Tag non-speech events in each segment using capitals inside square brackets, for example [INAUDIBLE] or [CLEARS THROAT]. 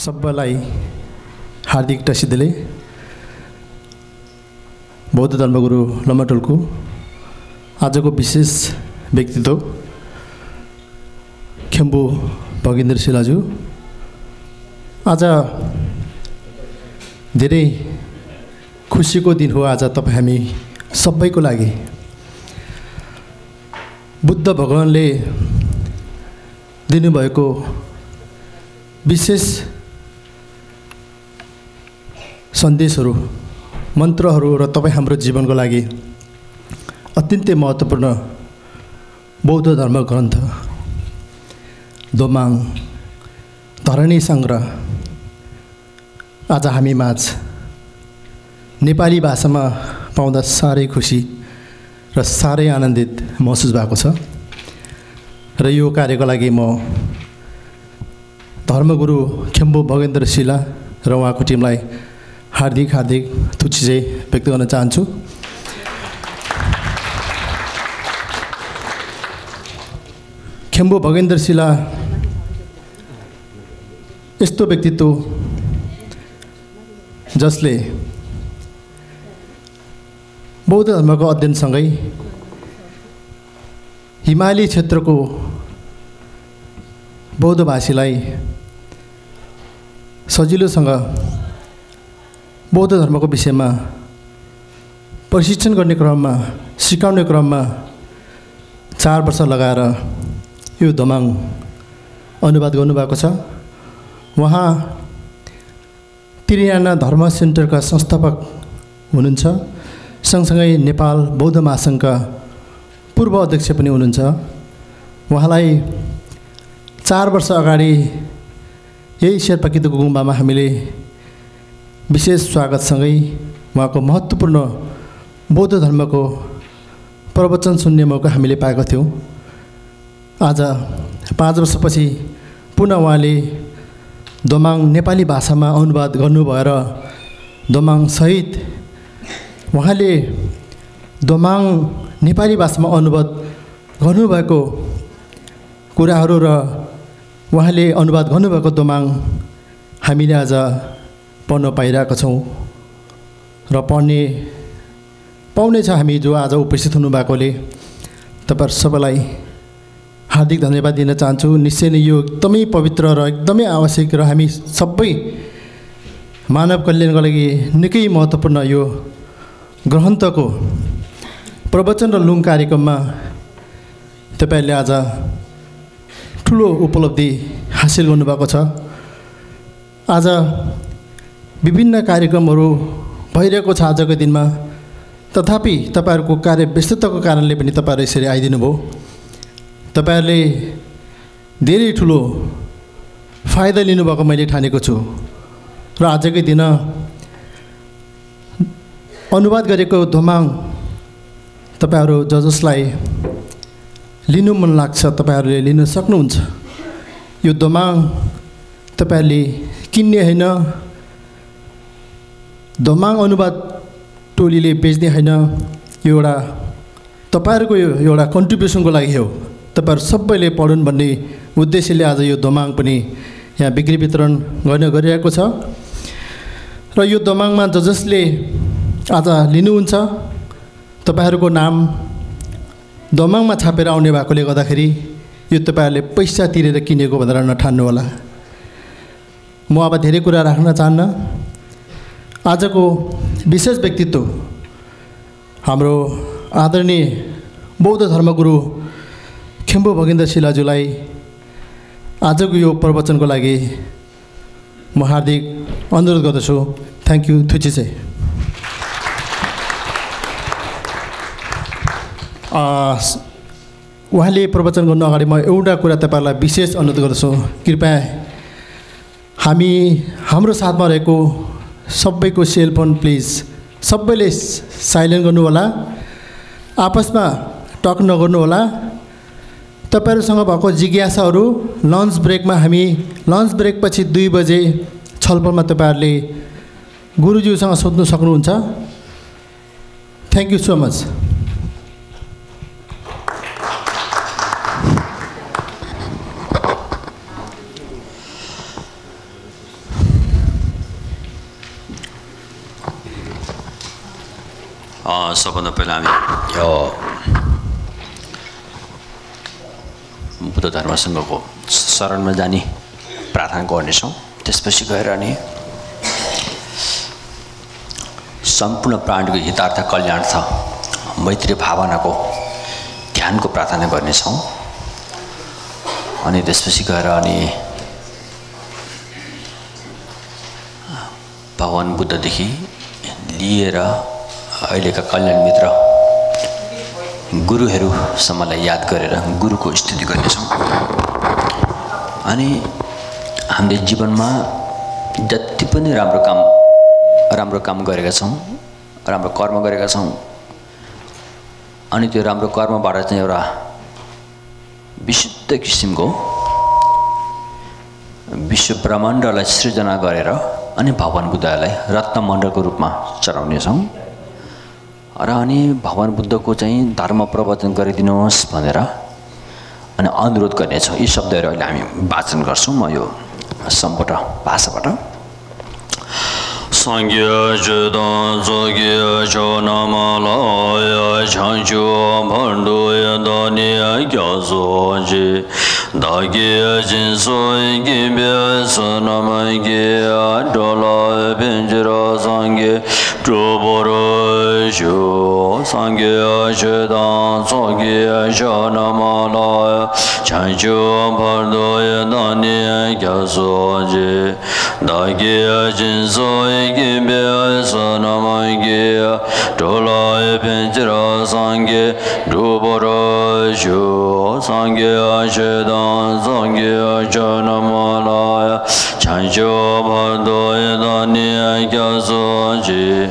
सबैलाई हार्दिक टसिदेले बौद्ध धर्मगुरु लम्बाटोलको आजको विशेष व्यक्तित्व खेम्बु भगेन्द्र शिलाजु आज धेरै खुसीको दिन हो आज तपाईँ हामी सबैको लागि बुद्ध भगवान्ले दिनुभएको विशेष सन्देशहरू मन्त्रहरू र तपाईँ हाम्रो जीवनको लागि अत्यन्तै महत्त्वपूर्ण बौद्ध धर्म ग्रन्थ। दोमाङ धरणी सङ्ग्रह आज हामी माझ नेपाली भाषामा पाउँदा साह्रै खुसी र साह्रै आनन्दित महसुस भएको छ। र यो कार्यको लागि म धर्मगुरु खेम्बु भगेन्द्र शिला र उहाँको टिमलाई हार्दिक हार्दिक चाहिँ व्यक्त गर्न चाहन्छु। खेम्बु भगेन्द्र शिला यस्तो व्यक्तित्व जसले बौद्ध धर्मको अध्ययनसँगै हिमाली क्षेत्रको बौद्धभाषीलाई सजिलोसँग बौद्ध धर्मको विषयमा प्रशिक्षण गर्ने क्रममा सिकाउने क्रममा चार वर्ष लगाएर यो धमाङ अनुवाद गर्नुभएको छ। उहाँ त्रियाना धर्म सेन्टरका संस्थापक हुनुहुन्छ। सँगसँगै नेपाल बौद्ध महासङ्घका पूर्व अध्यक्ष पनि हुनुहुन्छ। उहाँलाई चार वर्ष अगाडि यही शेर्पा कितुको गुम्बामा हामीले विशेष स्वागतसँगै उहाँको महत्त्वपूर्ण बौद्ध धर्मको प्रवचन सुन्ने मौका हामीले पाएका थियौँ। आज पाँच वर्षपछि पुनः उहाँले दोमाङ नेपाली भाषामा अनुवाद गर्नुभएर दोमाङसहित उहाँले दोमाङ नेपाली भाषामा अनुवाद गर्नुभएको कुराहरू र उहाँले अनुवाद गर्नुभएको दोमाङ हामीले आज पढ्न पाइरहेका छौँ र पढ्ने पाउनेछ हामी जो आज उपस्थित हुनुभएकोले। तपाईँहरू सबैलाई हार्दिक धन्यवाद दिन चाहन्छु। निश्चय नै यो एकदमै पवित्र र एकदमै आवश्यक र हामी सबै मानव कल्याणको लागि निकै महत्त्वपूर्ण यो ग्रन्थको प्रवचन र लुङ कार्यक्रममा तपाईँहरूले आज ठुलो उपलब्धि हासिल गर्नुभएको छ। आज विभिन्न कार्यक्रमहरू भइरहेको छ आजको दिनमा। तथापि तपाईँहरूको कार्य व्यस्तताको कारणले पनि तपाईँहरू यसरी आइदिनु भयो तपाईँहरूले धेरै ठुलो फाइदा लिनुभएको मैले ठानेको छु। र आजकै दिन अनुवाद गरेको धोमाङ तपाईँहरू ज जसलाई लिनु मन लाग्छ तपाईँहरूले लिन सक्नुहुन्छ। यो दोमाङ तपाईँहरूले किन्ने होइन। दोमाङ अनुवाद टोलीले बेच्ने होइन यो एउटा तपाईँहरूको यो एउटा कन्ट्रिब्युसनको लागि हो। तपाईँहरू सबैले पढुन् भन्ने उद्देश्यले आज यो दोमाङ पनि यहाँ बिक्री वितरण गर्ने गरिरहेको छ। र यो दोमाङमा ज जसले आज लिनुहुन्छ तपाईँहरूको नाम दोमाङमा छापेर आउने भएकोले गर्दाखेरि यो तपाईँहरूले पैसा तिरेर किनेको भनेर नठान्नु होला म अब धेरै कुरा राख्न चाहन्न। आजको विशेष व्यक्तित्व हाम्रो आदरणीय बौद्ध धर्मगुरु खेम्बु भगेन्द्र शिलाजुलाई आजको यो प्रवचनको लागि म हार्दिक अनुरोध गर्दछु। थ्याङ्क यू थुची चाहिँ उहाँले प्रवचन गर्नु अगाडि म एउटा कुरा तपाईँहरूलाई विशेष अनुरोध गर्दछु। कृपया हामी हाम्रो साथमा रहेको सबैको सेलफोन प्लिज सबैले साइलेन्ट गर्नु होला आपसमा टक नगर्नु होला तपाईँहरूसँग भएको जिज्ञासाहरू लन्च ब्रेकमा हामी लन्च ब्रेकपछि दुई बजे छलफलमा तपाईँहरूले गुरुज्यूसँग सोध्नु सक्नुहुन्छ। थ्याङ्क यू सो मच सबभन्दा पहिला हामी बुद्ध धर्मसँगको शरणमा जाने प्रार्थना गर्नेछौँ त्यसपछि गएर अनि सम्पूर्ण प्राणीको हितार्थ कल्याणार्थ मैत्री भावनाको ध्यानको प्रार्थना गर्नेछौँ अनि त्यसपछि गएर अनि भगवान् बुद्धदेखि लिएर अहिलेका कल्याण मित्र गुरुहरूसम्मलाई याद गरेर गुरुको स्तुति गर्नेछौँ। अनि हामीले जीवनमा जति पनि राम्रो काम राम्रो काम गरेका छौँ राम्रो कर्म गरेका छौँ अनि त्यो राम्रो कर्मबाट चाहिँ एउटा विशुद्ध किसिमको विश्व ब्रह्माण्डलाई सृजना गरेर अनि भगवान् बुद्धलाई रत्नमण्डलको रूपमा चढाउनेछौँ। र अनि भगवान् बुद्धको चाहिँ धर्म प्रवचन गरिदिनुहोस् भनेर अनि अनुरोध गर्नेछौँ। यी शब्दहरू अहिले हामी वाचन गर्छौँ। म यो सम्पूर्ण भाषाबाट। shu sangye shu dang sogye shu nama la chan shu pardo ye dani kya so je da gye jin so ye gye so nama gye do la ye pen jira sangye do bo ro shu sangye shu dang sogye shu nama la chan shu pardo ye dani kya so je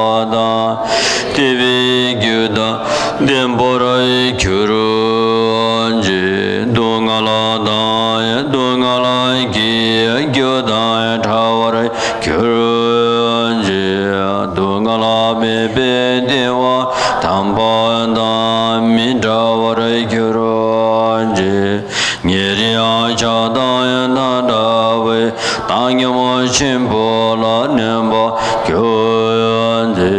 nyamo chenpo la nyambo kyo yante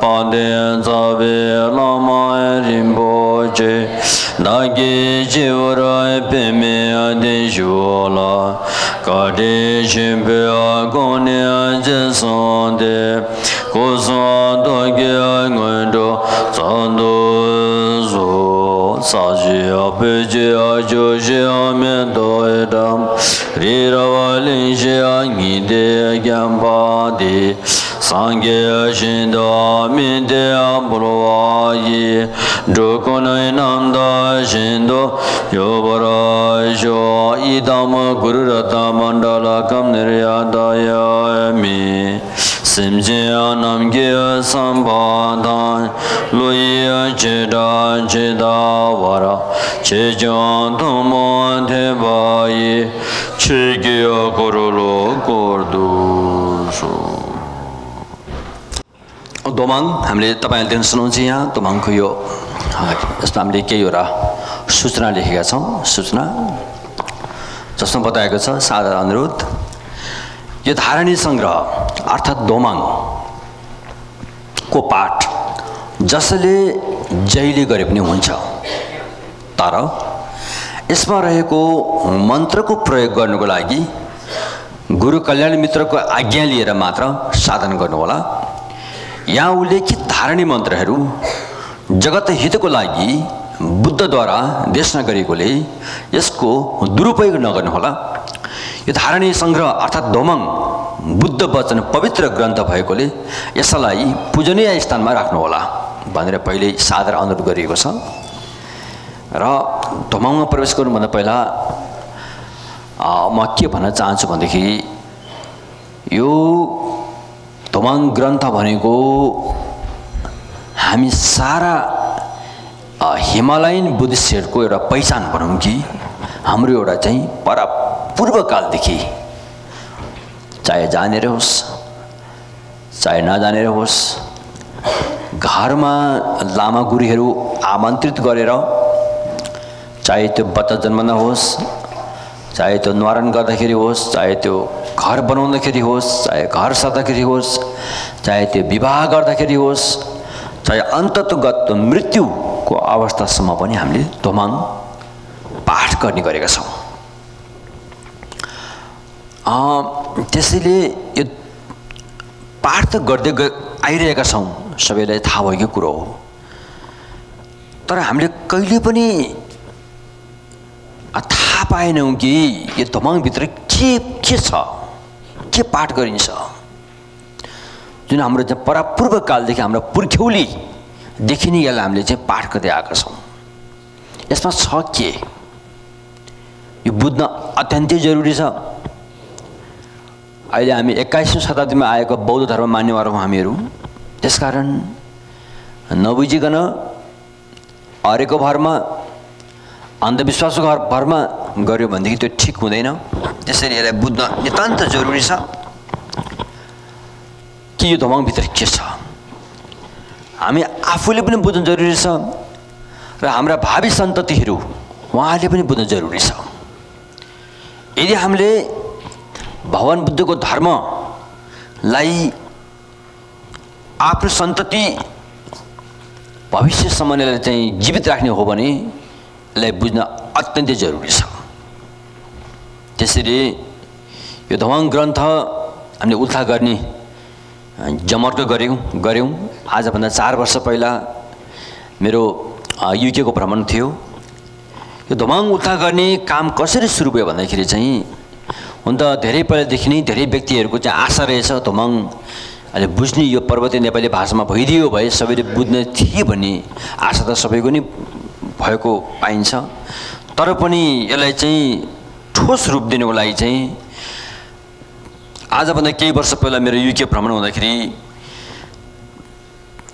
panden tsabe lama rinpo che dagi chivara pime ade shuola kade chenpo kone je sonde koso doge ngendo tsando zo saji apeje ajo je ame doedam ri rava lin shaya ngi de gyampa di sangye shinda min de ambrova yi drukunay namda shindo yobara sho idam guru rata mandala kam niryadaya mi. Simjya namgye sambadan loya cheda cheda vara. Che jyon tumo दोमाङ हामीले तपाईँहरूले दिन सुनाउँछ यहाँ दोमाङको यो यस्तो हामीले केहीवटा सूचना लेखेका छौँ सूचना जसमा बताएको छ सादा अनुरोध यो धारणी सङ्ग्रह अर्थात् दोमाङको पाठ जसले जहिले गरे पनि हुन्छ तर यसमा रहेको मन्त्रको प्रयोग गर्नुको लागि गुरु कल्याण मित्रको आज्ञा लिएर मात्र साधन गर्नुहोला यहाँ उल्लेखित धारणी मन्त्रहरू? जगत हितको लागि बुद्धद्वारा देशना गरिएकोले यसको दुरुपयोग नगर्नुहोला। यो धारणी सङ्ग्रह अर्थात् दोमङ बुद्ध वचन पवित्र ग्रन्थ भएकोले यसलाई पूजनीय स्थानमा राख्नुहोला भनेर पहिले सादर अनुरोध गरिएको छ। र धोमाङमा प्रवेश गर्नुभन्दा पहिला म के भन्न चाहन्छु भनेदेखि यो धोमाङ ग्रन्थ भनेको हामी सारा हिमालयन बुद्धिस्टहरूको एउटा पहिचान भनौँ कि हाम्रो एउटा चाहिँ पर पूर्वकालदेखि चाहे जानेर होस् चाहे नजानेर होस् घरमा लामा गुरुहरू आमन्त्रित गरेर चाहे त्यो बच्चा जन्मना होस् चाहे त्यो न्वारण गर्दाखेरि होस् चाहे त्यो घर बनाउँदाखेरि होस् चाहे घर सर्दाखेरि होस् चाहे त्यो विवाह गर्दाखेरि होस् चाहे अन्ततगत मृत्युको अवस्थासम्म पनि हामीले दोमाङ पाठ गर्ने गरेका छौँ। त्यसैले यो पाठ त गर्दै आइरहेका छौँ सबैलाई थाहा भएकै कुरो हो। तर हामीले कहिले पनि थाहा पाएनौँ कि यो धमाङभित्र के के छ? के पाठ गरिन्छ? जुन हाम्रो चाहिँ परापूर्व कालदेखि हाम्रो पुर्ख्यौलीदेखि नै यसलाई हामीले चाहिँ पाठ गर्दै आएका छौँ। यसमा छ के? यो बुझ्न अत्यन्तै जरुरी छ। अहिले हामी एक्काइसौँ शताब्दीमा आएको बौद्ध धर्म मान्नेवार हौँ हामीहरू। त्यसकारण नबुझिकन हरेको भरमा अन्धविश्वासको घर भरमा गऱ्यो भनेदेखि त्यो ठिक हुँदैन। त्यसरी यसलाई बुझ्न नितान्त जरुरी छ। कि यो धमाङभित्र के छ? हामी आफूले पनि बुझ्नु जरुरी छ र हाम्रा भावी सन्ततिहरू उहाँहरूले पनि बुझ्नु जरुरी छ। यदि हामीले भगवान् बुद्धको धर्मलाई आफ्नो सन्तति भविष्यसम्म यसलाई चाहिँ जीवित राख्ने हो भने यसलाई बुझ्न अत्यन्तै जरुरी छ त्यसरी यो धवाङ ग्रन्थ हामीले उल्था गर्ने जमर्क गऱ्यौँ गऱ्यौँ आजभन्दा चार वर्ष पहिला मेरो युकेको भ्रमण थियो यो धमाङ उल्था गर्ने काम कसरी सुरु भयो भन्दाखेरि चाहिँ हुन त धेरै पहिलादेखि नै धेरै व्यक्तिहरूको चाहिँ आशा रहेछ धमाङ अहिले बुझ्ने यो पर्वतीय नेपाली भाषामा भइदियो भए सबैले बुझ्ने थिए भन्ने आशा त सबैको नै भएको पाइन्छ। तर पनि यसलाई चाहिँ ठोस रूप दिनुको लागि चाहिँ आजभन्दा केही वर्ष पहिला मेरो युके भ्रमण हुँदाखेरि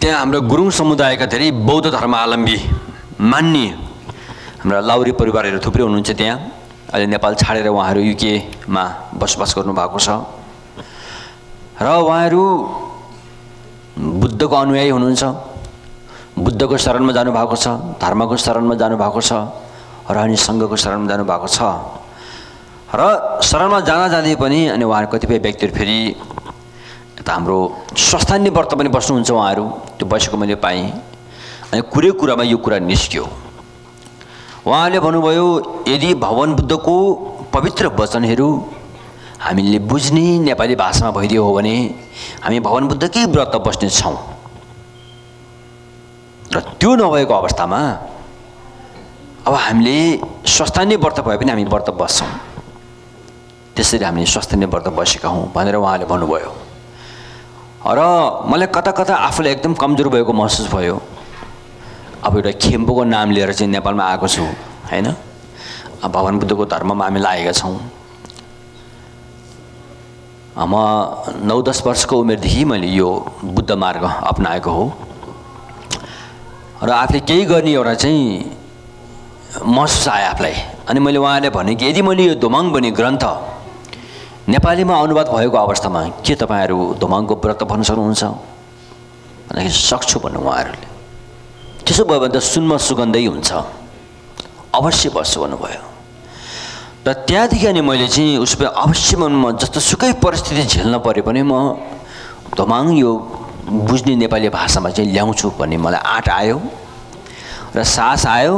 त्यहाँ हाम्रो गुरुङ समुदायका धेरै बौद्ध धर्मावलम्बी मान्ने हाम्रा लाउरी परिवारहरू थुप्रै हुनुहुन्छ त्यहाँ। अहिले नेपाल छाडेर उहाँहरू युकेमा बसोबास गर्नुभएको छ। र उहाँहरू बुद्धको अनुयायी हुनुहुन्छ। बुद्धको शरणमा जानुभएको छ धर्मको शरणमा जानुभएको छ र अनि सङ्घको शरणमा जानुभएको छ। र शरणमा जाँदा जाँदै पनि अनि उहाँहरू कतिपय व्यक्तिहरू फेरि यता हाम्रो स्वस्थान्य व्रत पनि बस्नुहुन्छ उहाँहरू त्यो बसेको मैले पाएँ। अनि कुरै कुरामा यो कुरा निस्क्यो। उहाँले भन्नुभयो यदि भगवान् बुद्धको पवित्र वचनहरू हामीले बुझ्ने नेपाली भाषामा भइदियो हो भने हामी भगवान् बुद्धकै व्रत बस्नेछौँ। र त्यो नभएको अवस्थामा अब हामीले स्वस्थान्य व्रत भए पनि हामी व्रत बस्छौँ। त्यसरी हामीले स्वस्थान्य व्रत बसेका हौँ भनेर उहाँले भन्नुभयो। र मलाई कता कता आफूलाई एकदम कमजोर भएको महसुस भयो। अब एउटा खेम्पोको नाम लिएर चाहिँ नेपालमा आएको छु होइन? भगवान् बुद्धको धर्ममा हामी लागेका छौँ। म नौ दस वर्षको उमेरदेखि मैले यो बुद्ध मार्ग अप्नाएको हो। र आफूले केही गर्ने एउटा चाहिँ महसुस आयो आफूलाई। अनि मैले उहाँले भने कि यदि मैले यो धोमाङ भन्ने ग्रन्थ नेपालीमा अनुवाद भएको अवस्थामा के तपाईँहरू धोमाङको व्रत भन्न सक्नुहुन्छ? भन्दाखेरि सक्छु भन्नु उहाँहरूले। त्यसो भयो भने त सुनमा सुगन्धै हुन्छ। अवश्य बस्छु भन्नुभयो। र त्यहाँदेखि अनि मैले चाहिँ उसो भए अवश्य म जस्तो सुकै परिस्थिति झेल्न परे पनि म धमाङ यो बुझ्ने नेपाली भाषामा चाहिँ ल्याउँछु भन्ने मलाई आँट आयो र सास आयो।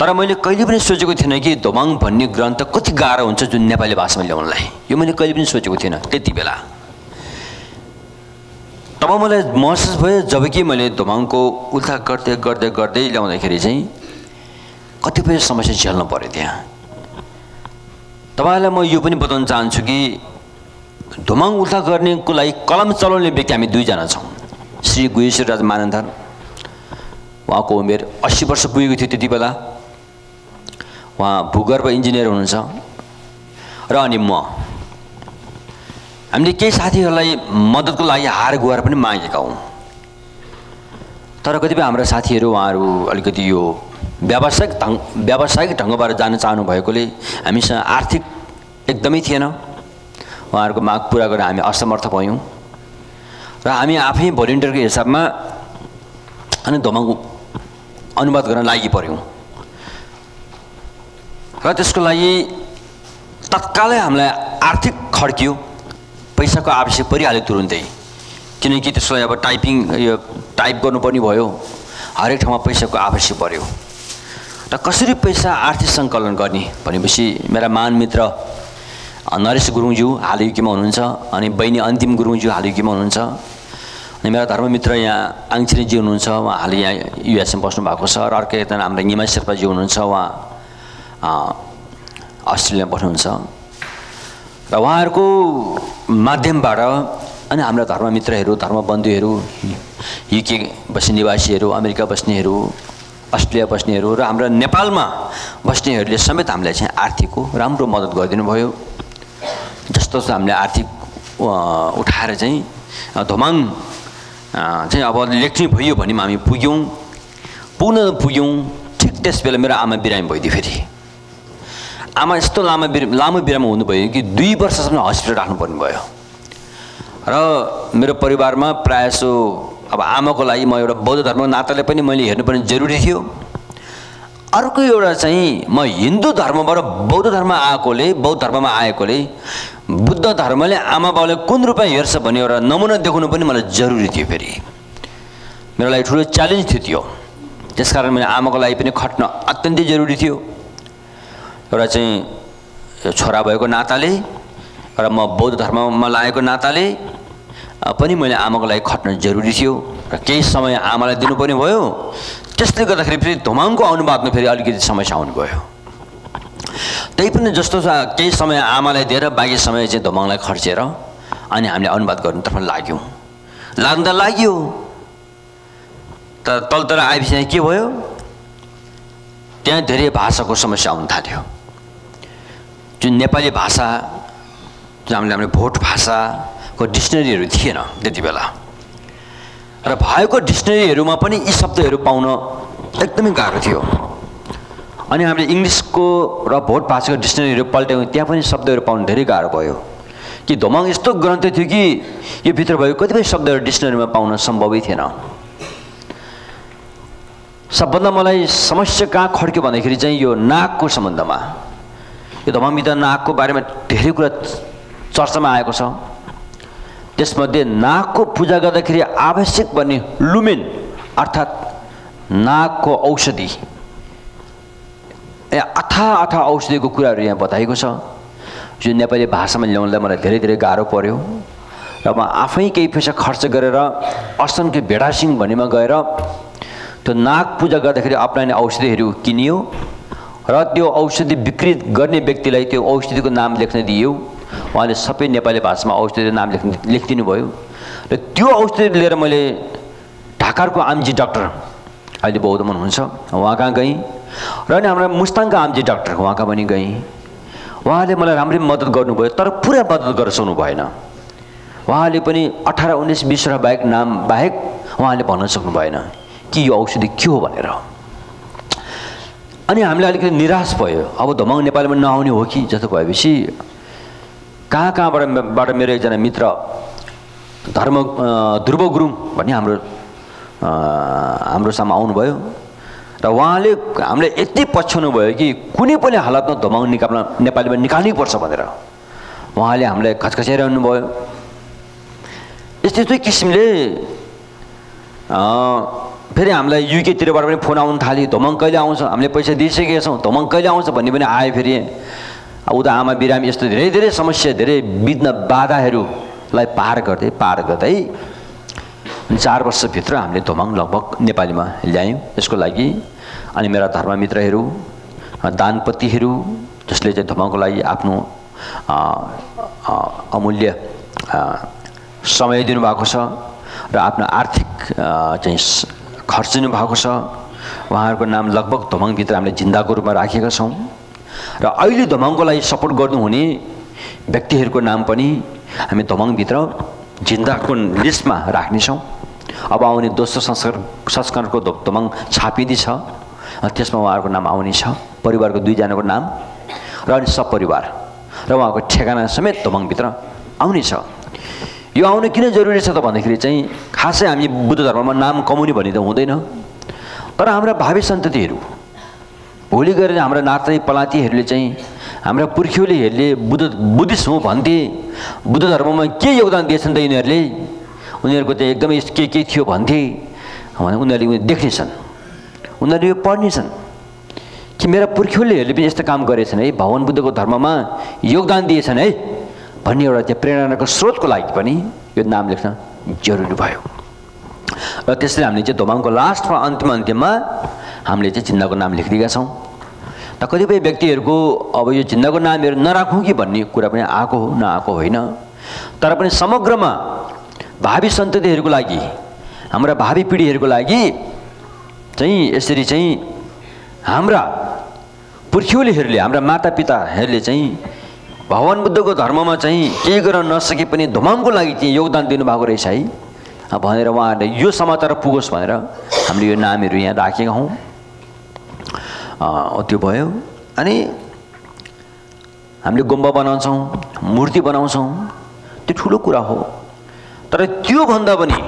तर मैले कहिले पनि सोचेको थिइनँ कि धोमाङ भन्ने ग्रन्थ कति गाह्रो हुन्छ जुन नेपाली भाषामा ल्याउनलाई। यो मैले कहिले पनि सोचेको थिइनँ त्यति बेला। तब मलाई महसुस भयो जब कि मैले धोमाङको उल्था गर्दै गर्दै गर्दै ल्याउँदाखेरि चाहिँ कतिपय समस्या झेल्नु पऱ्यो त्यहाँ। तपाईँलाई म यो पनि बताउन चाहन्छु कि धुमाङ उल्था गर्नेको लागि कलम चलाउने व्यक्ति हामी दुईजना छौँ। श्री गुहेश्वर राज मानन्धर उहाँको उमेर अस्सी वर्ष पुगेको थियो त्यति बेला। उहाँ भूगर्भ इन्जिनियर हुनुहुन्छ र अनि म। हामीले केही साथीहरूलाई मद्दतको लागि हार गुहार पनि मागेका हौँ। तर कतिपय हाम्रा साथीहरू उहाँहरू अलिकति यो व्यावसायिक ढङ्ग व्यावसायिक ढङ्गबाट जान चाहनु भएकोले हामीसँग आर्थिक एकदमै थिएन। उहाँहरूको माग पुरा गरेर हामी असमर्थ भयौँ र हामी आफै भोलिन्टियरको हिसाबमा अनि धोमाङको अनुवाद गर्न लागि पऱ्यौँ र त्यसको लागि तत्कालै हामीलाई आर्थिक खड्कियो पैसाको आवश्यक परिहाल्यो तुरुन्तै। किनकि त्यसको लागि अब टाइपिङ यो टाइप गर्नुपर्ने भयो हरेक ठाउँमा पैसाको आवश्यक पऱ्यो र कसरी पैसा आर्थिक सङ्कलन गर्ने भनेपछि मेरा महान मित्र नरेश गुरुङज्यू हाल युकेमा हुनुहुन्छ अनि बहिनी अन्तिम गुरुङज्यू हाल युकेमा हुनुहुन्छ। अनि मेरा धर्ममित्र यहाँ आङछिरीजी हुनुहुन्छ उहाँ हाल यहाँ युएसएमा बस्नु भएको छ र अर्को एकजना हाम्रो निमा शेर्पाजी हुनुहुन्छ उहाँ अस्ट्रेलियामा बस्नुहुन्छ। र उहाँहरूको माध्यमबाट अनि हाम्रा धर्ममित्रहरू धर्मबन्धुहरू युके बस्ने निवासीहरू अमेरिका बस्नेहरू अस्ट्रेलिया बस्नेहरू र हाम्रो नेपालमा बस्नेहरूले समेत हामीलाई चाहिँ आर्थिकको राम्रो मद्दत गरिदिनु भयो जस्तो हामीले आर्थिक उठाएर चाहिँ धोमाङ चाहिँ अब लेख्ने भयो भने हामी पुग्यौँ। पुग्न पुग्यौँ ठिक त्यस बेला मेरो आमा बिरामी भइदियो फेरि। आमा यस्तो लामो बिर लामो बिरामी हुनुभयो कि दुई वर्षसम्म हस्पिटल राख्नुपर्ने भयो। र मेरो परिवारमा प्रायः जसो अब आमाको लागि म एउटा बौद्ध धर्मको नाताले पनि मैले हेर्नुपर्ने जरुरी थियो। अर्को एउटा चाहिँ म हिन्दू धर्मबाट बौद्ध धर्म आएकोले बौद्ध धर्ममा आएकोले बुद्ध धर्मले आमा बाउले कुन रूपमा हेर्छ भन्ने एउटा नमुना देखाउनु पनि मलाई जरुरी थियो फेरि। मेरो लागि ठुलो च्यालेन्ज थियो त्यो। त्यसकारण मैले आमाको लागि पनि खट्न अत्यन्तै जरुरी थियो। एउटा चाहिँ छोरा भएको नाताले र म बौद्ध धर्ममा लागेको नाताले पनि मैले आमाको लागि खट्न जरुरी थियो। र केही समय आमालाई दिनुपर्ने भयो। त्यसले गर्दाखेरि फेरि धुमाङको अनुवादमा फेरि अलिकति समस्या आउनुभयो त्यही पनि जस्तो छ केही समय आमालाई दिएर बाँकी समय चाहिँ धुमाङलाई खर्चेर अनि हामीले अनुवाद गर्नुतर्फ लाग्यौँ। लाग्दा लाग्यो। तर तलतर आएपछि के भयो? त्यहाँ धेरै भाषाको समस्या आउनु थाल्यो। जुन नेपाली भाषा जुन हामीले हाम्रो भोट भाषाको डिक्सनरीहरू थिएन त्यति बेला। र भएको डिक्सनरीहरूमा पनि यी शब्दहरू पाउन एकदमै गाह्रो थियो। अनि हामीले इङ्ग्लिसको र भोट भाषाको डिक्सनरीहरू पल्ट्यौँ त्यहाँ पनि शब्दहरू पाउनु धेरै गाह्रो भयो। कि धोमाङ यस्तो ग्रन्थ थियो कि यो भित्र भएको कतिपय शब्दहरू डिक्सनरीमा पाउन सम्भवै थिएन। सबभन्दा मलाई समस्या कहाँ खड्क्यो भन्दाखेरि चाहिँ यो नागको सम्बन्धमा। यो धमामिता नागको बारेमा धेरै कुरा चर्चामा आएको छ। त्यसमध्ये नागको पूजा गर्दाखेरि आवश्यक पर्ने लुमेन अर्थात् नागको औषधि। यहाँ अथा अथा औषधिको कुराहरू यहाँ बताइएको छ। जुन नेपाली भाषामा ल्याउनलाई मलाई धेरै धेरै गाह्रो पऱ्यो र म आफै केही पैसा खर्च गरेर असनको भेडासिङ भन्नेमा गएर त्यो नाग पूजा गर्दाखेरि अप्नाइने औषधिहरू किनियो र त्यो औषधि बिक्री गर्ने व्यक्तिलाई त्यो औषधिको नाम लेख्न दियो। उहाँले सबै नेपाली भाषामा औषधि नाम लेख्नु लेखिदिनु भयो र त्यो औषधि लिएर मैले ढाकाको आमजी डाक्टर अहिले बौद्धमा हुनुहुन्छ उहाँ कहाँ गएँ? र अनि हाम्रो मुस्ताङका आमजी डाक्टर उहाँ कहाँ पनि गएँ? उहाँले मलाई राम्रै मद्दत गर्नुभयो तर पुरा मद्दत गरेर सक्नु भएन। उहाँले पनि अठार उन्नाइस बिसवटा बाहेक नाम बाहेक उहाँले भन्न सक्नु भएन कि यो औषधि के हो भनेर। अनि हामीलाई अलिकति निराश भयो। अब धमाङ नेपालमा नआउने हो कि? जस्तो भएपछि कहाँ कहाँबाट बाट मेरो एकजना मित्र धर्म ध्रुव गुरुङ भन्ने हाम्रो हाम्रो सामु आउनुभयो। र उहाँले हामीलाई यति पछ्याउनु भयो कि कुनै पनि हालतमा धमाङ निकाल्न नेपालीमा निकाल्नै पर्छ भनेर उहाँले हामीलाई खचखचाइरहनु भयो। यस्तै यस्तै किसिमले फेरि हामीलाई युकेतिरबाट पनि फोन आउनु थाल्यो धोमङ कहिले आउँछ हामीले पैसा दिइसकेका छौँ धोमङ कहिले आउँछ भन्ने पनि आयो फेरि। उता आमा बिरामी यस्तो धेरै धेरै समस्या धेरै बित्न बाधाहरूलाई पार गर्दै पार गर्दै चार वर्षभित्र हामीले धोमाङ लगभग नेपालीमा ल्यायौँ। यसको लागि अनि मेरा धर्ममित्रहरू दानपतिहरू जसले चाहिँ धोमाङको लागि आफ्नो अमूल्य समय दिनुभएको छ र आफ्नो आर्थिक चाहिँ खर्चिनु भएको छ। उहाँहरूको नाम लगभग धोमाङभित्र हामीले जिन्दाको रूपमा राखेका छौँ। र अहिले धोमाङको लागि सपोर्ट गर्नुहुने व्यक्तिहरूको नाम पनि हामी धोमाङभित्र जिन्दाको लिस्टमा राख्नेछौँ। अब आउने दोस्रो संस्कार संस्करणको धोमाङ छापिँदैछ त्यसमा उहाँहरूको नाम आउने छ परिवारको दुईजनाको नाम र अनि सपरिवार। र उहाँको ठेगाना समेत धोमाङभित्र आउनेछ। यो आउनु किन जरुरी छ त भन्दाखेरि चाहिँ खासै हामी बुद्ध धर्ममा नाम कमाउने भन्ने त हुँदैन। तर हाम्रा भावी सन्ततिहरू भोलि गएर हाम्रा नाति पलातीहरूले चाहिँ हाम्रा पुर्ख्यौलीहरूले बुद्ध बुद्धिस्ट हौँ भन्थे। बुद्ध धर्ममा के योगदान दिएछन् त यिनीहरूले? उनीहरूको चाहिँ एकदमै के के थियो भन्थे। भने उनीहरूले देख्नेछन्। उनीहरूले यो पढ्नेछन्। कि मेरा पुर्ख्यौलीहरूले पनि यस्तो काम गरेछन् है? भगवान् बुद्धको धर्ममा योगदान दिएछन् है? भन्ने एउटा त्यो प्रेरणाको स्रोतको लागि पनि यो नाम लेख्न जरुरी भयो। र त्यसरी हामीले चाहिँ धोमाङको लास्टमा अन्तिम अन्तिममा हामीले चाहिँ चिन्दाको नाम लेखिदिएका छौँ। त कतिपय व्यक्तिहरूको अब यो चिन्दाको नामहरू नराखौँ कि भन्ने कुरा पनि आएको हो नआएको होइन। तर पनि समग्रमा भावी सन्ततिहरूको लागि हाम्रा भावी पिँढीहरूको लागि चाहिँ यसरी चाहिँ हाम्रा पुर्ख्यौलीहरूले हाम्रा मातापिताहरूले चाहिँ भगवान् बुद्धको धर्ममा चाहिँ केही गर्न नसके पनि धुमामको लागि चाहिँ योगदान दिनुभएको रहेछ है। भनेर उहाँहरूले यो समाचार पुगोस् भनेर हामीले यो नामहरू यहाँ राखेका हौँ। त्यो भयो। अनि हामीले गुम्बा बनाउँछौँ मूर्ति बनाउँछौँ। त्यो ठुलो कुरा हो। तर त्योभन्दा पनि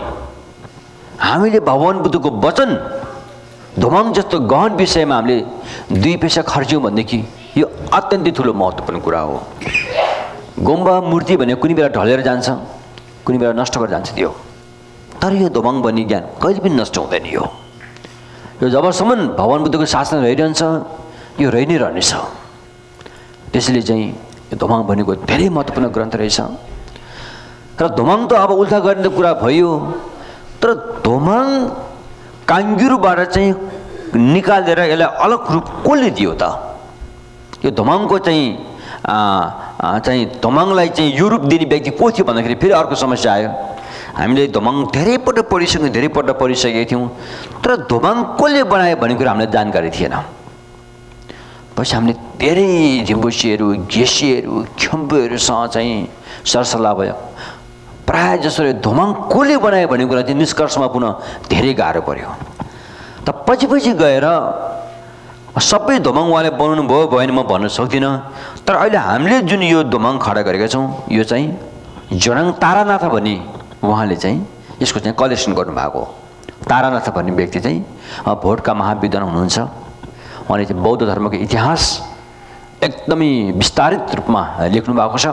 हामीले भगवान् बुद्धको वचन धुमाङ जस्तो गहन विषयमा हामीले दुई पैसा खर्च्यौँ भनेदेखि यो अत्यन्तै ठुलो महत्त्वपूर्ण कुरा हो। गुम्बा मूर्ति भने कुनै बेला ढलेर जान्छ कुनै बेला नष्ट भएर जान्छ त्यो। तर यो धुमाङ भन्ने ज्ञान कहिले पनि नष्ट हुँदैन यो। यो जबसम्म भगवान् बुद्धको शासन रहिरहन्छ यो रहि नै रहनेछ। त्यसैले चाहिँ यो धुमाङ भनेको धेरै महत्त्वपूर्ण ग्रन्थ रहेछ। र धुमाङ त अब उल्था गर्ने कुरा भयो तर धुमाङ काङ्गिरुबाट चाहिँ निकालेर यसलाई अलग रूप कसले दियो त? यो धुमाङको चाहिँ चाहिँ धुमाङलाई चाहिँ यो रूप दिने व्यक्ति को थियो भन्दाखेरि फेरि अर्को समस्या आयो। हामीले धुमाङ धेरैपल्ट पढिसक्यौँ धेरैपल्ट पढिसकेका थियौँ। तर धुमाङ कसले बनायो भन्ने कुरा हामीलाई जानकारी थिएन। पछि हामीले धेरै झिम्बुसीहरू घेसीहरू खम्बुहरूसँग चाहिँ सरसल्लाह भयो। प्रायः जसरी धुमाङ कसले बनायो भन्ने कुरा चाहिँ निष्कर्षमा पुनः धेरै गाह्रो पऱ्यो त पछि पछि गएर सबै धुमाङ उहाँले बनाउनु भयो भएन म भन्न सक्दिनँ। तर अहिले हामीले जुन यो धुमाङ खडा गरेका छौँ यो चाहिँ जोराङ तारानाथ भन्ने उहाँले चाहिँ यसको चाहिँ कलेक्सन गर्नुभएको तारानाथ भन्ने व्यक्ति चाहिँ भोटका महाविद्वान हुनुहुन्छ। उहाँले चाहिँ बौद्ध धर्मको इतिहास एकदमै विस्तारित रूपमा लेख्नु भएको छ।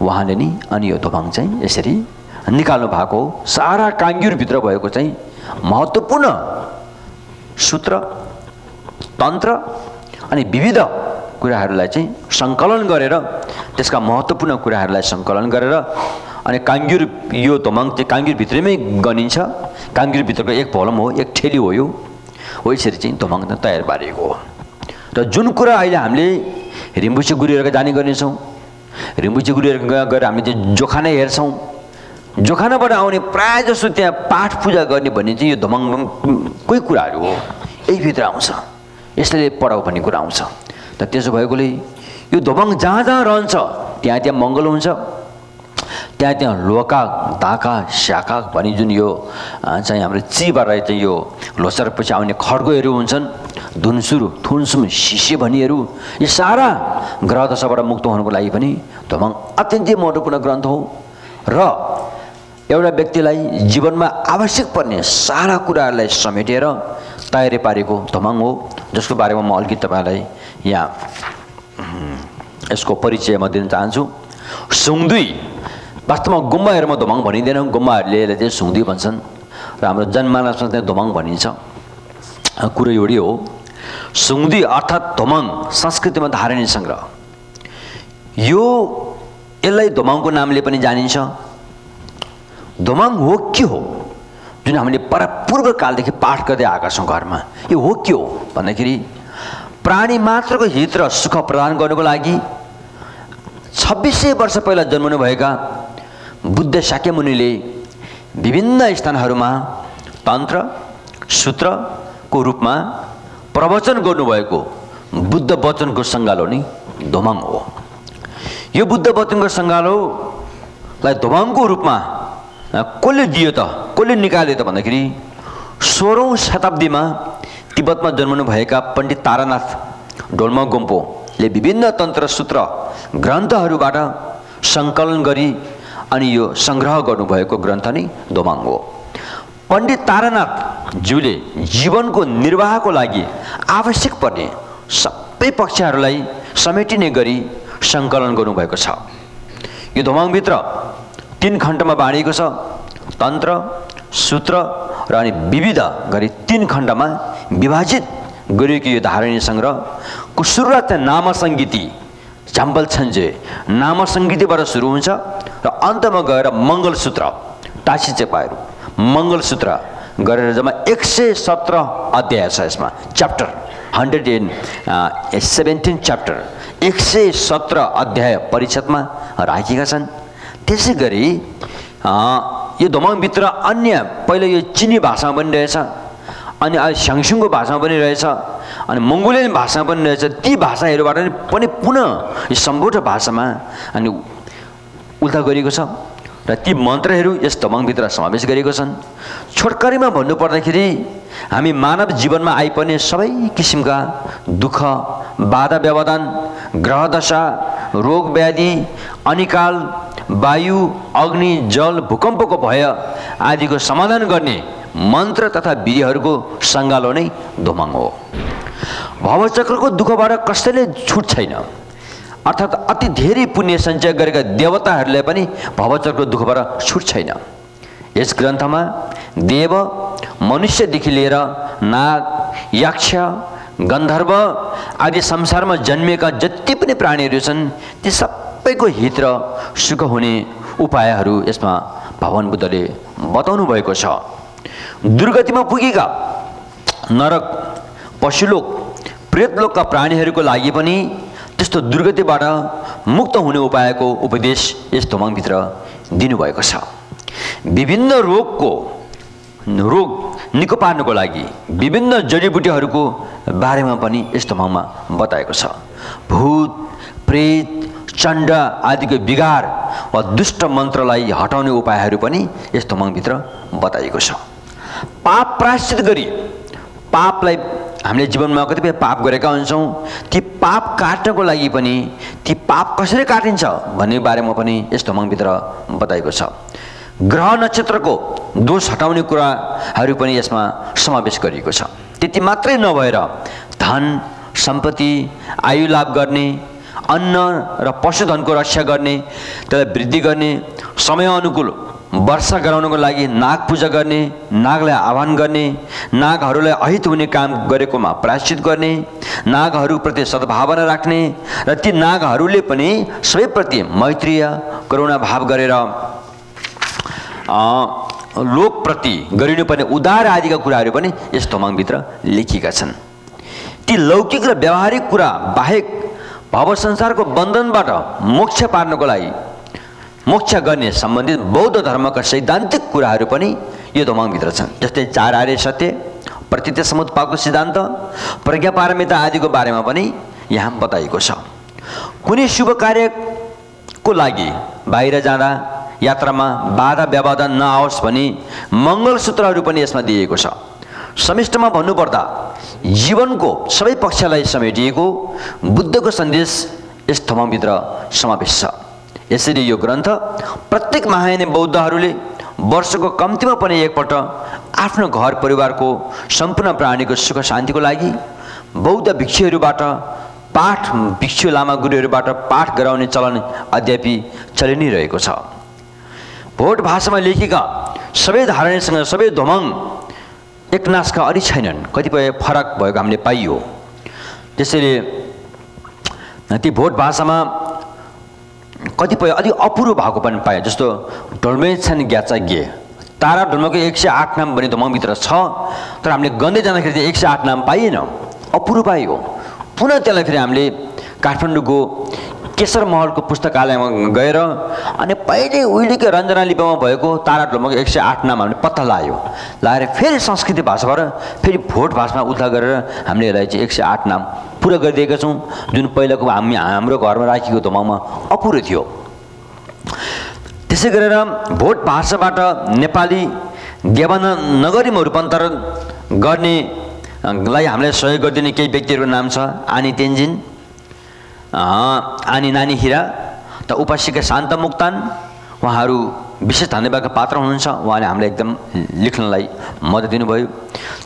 उहाँले नि अनि यो धोपाङ चाहिँ यसरी निकाल्नु भएको हो। सारा काङ्गिरभित्र भएको चाहिँ महत्त्वपूर्ण सूत्र तन्त्र अनि विविध कुराहरूलाई चाहिँ सङ्कलन गरेर त्यसका महत्त्वपूर्ण कुराहरूलाई सङ्कलन गरेर अनि काङ्गिर यो धोमाङ चाहिँ काङ्गिरभित्रैमै गनिन्छ। काङ्गिरभित्रको एक भोलम हो एक ठेली हो यो। हो यसरी चाहिँ धोमाङ तयार पारिएको हो। र जुन कुरा अहिले हामीले रिम्बुसी गुरुहरूको जाने गर्नेछौँ रिम्बुची गुरुहरू गएर हामीले चाहिँ जोखाना हेर्छौँ। जोखानाबाट आउने प्रायः जसो त्यहाँ पाठ पूजा गर्ने भन्ने चाहिँ यो धमङकै कुराहरू हो। यही भित्र आउँछ। यसले पढाउ भन्ने कुरा आउँछ। त त्यसो भएकोले यो धोबाङ जहाँ जहाँ रहन्छ त्यहाँ त्यहाँ मङ्गल हुन्छ। त्यहाँ त्यहाँ लोका धाका स्याका भनी जुन यो चाहिँ हाम्रो चिबाट चाहिँ यो लोसारपछि आउने खड्गोहरू हुन्छन् धुनसुरु थुनसुम सिसे भनिहरू। यो सारा ग्रह दशाबाट मुक्त हुनुको लागि पनि धोमाङ अत्यन्तै महत्त्वपूर्ण ग्रन्थ हो। र एउटा व्यक्तिलाई जीवनमा आवश्यक पर्ने सारा कुराहरूलाई समेटेर तयारी पारेको धमाङ हो जसको बारेमा म अलिकति तपाईँलाई यहाँ यसको परिचय म दिन चाहन्छु। सुङदुई वास्तवमा गुम्बाहरूमा धोमाङ भनिँदैन। गुम्बाहरूले यसलाई चाहिँ सुङदुई भन्छन्। र हाम्रो जनमानसमा चाहिँ धोमाङ भनिन्छ। कुरो एउटै हो। सुङदी अर्थात् धोमाङ संस्कृतिमा धारणीय सङ्ग्रह यो यसलाई धोमाङको नामले पनि जानिन्छ। धोमाङ हो के हो? जुन हामीले पर पूर्वकालदेखि पाठ गर्दै आएका छौँ घरमा। यो हो के हो? भन्दाखेरि प्राणी मात्रको हित र सुख प्रदान गर्नुको लागि छब्बिस वर्ष पहिला जन्मनुभएका बुद्ध शाक्य मुनिले विभिन्न स्थानहरूमा तन्त्र सूत्रको रूपमा प्रवचन गर्नुभएको बुद्ध वचनको सङ्गालो नै धोमाङ हो। यो बुद्ध वचनको सङ्गालोलाई धोमाङको रूपमा कसले दियो त कसले निकाल्यो त भन्दाखेरि सोह्रौँ शताब्दीमा तिब्बतमा जन्मनुभएका पण्डित तारानाथ डोल्मा गोम्पोले विभिन्न तन्त्र सूत्र ग्रन्थहरूबाट सङ्कलन गरी अनि यो सङ्ग्रह गर्नुभएको ग्रन्थ नै दोमाङ हो। पण्डित तारानाथज्यूले जीवनको निर्वाहको लागि आवश्यक पर्ने सबै पक्षहरूलाई समेटिने गरी सङ्कलन गर्नुभएको छ। यो धोमाङभित्र तिन खण्डमा बाँडिएको छ तन्त्र सूत्र र अनि विविध गरी तिन खण्डमा विभाजित गरिएको यो धारणी सङ्ग्रहको सुरुवात नाम सङ्गीति झाम्बल छन्जे नाम सङ्गीतिबाट सुरु हुन्छ र अन्तमा गएर मङ्गलसूत्र। टासी चेपाहरू मङ्गलसूत्र गरेर जम्मा एक सय सत्र अध्याय छ यसमा। Chapter hundred and seventeen chapter एक सय सत्र अध्याय परिषदमा राखेका छन्। त्यसै गरी यो धोमाङभित्र अन्य पहिला यो चिनी भाषामा पनि रहेछ अनि अहिले स्याङसुङको भाषामा पनि रहेछ अनि मङ्गोलियन भाषामा पनि रहेछ ती भाषाहरूबाट पनि पुनः यो सम्बोध भाषामा अनि उल्था गरिएको छ। र ती मन्त्रहरू यस धमाङभित्र समावेश गरिएको छन्। छोटकरीमा भन्नुपर्दाखेरि हामी मानव जीवनमा आइपर्ने सबै किसिमका दुःख बाधा व्यवधान ग्रहदशा रोग व्याधि अनिकाल वायु अग्नि जल भूकम्पको भय आदिको समाधान गर्ने मन्त्र तथा विधिहरूको सङ्गालो नै धुमाङ हो। भवचक्रको दुःखबाट कसैले छुट छैन। अर्थात् अति धेरै पुण्य सञ्चय गरेका देवताहरूलाई पनि भवचक्रको दुःखबाट छुट छैन। यस ग्रन्थमा देव मनुष्यदेखि लिएर नाग यक्ष गन्धर्व आदि संसारमा जन्मिएका जति पनि प्राणीहरू छन् ती सबैको हित र सुख हुने उपायहरू यसमा भवन बुद्धले बताउनु भएको छ। दुर्गतिमा पुगेका नरक पशुलोक प्रेतलोकका प्राणीहरूको लागि पनि त्यस्तो दुर्गतिबाट मुक्त हुने उपायको उपदेश यस धोमाङभित्र दिनुभएको छ। विभिन्न रोगको रोग निको पार्नुको लागि विभिन्न जडीबुटीहरूको बारेमा पनि यस धोमाङमा बताएको छ। भूत प्रेत चण्ड आदिको बिगार वा दुष्ट मन्त्रलाई हटाउने उपायहरू पनि यस धोमाङभित्र बताइएको छ। पाप प्रायश्चित गरी पापलाई हामीले जीवनमा कतिपय पाप गरेका हुन्छौँ ती पाप काट्नको लागि पनि ती पाप कसरी काटिन्छ भन्ने बारेमा पनि यस धोमाङभित्र बताएको छ। ग्रह नक्षत्रको दोष हटाउने कुराहरू पनि यसमा समावेश गरिएको छ। त्यति मात्रै नभएर धन सम्पत्ति आयु लाभ गर्ने अन्न र पशुधनको रक्षा गर्ने त्यसलाई वृद्धि गर्ने समय अनुकूल वर्षा गराउनको लागि नाग पूजा गर्ने नागलाई आह्वान गर्ने नागहरूलाई अहित हुने काम गरेकोमा प्रायश्चित गर्ने नागहरूप्रति सद्भावना राख्ने र ती नागहरूले पनि सबैप्रति मैत्रीय करुणा भाव गरेर लोकप्रति गरिनुपर्ने उदार आदिका कुराहरू पनि यस तोमाङभित्र लेखिएका छन्। ती लौकिक र व्यावहारिक कुरा बाहेक भव संसारको बन्धनबाट मोक्ष पार्नको लागि मोक्ष गर्ने सम्बन्धित बौद्ध धर्मका सैद्धान्तिक कुराहरू पनि यो धोमाङभित्र छन्। जस्तै चार आर्य सत्य प्रतित्य समुत्पादको सिद्धान्त प्रज्ञापारमिता आदिको बारेमा पनि यहाँ बताइएको छ। कुनै शुभ कार्यको लागि बाहिर जाँदा यात्रामा बाधा व्यवधान नआओस् भनी मङ्गलसूत्रहरू पनि यसमा दिएको छ। समिष्टमा भन्नुपर्दा जीवनको सबै पक्षलाई समेटिएको बुद्धको सन्देश यस थमाभित्र समावेश छ। यसरी यो ग्रन्थ प्रत्येक महायानी बौद्धहरूले वर्षको कम्तीमा पनि एकपल्ट आफ्नो घर परिवारको सम्पूर्ण प्राणीको सुख शान्तिको लागि बौद्ध भिक्षुहरूबाट पाठ भिक्षु लामा गुरुहरूबाट पाठ गराउने चलन अद्यापि चलि नै रहेको छ। भोट भाषामा लेखेका सबै धारणीसँग सबै धोमङ एकनाशका अलि छैनन्। कतिपय फरक भएको हामीले पाइयो। त्यसैले ती भोट भाषामा कतिपय अलिक अपुरो भएको पनि पाएँ जस्तो ढोल्मेछन् ग्याचा गे। तारा ढोल्माको एक सय आठ नाम भने धोमभित्र छ तर हामीले गन्दै जाँदाखेरि चाहिँ एक सय आठ नाम पाइएन। अपुरो पाइयो पुनः त्यसलाई फेरि हामीले काठमाडौँको केशर महलको पुस्तकालयमा गएर अनि पहिले उहिलेकै रञ्जना लिपामा भएको तारा ढोल्माको एक सय आठ नाम हामीले पत्ता लगायो लगाएर फेरि संस्कृति भाषाबाट फेरि भोट भाषामा उद्धार गरेर हामीले यसलाई चाहिँ एक सय आठ नाम पुरा गरिदिएका छौँ जुन पहिलाको हामी हाम्रो घरमा राखिएको धुमामा अपुरो थियो। त्यसै गरेर भोट भाषाबाट नेपाली देवाना नगरीमा रूपान्तरण गर्नेलाई हामीलाई सहयोग गरिदिने केही व्यक्तिहरूको नाम छ आनी तेन्जिन। आनी नानी हिरा त उपासिका शान्त मुक्तान उहाँहरू विशेष धन्यवादका पात्र हुनुहुन्छ उहाँले हामीलाई एकदम लेख्नलाई मद्दत दिनुभयो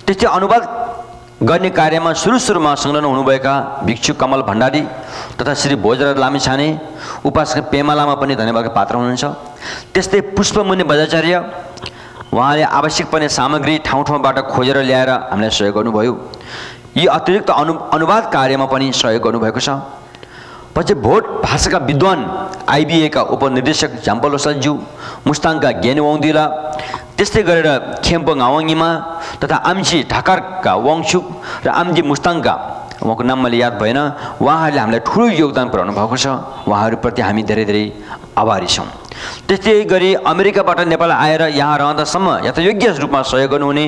त्यस्तै अनुवाद गर्ने कार्यमा सुरु सुरुमा संलग्न हुनुभएका भिक्षु कमल भण्डारी तथा श्री भोजराज लामिछाने उपासक पेमा लामा पनि धन्यवादका पात्र हुनुहुन्छ त्यस्तै पुष्पमुनि बजाचार्य उहाँले आवश्यक पर्ने सामग्री ठाउँ ठाउँबाट खोजेर ल्याएर हामीलाई सहयोग गर्नुभयो यी अतिरिक्त अनु अनुवाद कार्यमा पनि सहयोग गर्नुभएको छ पछि भोट भाषाका विद्वान आइबिएका उपनिर्देशक झ्याम्पल लोसालज्यू मुस्ताङका ज्ञानी वाङदिला त्यस्तै गरेर खेम्पो गावाङीमा तथा आम्ची ढाकारका वाङछुक र आम्जी मुस्ताङका उहाँको नाम मैले याद भएन उहाँहरूले हामीलाई ठुलो योगदान पुऱ्याउनु भएको छ। उहाँहरूप्रति हामी धेरै धेरै आभारी छौँ। त्यस्तै गरी अमेरिकाबाट नेपाल आएर यहाँ रहँदासम्म यथायोग्य रूपमा सहयोग गर्नुहुने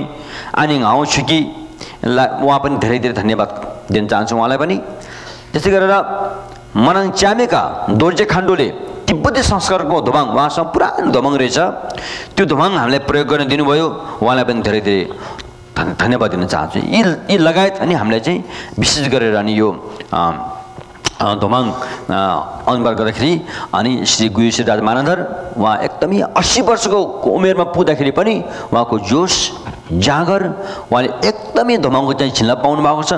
आनिङ हाउ छुकीलाई उहाँ पनि धेरै धेरै धन्यवाद दिन चाहन्छु उहाँलाई पनि। त्यस्तै गरेर मनाङ च्यामेका दोर्जे खान्डोले तिब्बती संस्कारको धोमाङ उहाँसँग पुरानो धोमाङ रहेछ। त्यो धोमाङ हामीलाई प्रयोग गर्न दिनुभयो। उहाँलाई पनि धेरै धेरै धन्यवाद दिन चाहन्छु। यी यी लगायत अनि हामीलाई चाहिँ विशेष गरेर अनि यो धोमाङ अनुवाद गर्दाखेरि अनि श्री गुरु श्री राज मानधर उहाँ एकदमै अस्सी वर्षको उमेरमा पुग्दाखेरि पनि उहाँको जोस जाँगर उहाँले एकदमै धोमाङको चाहिँ झिल्ला पाउनु भएको छ।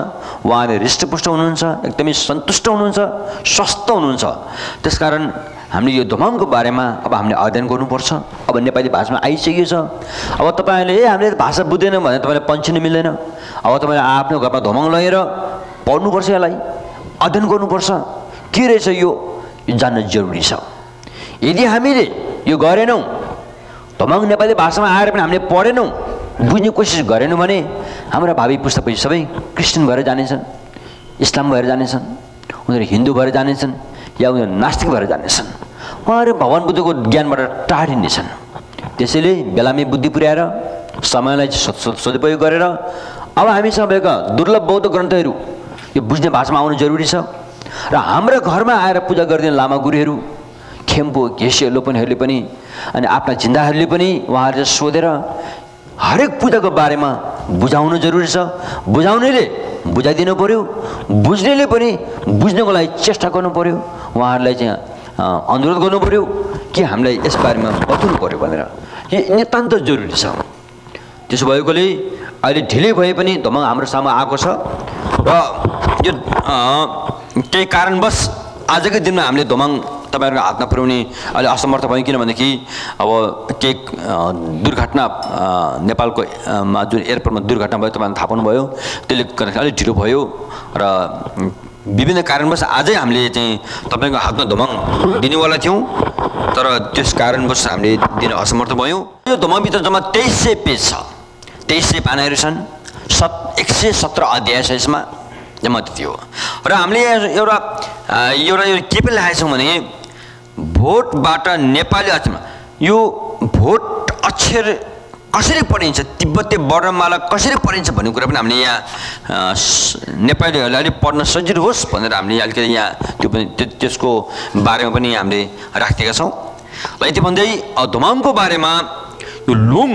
उहाँले हृष्टपुष्ट हुनुहुन्छ एकदमै सन्तुष्ट हुनुहुन्छ स्वस्थ हुनुहुन्छ। त्यसकारण हामीले यो धोमाङको बारेमा अब हामीले अध्ययन गर्नुपर्छ। अब नेपाली भाषामा आइसकेको छ। अब तपाईँहरूले ए हामीले भाषा बुझ्दैन भने तपाईँले पन्छिनु मिल्दैन अब तपाईँले आफ्नो घरमा धोमाङ लगेर पढ्नुपर्छ यसलाई। अध्ययन गर्नुपर्छ। के रहेछ यो? जान्न जरुरी छ। यदि हामीले यो गरेनौँ धमाङ नेपाली भाषामा आएर पनि हामीले पढेनौँ बुझ्ने कोसिस गरेनौँ भने हाम्रा भावी पुस्तापछि सबै क्रिस्चियन भएर जानेछन् इस्लाम भएर जानेछन् उनीहरू हिन्दू भएर जानेछन् या उनीहरू नास्तिक भएर जानेछन्। उहाँहरू भगवान् बुद्धको ज्ञानबाट टाढिनेछन्। त्यसैले बेलामै बुद्धि पुर्याएर समयलाई सदुपयोग गरेर अब हामीसँग भएका दुर्लभ बौद्ध ग्रन्थहरू यो बुझ्ने भाषामा आउनु जरुरी छ? र हाम्रा घरमा आएर पूजा गरिदिने लामा गुरुहरू खेम्पो घेसियो लोपनहरूले पनि अनि आफ्ना झिन्दाहरूले पनि उहाँहरूले सोधेर हरेक पूजाको बारेमा बुझाउनु जरुरी छ। बुझाउनेले बुझाइदिनु पऱ्यो बुझ्नेले पनि बुझ्नको लागि चेष्टा गर्नु पऱ्यो उहाँहरूलाई चाहिँ अनुरोध गर्नु पऱ्यो कि हामीलाई यस बारेमा बताउनु पऱ्यो भनेर। यो नितान्त जरुरी छ। त्यसो भएकोले अहिले ढिलै भए पनि धमाङ हाम्रो सामु आएको छ। र यो केही कारणवश आजकै दिनमा हामीले धोमाङ तपाईँहरूको हातमा पुर्याउने अहिले असमर्थ भयो किनभनेदेखि अब केही दुर्घटना नेपालको जुन एयरपोर्टमा दुर्घटना भयो तपाईँले थाहा पाउनुभयो त्यसले गर्दाखेरि अलिक ढिलो भयो र विभिन्न कारणवश आजै हामीले चाहिँ तपाईँको हातमा धोमाङ दिनेवाला थियौँ तर त्यस कारणवश हामीले दिन असमर्थ भयौँ। यो धोमाङभित्र जम्मा तेइस सय पेज छ। तेइस सय पानाहरू छन्। सत् एक सय सत्र अध्याय छ यसमा। जम्मा त्यति हो। र हामीले एउटा एउटा यो के पनि लेखेका छौँ भने भोटबाट नेपाली अक्षरमा यो भोट अक्षर कसरी पढिन्छ तिब्बती वर्णमाला कसरी पढिन्छ भन्ने कुरा पनि हामीले यहाँ नेपालीहरूलाई अलिक पढ्न सजिलो होस् भनेर हामीले अलिकति यहाँ त्यो पनि त्यसको बारेमा पनि हामीले राखिदिएका छौँ। र यति भन्दै धुमाङको बारेमा यो लुङ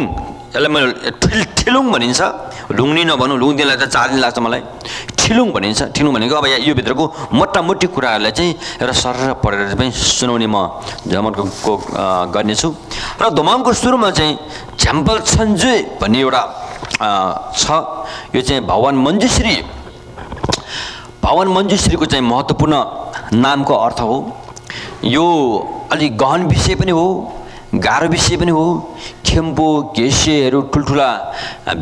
यसलाई मैले ठिल ठिलुङ भनिन्छ। लुङ्नी नभनौँ लुङदिनलाई त चार दिन लाग्छ मलाई। ठिलुङ भनिन्छ। ठिलुङ भनेको अब यो भित्रको मोटामोटी कुराहरूलाई चाहिँ एउटा सरर पढेर पनि सुनाउने म झमनको गर्नेछु। र धोमाङको सुरुमा चाहिँ झ्याम्पल छन्जे भन्ने एउटा छ। यो चाहिँ भगवान् मञ्जुश्री। भगवान् मञ्जुश्रीको चाहिँ महत्त्वपूर्ण नामको अर्थ हो। यो अलिक गहन विषय पनि हो। गाह्रो विषय पनि हो। खेम्पो घेसेहरू ठुल्ठुला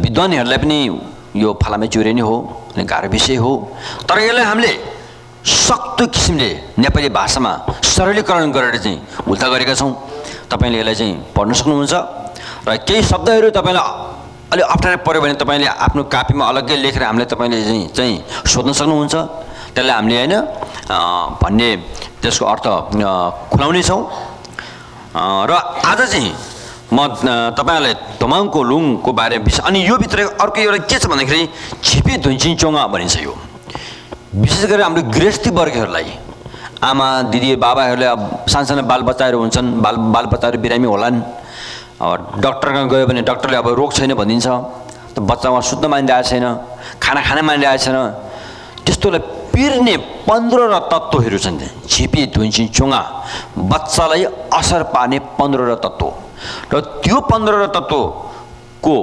विद्वानहरूलाई पनि यो फालामे चुरे नै हो गाह्रो विषय हो। तर यसलाई हामीले सक्दो किसिमले नेपाली भाषामा सरलीकरण गरेर चाहिँ उल्था गरेका छौँ। तपाईँले यसलाई चाहिँ पढ्न सक्नुहुन्छ। र केही शब्दहरू तपाईँलाई अलिक अप्ठ्यारो पऱ्यो भने तपाईँले आफ्नो कापीमा अलग्गै लेखेर हामीलाई तपाईँले चाहिँ चाहिँ सोध्न सक्नुहुन्छ। त्यसलाई हामीले होइन भन्ने त्यसको अर्थ खुलाउने छौँ। र आज चाहिँ म तपाईँहरूलाई धमाङको लुङको बारेमा विषय अनि यो भित्र अर्को एउटा के छ भन्दाखेरि छिपे धुइचिन चोङ्गा भनिन्छ यो। विशेष गरेर हाम्रो गृहस्थी वर्गहरूलाई आमा दिदी बाबाहरूले अब सानसानो बालबच्चाहरू हुन्छन् बाल बालबच्चाहरू बिरामी होलान्। अब डक्टर कहाँ गयो भने डक्टरले अब रोग छैन भनिदिन्छ। त बच्चा उहाँ सुत्न मानिरहेको छैन खाना खान मानिरहेको छैन। त्यस्तोलाई पिर्ने पन्ध्रवटा तत्त्वहरू छन् छिपी धुन्सी चुङ्गा बच्चालाई असर पार्ने पन्ध्रवटा तत्त्व र त्यो पन्ध्रवटा तत्त्वको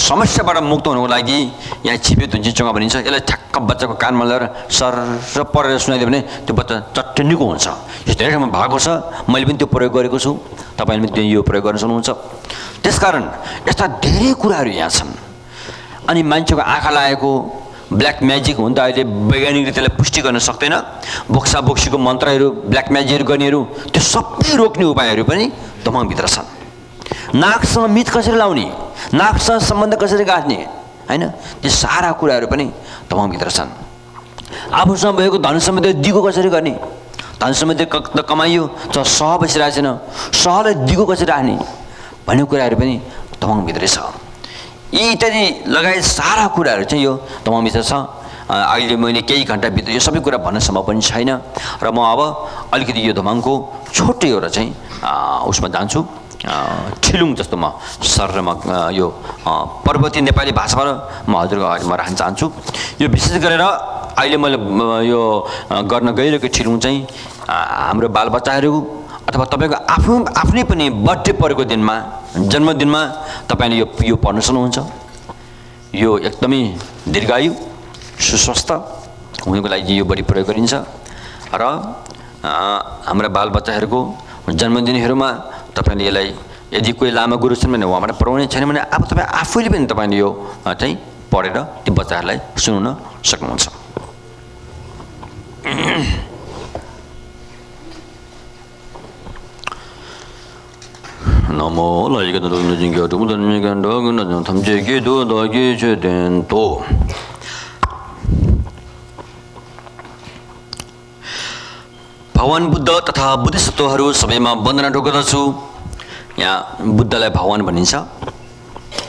समस्याबाट मुक्त हुनुको लागि यहाँ छिपे धुन्ची चुङ्गा भनिन्छ यसलाई ठ्याक्क बच्चाको कानमा ल्याएर सर र परेर सुनाइदियो भने त्यो बच्चा चट्टनीको हुन्छ यो धेरै ठाउँमा भएको छ मैले पनि त्यो प्रयोग गरेको छु तपाईँले पनि यो प्रयोग गर्न सक्नुहुन्छ त्यसकारण यस्ता धेरै कुराहरू यहाँ छन् अनि मान्छेको आँखा लागेको ब्ल्याक म्याजिक हुन त अहिले वैज्ञानिकले त्यसलाई पुष्टि गर्न सक्दैन। बोक्सा बोक्सीको मन्त्रहरू ब्ल्याक म्याजिकहरू गर्नेहरू त्यो सबै रोक्ने उपायहरू पनि दमाङभित्र छन्। नाकसँग मित कसरी लाउने? नाकसँग सम्बन्ध कसरी गाँच्ने होइन? त्यो सारा कुराहरू पनि दमाङभित्र छन्। आफूसँग भएको धन सम्बन्धी दिगो कसरी गर्ने? धन सम्बन्धी त कमाइयो त सह बसिरहेको छैन। सहलाई दिगो कसरी राख्ने? भन्ने कुराहरू पनि दमाङभित्रै छ। यी इत्यादि लगायत सारा कुराहरू चाहिँ यो तमामभित्र छ। अहिले मैले केही घन्टाभित्र यो सबै कुरा भन्न सम्भव पनि छैन। र म अब अलिकति यो धमाङको छोटो एउटा चाहिँ उसमा जान्छु। ठिलुङ जस्तो म सर म यो पर्वतीय नेपाली भाषाबाट म हजुरको अगाडि म राख्न चाहन्छु। यो विशेष गरेर अहिले मैले यो गर्न गइरहेको ठिलुङ चाहिँ हाम्रो बालबच्चाहरू अथवा तपाईँको आफ्नो आफ्नै पनि बर्थडे परेको दिनमा जन्मदिनमा तपाईँले यो यो पढ्न सक्नुहुन्छ। यो एकदमै दीर्घायु सुस्वस्थ हुनुको लागि यो बढी प्रयोग गरिन्छ। र हाम्रा बालबच्चाहरूको जन्मदिनहरूमा तपाईँले यसलाई यदि कोही लामा गुरु छन् भने उहाँबाट पढाउने छैन भने अब तपाईँ आफैले पनि तपाईँले यो चाहिँ पढेर ती बच्चाहरूलाई सुनाउन सक्नुहुन्छ। रुन जिंग टु मुदन निगन डगन न थमजे के दो दगे जे देन तो भगवान् बुद्ध तथा बुद्धिस्टहरू सबैमा वन्दना ढोक्दछु यहाँ बुद्धलाई भगवान् भनिन्छ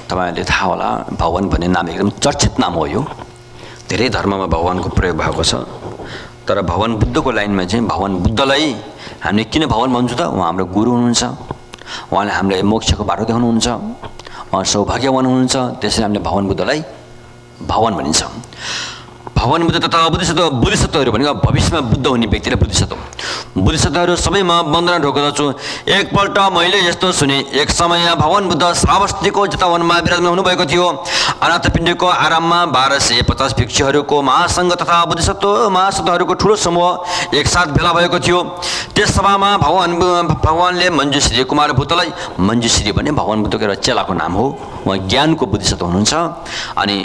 तपाईँहरूले थाहा होला भगवान् भन्ने नाम एकदम चर्चित नाम हो यो धेरै धर्ममा भगवान्को प्रयोग भएको छ तर भगवान् बुद्धको लाइनमा चाहिँ भगवान् बुद्धलाई हामीले किन भगवान् भन्छु त उहाँ हाम्रो गुरु हुनुहुन्छ उहाँले हामीलाई मोक्षको बाटो देखाउनुहुन्छ। उहाँ सौभाग्यवान हुनुहुन्छ। त्यसरी हामीले भगवान् बुद्धलाई भगवान् भनिन्छ। भगवान् बुद्ध तथा बुद्धिसत्व बुद्धिसत्वहरू भनेको भविष्यमा बुद्ध हुने व्यक्तिलाई बुद्धिसत्व बुद्धिसत्वहरू सबैमा वन्दना ढोक्दछु एकपल्ट मैले यस्तो सुने एक समय भगवान् बुद्ध श्रावस्तीको जतावनमा विराजमान हुनुभएको थियो। अनाथपिण्डको आराममा बाह्र सय पचास भिक्षुहरूको महासङ्घ तथा बुद्धिसत्व महासत्वहरूको ठुलो समूह एकसाथ भेला भएको थियो। त्यस सभामा भगवान् भगवान्ले मञ्जुश्री कुमार बुद्धलाई मञ्जुश्री भने भगवान् बुद्धको एउटा चेलाको नाम हो। उहाँ ज्ञानको बुद्धिसत्व हुनुहुन्छ। अनि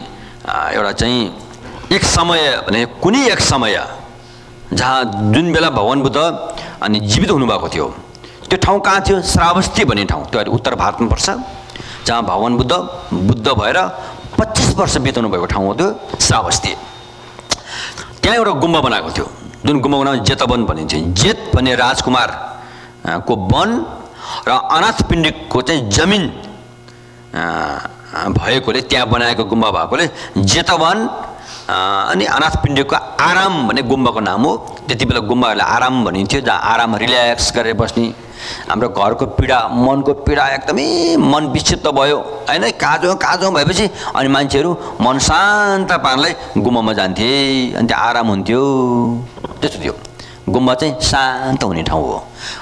एउटा चाहिँ एक समय भने कुनै एक समय जहाँ जुन बेला भगवान् बुद्ध अनि जीवित हुनुभएको थियो त्यो ठाउँ कहाँ थियो? श्रावस्ती भन्ने ठाउँ। त्यो अहिले उत्तर भारतमा पर्छ। जहाँ भगवान् बुद्ध बुद्ध भएर पच्चिस वर्ष बिताउनु भएको ठाउँ हो त्यो श्रावस्ती। त्यहाँ एउटा गुम्बा बनाएको थियो। जुन गुम्बा बनाएको जेतवन भनिन्थ्यो जेत भन्ने राजकुमार को वन र अनाथ पिण्डिकको चाहिँ जमिन भएकोले त्यहाँ बनाएको गुम्बा भएकोले जेतवन अनि अनाथ पिण्डको आराम भन्ने गुम्बाको नाम हो। त्यति बेला गुम्बाहरूलाई आराम भनिन्थ्यो जहाँ आराम रिल्याक्स गरेर बस्ने। हाम्रो घरको पीडा मनको पीडा एकदमै मन विक्षिप्त भयो। होइन काजो काजो भएपछि अनि मान्छेहरू मन शान्त पार्नलाई गुम्बामा जान्थे अनि त्यहाँ आराम हुन्थ्यो। त्यस्तो थियो। गुम्बा चाहिँ शान्त हुने ठाउँ हो।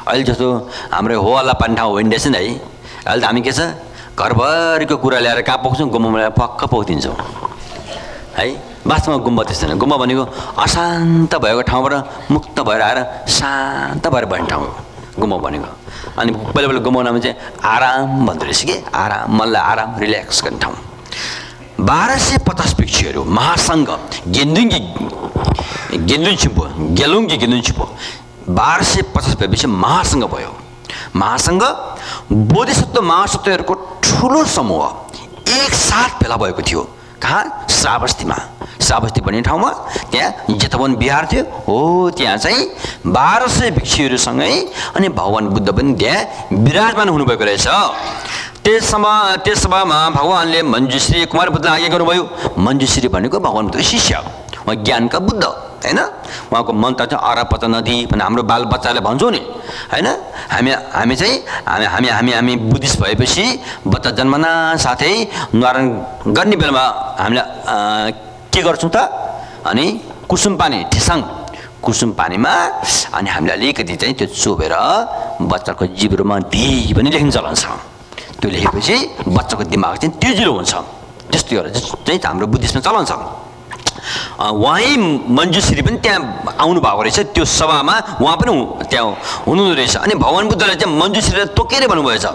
अहिले जस्तो हाम्रो हो होला पानी ठाउँ होइन रहेछ नि है अहिले त हामी के छ? घरभरिको कुरा ल्याएर कहाँ पाउँछौँ गुम्बामा ल्याएर पक्क पाउँदिन्छौँ है? वास्तवमा गुम्बा त्यस्तो होइन गुम्बा भनेको अशान्त भएको ठाउँबाट मुक्त भएर आएर शान्त भएर बस्ने ठाउँ गुम्बा भनेको। अनि पहिला पहिला गुम्बा नाम चाहिँ आराम भन्दो रहेछ कि? आराम मनलाई आराम रिल्याक्स गर्ने ठाउँ। बाह्र सय पचास पिक्चीहरू महासङ्घ गेन्दुङ्गी गेन्दुङ छिम्पो गेलुङ्गी गेन्दुङ छिम्पो बाह्र सय पचास भएपछि महासङ्घ भयो। महासङ्घ बोधिसत्व महासत्वहरूको ठुलो समूह एकसाथ भेला भएको थियो। कहाँ? श्रावस्तीमा। श्रावस्ती भन्ने ठाउँमा त्यहाँ जेतवन बिहार थियो। हो त्यहाँ चाहिँ बाह्र सय भिक्षीहरूसँगै अनि भगवान् बुद्ध पनि त्यहाँ विराजमान हुनुभएको रहेछ। त्यस समय त्यस सभामा भगवान्ले मञ्जुश्री कुमार बुद्ध आज्ञा गर्नुभयो। मञ्जुश्री भनेको भगवान् बुद्धको शिष्य उहाँ ज्ञानका बुद्ध होइन? उहाँको मन्त्र चाहिँ अरापत नदी भने हाम्रो बाल बच्चालाई भन्छौँ नि होइन? हामी हामी चाहिँ हामी हामी हामी हामी बुद्धिस्ट भएपछि बच्चा जन्मना साथै निवारण गर्ने बेलामा हामीलाई के गर्छौँ त? अनि कुसुम पानी ठिसाङ। कुसुम पानीमा अनि हामीले अलिकति चाहिँ त्यो चोबेर बच्चाको जिब्रोमा धी पनि लेख्ने चलन छ त्यो लेखेपछि बच्चाको दिमाग चाहिँ तेजिलो हुन्छ। त्यस्तो एउटा चाहिँ हाम्रो बुद्धिस्टमा चलन छ। उहाँ मन्जुश्री पनि त्यहाँ आउनु भएको रहेछ। त्यो सभामा उहाँ पनि त्यहाँ हुनुहुँदो रहेछ। अनि भगवान् बुद्धले चाहिँ मन्जुश्रीलाई तोकेर भन्नुभएछ।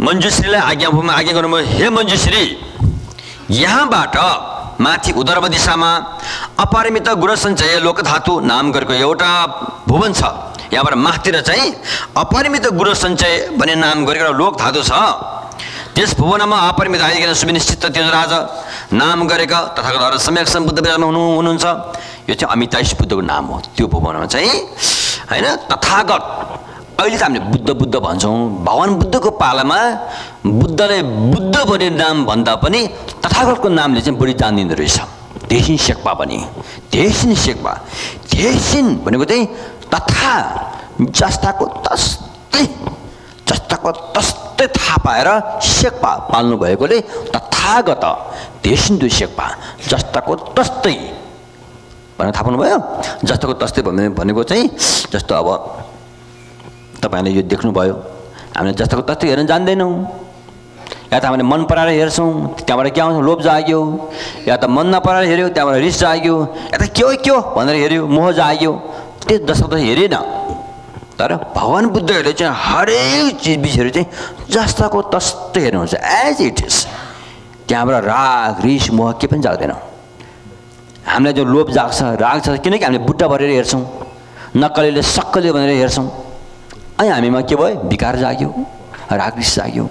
मन्जुश्रीलाई आज्ञा आज्ञा गर्नुभयो हे मन्जुश्री यहाँबाट माथि उदर्व दिशामा अपरिमित गुणसञ्चय लोकधातु नाम गरेको एउटा भुवन छ। यहाँबाट माथितिर चाहिँ अपरिमित गुणसञ्चय भन्ने नाम गरेको एउटा लोकधातु छ। त्यस भुवनमा अपरिमित आइकन सुविनिश्चित त्यो राज नाम गरेका तथा सम्यक बुद्ध विराजमा हुनु हुनुहुन्छ। यो चाहिँ अमिताइस बुद्धको नाम हो। त्यो भुवनमा चाहिँ होइन तथागत अहिले त हामीले बुद्ध बुद्ध भन्छौँ। भगवान् बुद्धको पालामा बुद्धले बुद्ध भन्ने नाम भन्दा पनि तथागतको नामले चाहिँ बढी जानिँदो रहेछ। धेसिन सेक्पा पनि। धेसिन सेक्पा धेसिन भनेको चाहिँ तथा जस्ताको तस्तै जस्ताको तस्तै थाहा पाएर सेक्पा पाल्नु भएकोले तथागत धेसिन दुई सेक्पा जस्ताको तस्तै। भनेर थाहा पाउनुभयो? जस्ताको तस्तै भनेको चाहिँ जस्तो अब तपाईँहरूले यो देख्नुभयो हामीले जस्तोको तस्तै हेर्न जान्दैनौँ। या त हामीले मन पराएर हेर्छौँ त्यहाँबाट के आउँछ लोभ जाग्यो। या त मन नपराएर हेऱ्यो त्यहाँबाट रिस जाग्यो। या त के हो के हो भनेर हेऱ्यो मोह जाग्यो। त्यो जस्तो त हेरेन। तर भगवान् बुद्धहरूले चाहिँ हरेक चिज बिचहरू चाहिँ जस्ताको तस्तै हेर्नुहुन्छ एज इट इज त्यहाँबाट राग रिस मोह के पनि जाग्दैन। हामीलाई जो लोभ जाग्छ राग छ किनकि हामीले बुट्टा भरेर हेर्छौँ नक्कलीले सक्कली भनेर हेर्छौँ। अनि हामीमा के भयो? विकार जाग्यो रागरिस जाग्यो।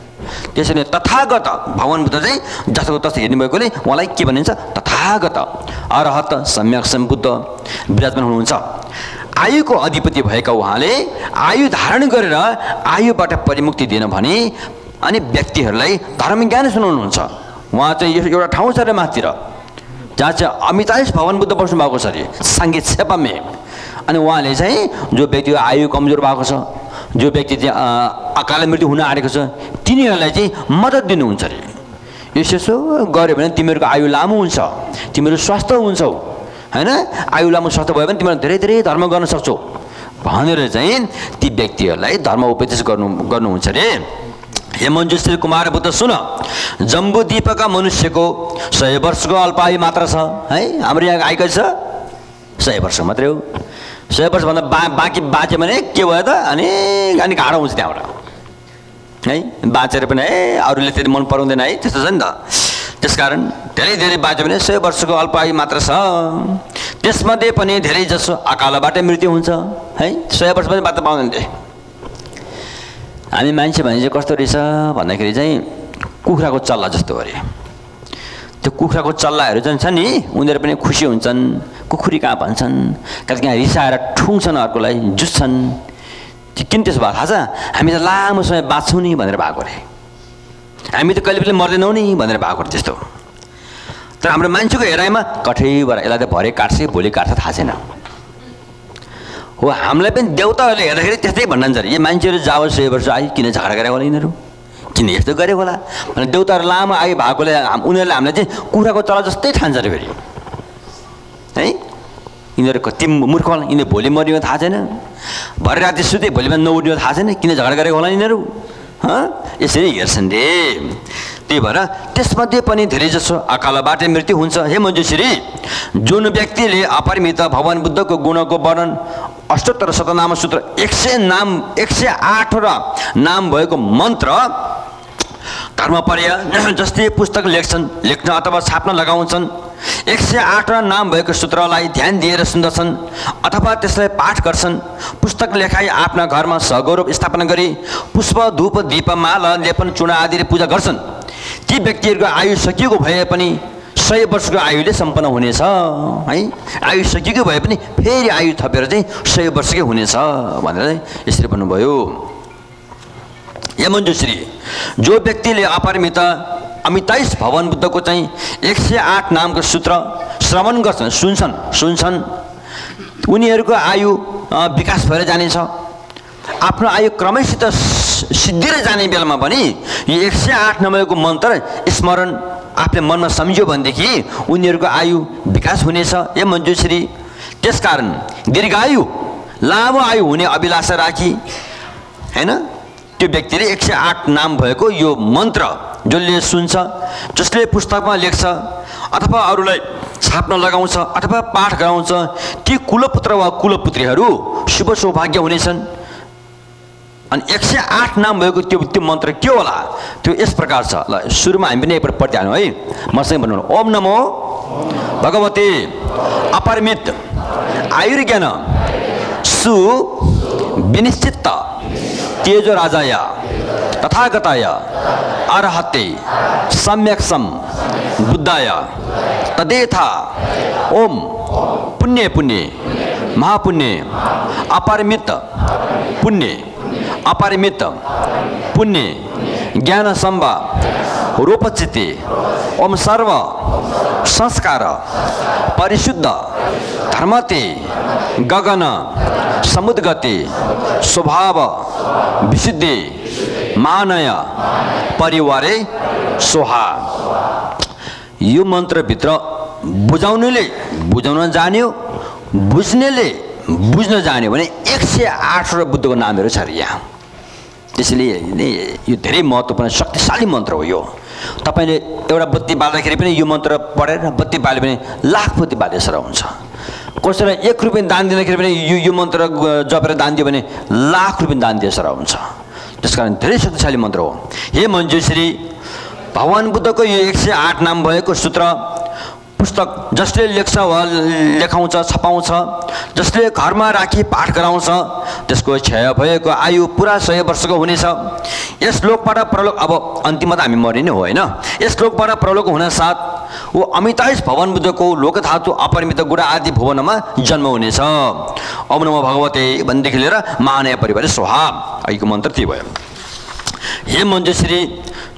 त्यसैले तथागत भगवान् बुद्ध चाहिँ जस्तो तस्तो हेर्नुभएकोले उहाँलाई के भनिन्छ? तथागत अरहत सम्यक सम्बुद्ध विराजमान हुनुहुन्छ। आयुको अधिपति भएका उहाँले आयु धारण गरेर आयुबाट परिमुक्ति दिन भने अनि व्यक्तिहरूलाई धर्म ज्ञान सुनाउनुहुन्छ। उहाँ चाहिँ एउटा ठाउँ छ अरे माथितिर। जहाँ चाहिँ अमिताइस भगवान् बुद्ध बस्नु भएको छ अरे साङ्गीत सेपामे। अनि उहाँले चाहिँ जो व्यक्तिको आयु कमजोर भएको छ जो व्यक्ति चाहिँ अकाल मृत्यु हुन आँटेको छ तिनीहरूलाई चाहिँ मद्दत दिनुहुन्छ अरे। यसो यसो गऱ्यो भने तिमीहरूको आयु लामो हुन्छ तिमीहरू स्वस्थ हुन्छौ होइन? आयु लामो स्वस्थ भयो भने तिमीहरू धेरै धेरै धर्म गर्न सक्छौ। भनेर चाहिँ ती व्यक्तिहरूलाई धर्म उपदेश गर्नु गर्नुहुन्छ अरे। हे मञ्जुश्री कुमार बुद्ध सुन। जम्बु द्वीपका मनुष्यको सय वर्षको अल्पायु मात्र छ है? हाम्रो यहाँ आएको छ। सय वर्ष मात्रै हो। सय वर्षभन्दा बा बाँकी बाँच्यो भने के भयो त? अनि अनि घाँडो हुन्छ त्यहाँबाट। है बाँचेर पनि है अरूले त्यति मन पराउँदैन है। त्यस्तो छ नि त। त्यसकारण धेरै धेरै बाँच्यो भने सय वर्षको अल्पायु मात्र छ। त्यसमध्ये पनि धेरै जसो अकालबाटै मृत्यु हुन्छ। है सय वर्ष पनि बाँच्न पाउँदैन थिए हामी मान्छे भने चाहिँ कस्तो रहेछ भन्दाखेरि चाहिँ कुखुराको चल्ला जस्तो अरे त्यो कुखुराको चल्लाहरू चाहिँ छ नि उनीहरू पनि खुसी हुन्छन् कुखुरी कहाँ भन्छन्? कति कहाँ रिसाएर ठुङ्छन् अर्कोलाई जुत्छन् किन त्यसो भएको थाहा छ? हामी त लामो समय बाँच्छौँ नि भनेर भएको अरे। हामी त कहिले पनि मर्दैनौँ नि भनेर भएको अरे त्यस्तो। तर हाम्रो मान्छेको हेराइमा कठैबाट यसलाई त भरे काट्छ भोलि काट्छ थाहा छैन। हो हामीलाई पनि देउताहरूले हेर्दाखेरि त्यस्तै भन्न जान्छ यो मान्छेहरू जाओस् सय वर्ष आयो किन झगडा गरेको होला यिनीहरू? किन यस्तो गरेको होला। भने देउताहरू लामो आयो भएकोले उनीहरूले हामीलाई चाहिँ कुखुराको चला जस्तै ठान्छ अरे फेरि। है? यिनीहरू कति मूर्ख होला। यिनीहरू भोलि मऱ्यो थाहा छैन। भरे राति सुते भोलिमा नउठ्यो थाहा छैन। किन झगडा गरेको होला यिनीहरू? यसरी हेर्छन् रे। त्यही भएर त्यसमध्ये पनि धेरै जसो अकालबाटै मृत्यु हुन्छ। हे मञ्जुश्री जुन व्यक्तिले अपरिमित भगवान् बुद्धको गुणको वर्णन अष्टोत्तर शतनाम सूत्र एक सय नाम एक सय आठवटा नाम भएको मन्त्र धर्मपर्य जस्तै पुस्तक लेख्छन् लेख्न अथवा छाप्न लगाउँछन्। एक सय आठवटा नाम भएको सूत्रलाई ध्यान दिएर सुन्दछन् अथवा त्यसलाई पाठ गर्छन्। पुस्तक लेखाइ आफ्ना घरमा सगौरव स्थापना गरी पुष्प धूप दीप माला लेपन चुना आदिले पूजा गर्छन्। ती व्यक्तिहरूको आयु सकिएको भए पनि सय वर्षको आयुले सम्पन्न हुनेछ है? आयु सकिएको भए पनि फेरि आयु थपेर चाहिँ सय वर्षकै हुनेछ भनेर यसरी भन्नुभयो। यमन्जुश्री जो व्यक्तिले अपरिमित अमिताइस भवन बुद्धको चाहिँ एक सय आठ नामको सूत्र श्रवण गर्छन् सुन्छन् सुन्छन् उनीहरूको आयु विकास भएर जानेछ। आफ्नो आयु क्रमैसित सिद्धिएर जाने बेलामा पनि यो एक सय आठ नम्बरको मन्त्र स्मरण आफूले मनमा सम्झ्यो भनेदेखि उनीहरूको आयु विकास हुनेछ। ए मञ्जुश्री त्यसकारण दीर्घायु लामो आयु हुने अभिलाषा राखी होइन त्यो व्यक्तिले एक सय आठ नाम भएको यो मन्त्र जसले सुन्छ जसले पुस्तकमा लेख्छ अथवा अरूलाई छाप्न लगाउँछ अथवा पाठ गराउँछ ती कुलपुत्र वा कुलपुत्रीहरू शुभ सौभाग्य हुनेछन्। अनि एक सय आठ नाम भएको त्यो त्यो मन्त्र के होला? त्यो यस प्रकार छ। ल सुरुमा हामी पनि एकपल्ट पढ्दै है। मसँग भन्नु ओम नमो भगवती अपरिमित आयुर्ज्ञान सु विनिश्चित तेजो राजाया तथागताया अरहते सम्यक सम बुद्धाया तदेथा ओम पुण्य पुण्य महापुण्य अपरमित पुण्य। अपरिमित पुण्य ज्ञान सम्भ रूपचित्ते ओम सर्व संस्कार परिशुद्ध धर्मते गगन समुद्गते स्वभाव विशुद्धि मानय परिवारे सोहा यो मन्त्रभित्र बुझाउनेले बुझाउन जान्यो बुझ्नेले बुझ्न जान्यो भने एक सय आठवटा बुद्धको नामहरू छ अरे यहाँ। त्यसैले यो धेरै महत्त्वपूर्ण शक्तिशाली मन्त्र हो यो। तपाईँले एउटा बत्ती बाल्दाखेरि पनि यो मन्त्र पढेर बत्ती बाल्यो भने लाख बत्ती बाले सर हुन्छ। कसैलाई एक रुपियाँ दान दिँदाखेरि पनि यो यो मन्त्र जपेर दान दियो भने लाख रुपियाँ दान दिए सर हुन्छ। त्यस कारण धेरै शक्तिशाली मन्त्र हो। हे मञ्जुश्री भगवान् बुद्धको यो एक सय आठ नाम भएको सूत्र पुस्तक जसले लेख्छ वा लेखाउँछ छपाउँछ जसले घरमा राखी पाठ गराउँछ त्यसको क्षय भएको आयु पुरा सय वर्षको हुनेछ। यस लोकबाट प्रलोक अब अन्तिममा त हामी मरिने हो होइन? यस लोकबाट प्रलोक हुन साथ ऊ अमिताइस भवन बुद्धको लोकधातु अपरिमित गुडा आदि भुवनमा जन्म हुनेछ। अब नम भगवते भनेदेखि लिएर महानय परिवार स्वभाव अहिलेको मन्त्र त्यही भयो? हे मञ्जुश्री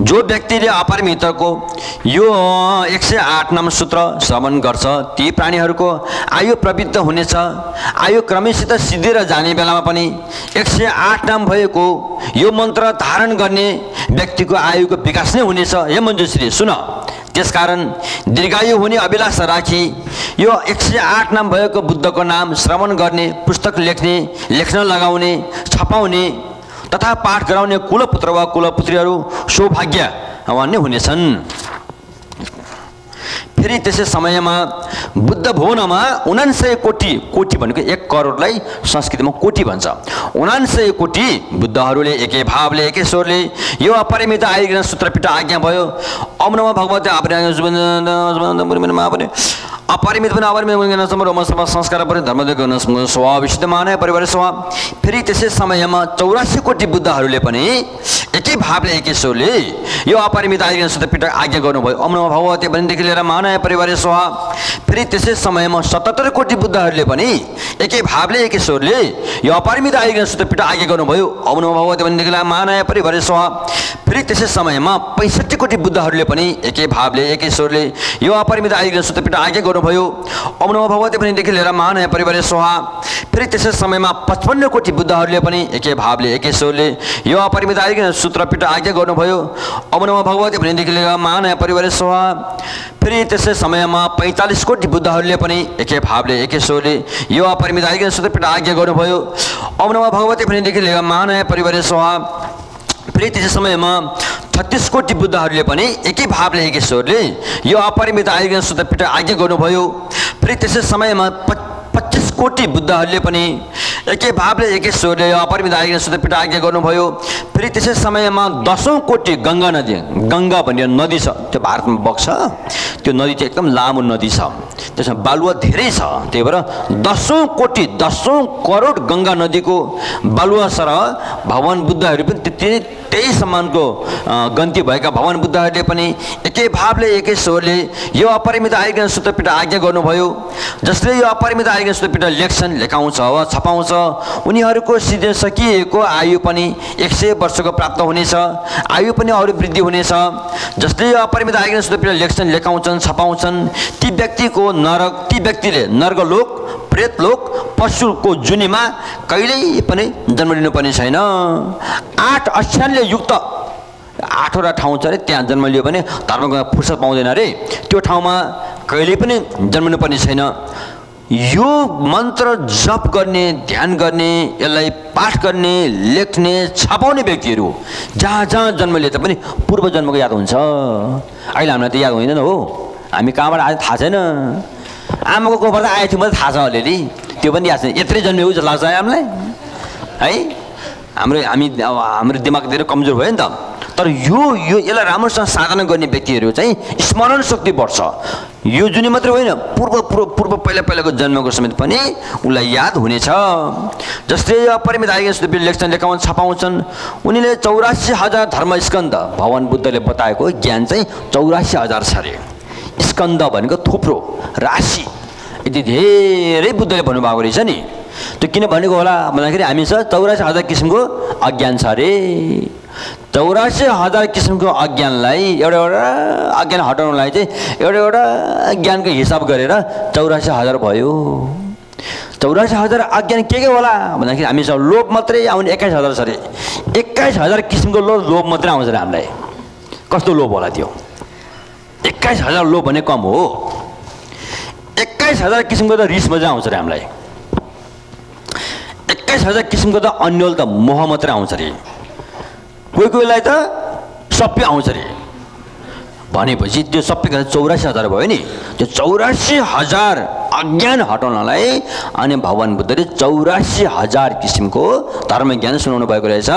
जो व्यक्तिले अपरिमितको यो एक सय आठ नाम सूत्र श्रवण गर्छ ती प्राणीहरूको आयु प्रवृत्त हुनेछ। आयु क्रमैसित सिद्धेर जाने बेलामा पनि एक सय आठ नाम भएको यो मन्त्र धारण गर्ने व्यक्तिको आयुको विकास नै हुनेछ। हे मञ्जुश्री सुन। त्यसकारण दीर्घायु हुने अभिलाषा राखी यो एक सय आठ नाम भएको बुद्धको नाम श्रवण गर्ने पुस्तक लेख्ने लेख्न लगाउने छपाउने तथा पाठ गराउने कुलपुत्र वा कुलपुत्रीहरू सौभाग्यवान नै हुनेछन्। फेरि त्यसै समयमा बुद्ध भुवनमा उनान्सय कोटी कोटी भनेको एक करोडलाई संस्कृतिमा कोटी भन्छ। उनान्सय कोटी बुद्धहरूले एकै भावले एकै स्वरले यो अपरिमित आइकन सूत्रपिट आज्ञा भयो। अमनमा भगवती अपरिमित पनि अपरिमित संस्कार पनि धर्म स्वभाव विशुद्ध माने परिवार स्वभाव फेरि त्यसै समयमा चौरासी कोटी बुद्धहरूले पनि एकै भावले एकै स्वरले यो अपरिमित आइकन सूत्रपिट आज्ञा गर्नुभयो। अमनमा भगवती भनेदेखि लिएर मानव परिवार स्वभाव फेरि त्यसै समयमा सतहत्तर कोटी बुद्धहरूले पनि एकै भावले एकै स्वरले यो अपरिमित आइकन सूत्रपिट आज्ञा गर्नुभयो। अमनमा भगवती भनेदेखि मानव परिवार स्वभाव फेरि त्यसै समयमा पैँसठी कोटी बुद्धहरूले पनि एकै भावले एकै स्वरले यो अपरिमित आइकन सूत्रपिट आज्ञा गर्नुभयो। अमनमा भगवती भनेदेखि लिएर मानव परिवार स्वभाव फेरि त्यसै समयमा पचपन्न कोटी बुद्धहरूले पनि एकै भावले एकै स्वरले यो अपरिमित आइकन सूत्रपिट आज्ञा गर्नुभयो। अमनमा भगवती भनेदेखि लिएर मानव परिवार स्वभाव फेरि त्यसै समयमा पैँतालिस कोटी बुद्धहरूले पनि एकै भावले एकै स्वरले यो अपरिमित आइकन सूत्रपिट आज्ञा गर्नुभयो। अमनमा भगवती भनेदेखि लिएर मानव परिवार स्वभाव फेरि त्यसै समयमा छत्तिस कोटी बुद्धहरूले पनि एकै भावले एकै स्वरले यो अपरिमित आइकन सूत्रपिट आज्ञा गर्नुभयो। फेरि त्यसै समयमा पच्चिस कोटी बुद्धहरूले पनि एकै भावले एकै स्वरले अपरिमित आइकन सूत्रपिट आज्ञा गर्नुभयो। फेरि त्यसै समयमा दसौँ कोटी गङ्गा नदी गङ्गा भन्ने नदी छ त्यो भारतमा बग्छ। त्यो नदी चाहिँ एकदम लामो नदी छ। त्यसमा बालुवा धेरै छ। त्यही भएर दसौँ कोटी दसौँ करोड गङ्गा नदीको बालुवा सरह भगवान् बुद्धहरू पनि त्यति नै त्यही समानको गन्ती भएका भगवान् बुद्धहरूले पनि एकै भावले एकै स्वरले यो अपरिमित आइकन सूत्रपिट आज्ञा गर्नुभयो। जसले यो अपरिमित आइकन सूत्रपिट लेख्छन् लेखाउँछ वा छपाउँछ उनीहरूको सकिएको आयु पनि एक सय वर्षको प्राप्त हुनेछ आयु पनि अरू वृद्धि हुनेछ। जसले अपरिमित आइकन सूत्रपिट लेख्छन् लेखाउँछन् छपाउँछन् ती व्यक्तिको नरक ती व्यक्तिले नर्गलोक प्रेतलोक पशुको जुनीमा कहिल्यै पनि जन्म लिनुपर्ने छैन। आठ अक्षरले युक्त आठवटा ठाउँ छ अरे त्यहाँ जन्म लियो भने धर्मको फुर्सद पाउँदैन अरे। त्यो ठाउँमा कहिले पनि जन्मिनु पर्ने छैन। यो मन्त्र जप गर्ने ध्यान गर्ने यसलाई पाठ गर्ने लेख्ने छपाउने व्यक्तिहरू जहाँ जहाँ जन्म लिए तापनि पूर्व जन्मको याद हुन्छ। अहिले हामीलाई त याद हुँदैन हो। हामी कहाँबाट आयो थाहा छैन। आमाको कोबाट आएको थियो मात्रै थाहा छ अलिअलि। त्यो पनि याद छैन यत्रै जन्मेको जस्तो लाग्छ हामीलाई। है? हाम्रो हामी अब हाम्रो दिमाग धेरै कमजोर भयो नि त। तर यो यो यसलाई राम्रोसँग साधना गर्ने व्यक्तिहरू चाहिँ स्मरण शक्ति बढ्छ। यो जुनी मात्रै होइन पूर्व पूर्व पूर्व पहिला पहिलाको जन्मको समेत पनि उसलाई याद हुनेछ। जस्तै अपरिमित आएका लेख्छन् लेखाउँछन् छपाउँछन्। उनीले चौरासी हजार धर्म स्कन्द भगवान् बुद्धले बताएको ज्ञान चाहिँ चौरासी हजार छ अरे स्कन्द भनेको थुप्रो राशि। यति धेरै बुद्धले भन्नुभएको रहेछ नि। त्यो किन भनेको होला भन्दाखेरि हामीसँग चौरासी हजार किसिमको अज्ञान छ अरे चौरासी हजार किसिमको अज्ञानलाई एउटा एउटा अज्ञान हटाउनलाई चाहिँ एउटा एउटा ज्ञानको हिसाब गरेर चौरासी हजार भयो। चौरासी हजार अज्ञान के के होला भन्दाखेरि हामीसँग लोभ मात्रै आउने एक्काइस हजार छ अरे एक्काइस हजार किसिमको लोभ लोभ मात्रै आउँछ अरे हामीलाई। कस्तो लोभ होला त्यो? एक्काइस हजार लोभ भने कम हो। एक्काइस हजार किसिमको त रिस मजा आउँछ अरे हामीलाई। एक्काइस हजार किसिमको त अन्यल त मोह मात्रै आउँछ अरे कोही कोहीलाई त सबै आउँछ अरे। भनेपछि त्यो सबै गरेर चौरासी हजार भयो नि। त्यो चौरासी हजार अज्ञान हटाउनलाई अनि भगवान् बुद्धले चौरासी हजार किसिमको धर्म ज्ञान सुनाउनु भएको रहेछ।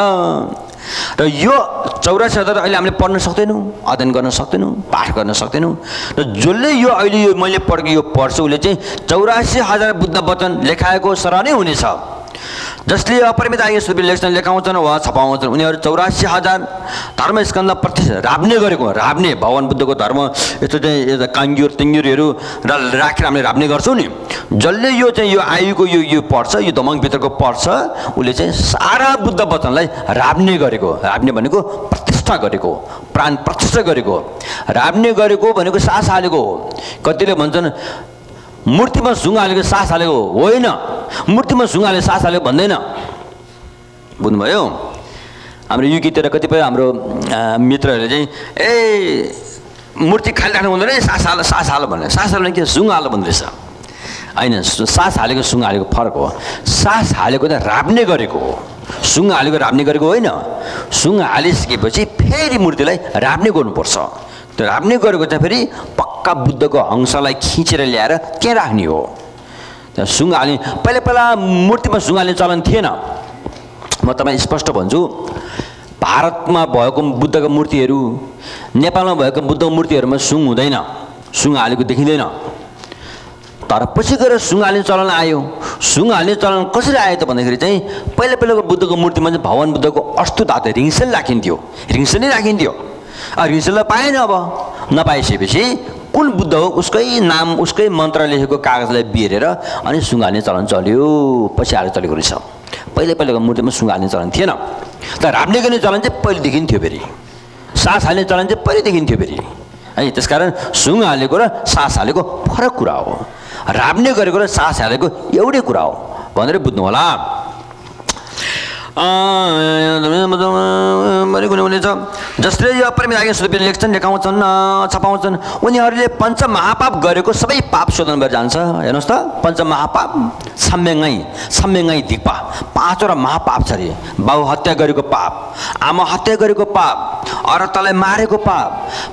र यो चौरासी हजार अहिले हामीले पढ्न सक्दैनौँ अध्ययन गर्न सक्दैनौँ पाठ गर्न सक्दैनौँ। र जसले यो अहिले यो मैले पढेको यो पढ्छु उसले चाहिँ चौरासी हजार बुद्ध वचन लेखाएको सरह नै हुनेछ। जसले अपरिमित सुबि लेख्छन् लेखाउँछन् वा छपाउँछन् उनीहरू चौरासी हजार धर्म स्कन्द प्रति राप्ने गरेको राप्ने भगवान् बुद्धको धर्म यस्तो चाहिँ यता काङ्ग्युर तिङ्ग्युरहरू र राखेर हामीले राप्ने गर्छौँ नि। जसले यो चाहिँ यो आयुको यो यो पढ्छ यो दमङभित्रको पढ्छ उसले चाहिँ सारा बुद्ध वचनलाई राप्ने गरेको राप्ने भनेको प्रतिष्ठा गरेको प्राण प्रतिष्ठा गरेको राप्ने गरेको भनेको सास हालेको हो। कतिले भन्छन् मूर्तिमा सुँग हालेको सास हालेको होइन। मूर्तिमा सुँग हालेको सास हालेको भन्दैन। बुझ्नुभयो? हाम्रो युगीतिर कतिपय हाम्रो मित्रहरूले चाहिँ ए मूर्ति खाली राख्नु हुँदैन सास हाल सास हाल भनेर। सास हाल्नु के? सुँग हाल भन्दो रहेछ। होइन सास हालेको सुँग हालेको फरक हो। सास हालेको त राप्ने गरेको हो। सुँग हालेको राप्ने गरेको होइन। सुँग हालिसकेपछि फेरि मूर्तिलाई राप्ने गर्नुपर्छ। त्यो राप्ने गरेको चाहिँ फेरि पक्का बुद्धको हंसलाई खिचेर ल्याएर त्यहाँ राख्ने हो। त्यहाँ सुँग हाल्ने पहिला पहिला मूर्तिमा सुँग चलन थिएन। म तपाईँ स्पष्ट भन्छु भारतमा भएको बुद्धको मूर्तिहरू नेपालमा भएको बुद्धको मूर्तिहरूमा सुङ हुँदैन सुङ हालेको देखिँदैन। तर पछि गएर सुङ हाल्ने चलन आयो। सुङ हाल्ने चलन कसरी आयो त भन्दाखेरि चाहिँ पहिला पहिलाको बुद्धको मूर्तिमा चाहिँ भगवान् बुद्धको अस्तुत हात रिङ्सेल राखिन्थ्यो। रिङ्सेल नै राखिन्थ्यो। रिङ्सेललाई पाएन अब। नपाइसकेपछि कुन बुद्ध हो उसकै नाम उसकै मन्त्र लेखेको कागजलाई बिहेरेर अनि सुङ हाल्ने चलन चल्यो। पछि आएर चलेको रहेछ। पहिला पहिलाको मूर्तिमा सुङ हाल्ने चलन थिएन। तर राप्ने गर्ने चलन चाहिँ पहिलेदेखि थियो फेरि। सास हाल्ने चलन चाहिँ पहिलेदेखि थियो फेरि। है त्यसकारण सुङ हालेको र सास हालेको फरक कुरा हो। राप्ने गरेको र सास हालेको एउटै कुरा हो। भनेर बुझ्नु होला हुनेछ जसले यो अपरिमित आगे सुपी लेख्छन् लेखाउँछन् छपाउँछन् उनीहरूले पञ्च महापाप गरेको सबै पाप शोधन भएर जान्छ हेर्नुहोस् त पञ्च महापाप छम्मेङ्गाई छम्मेङ्गाई धिक्पा पाँचवटा महापाप छ अरे बाउ हत्या गरेको पाप आमा हत्या गरेको पाप अरतलाई मारेको पाप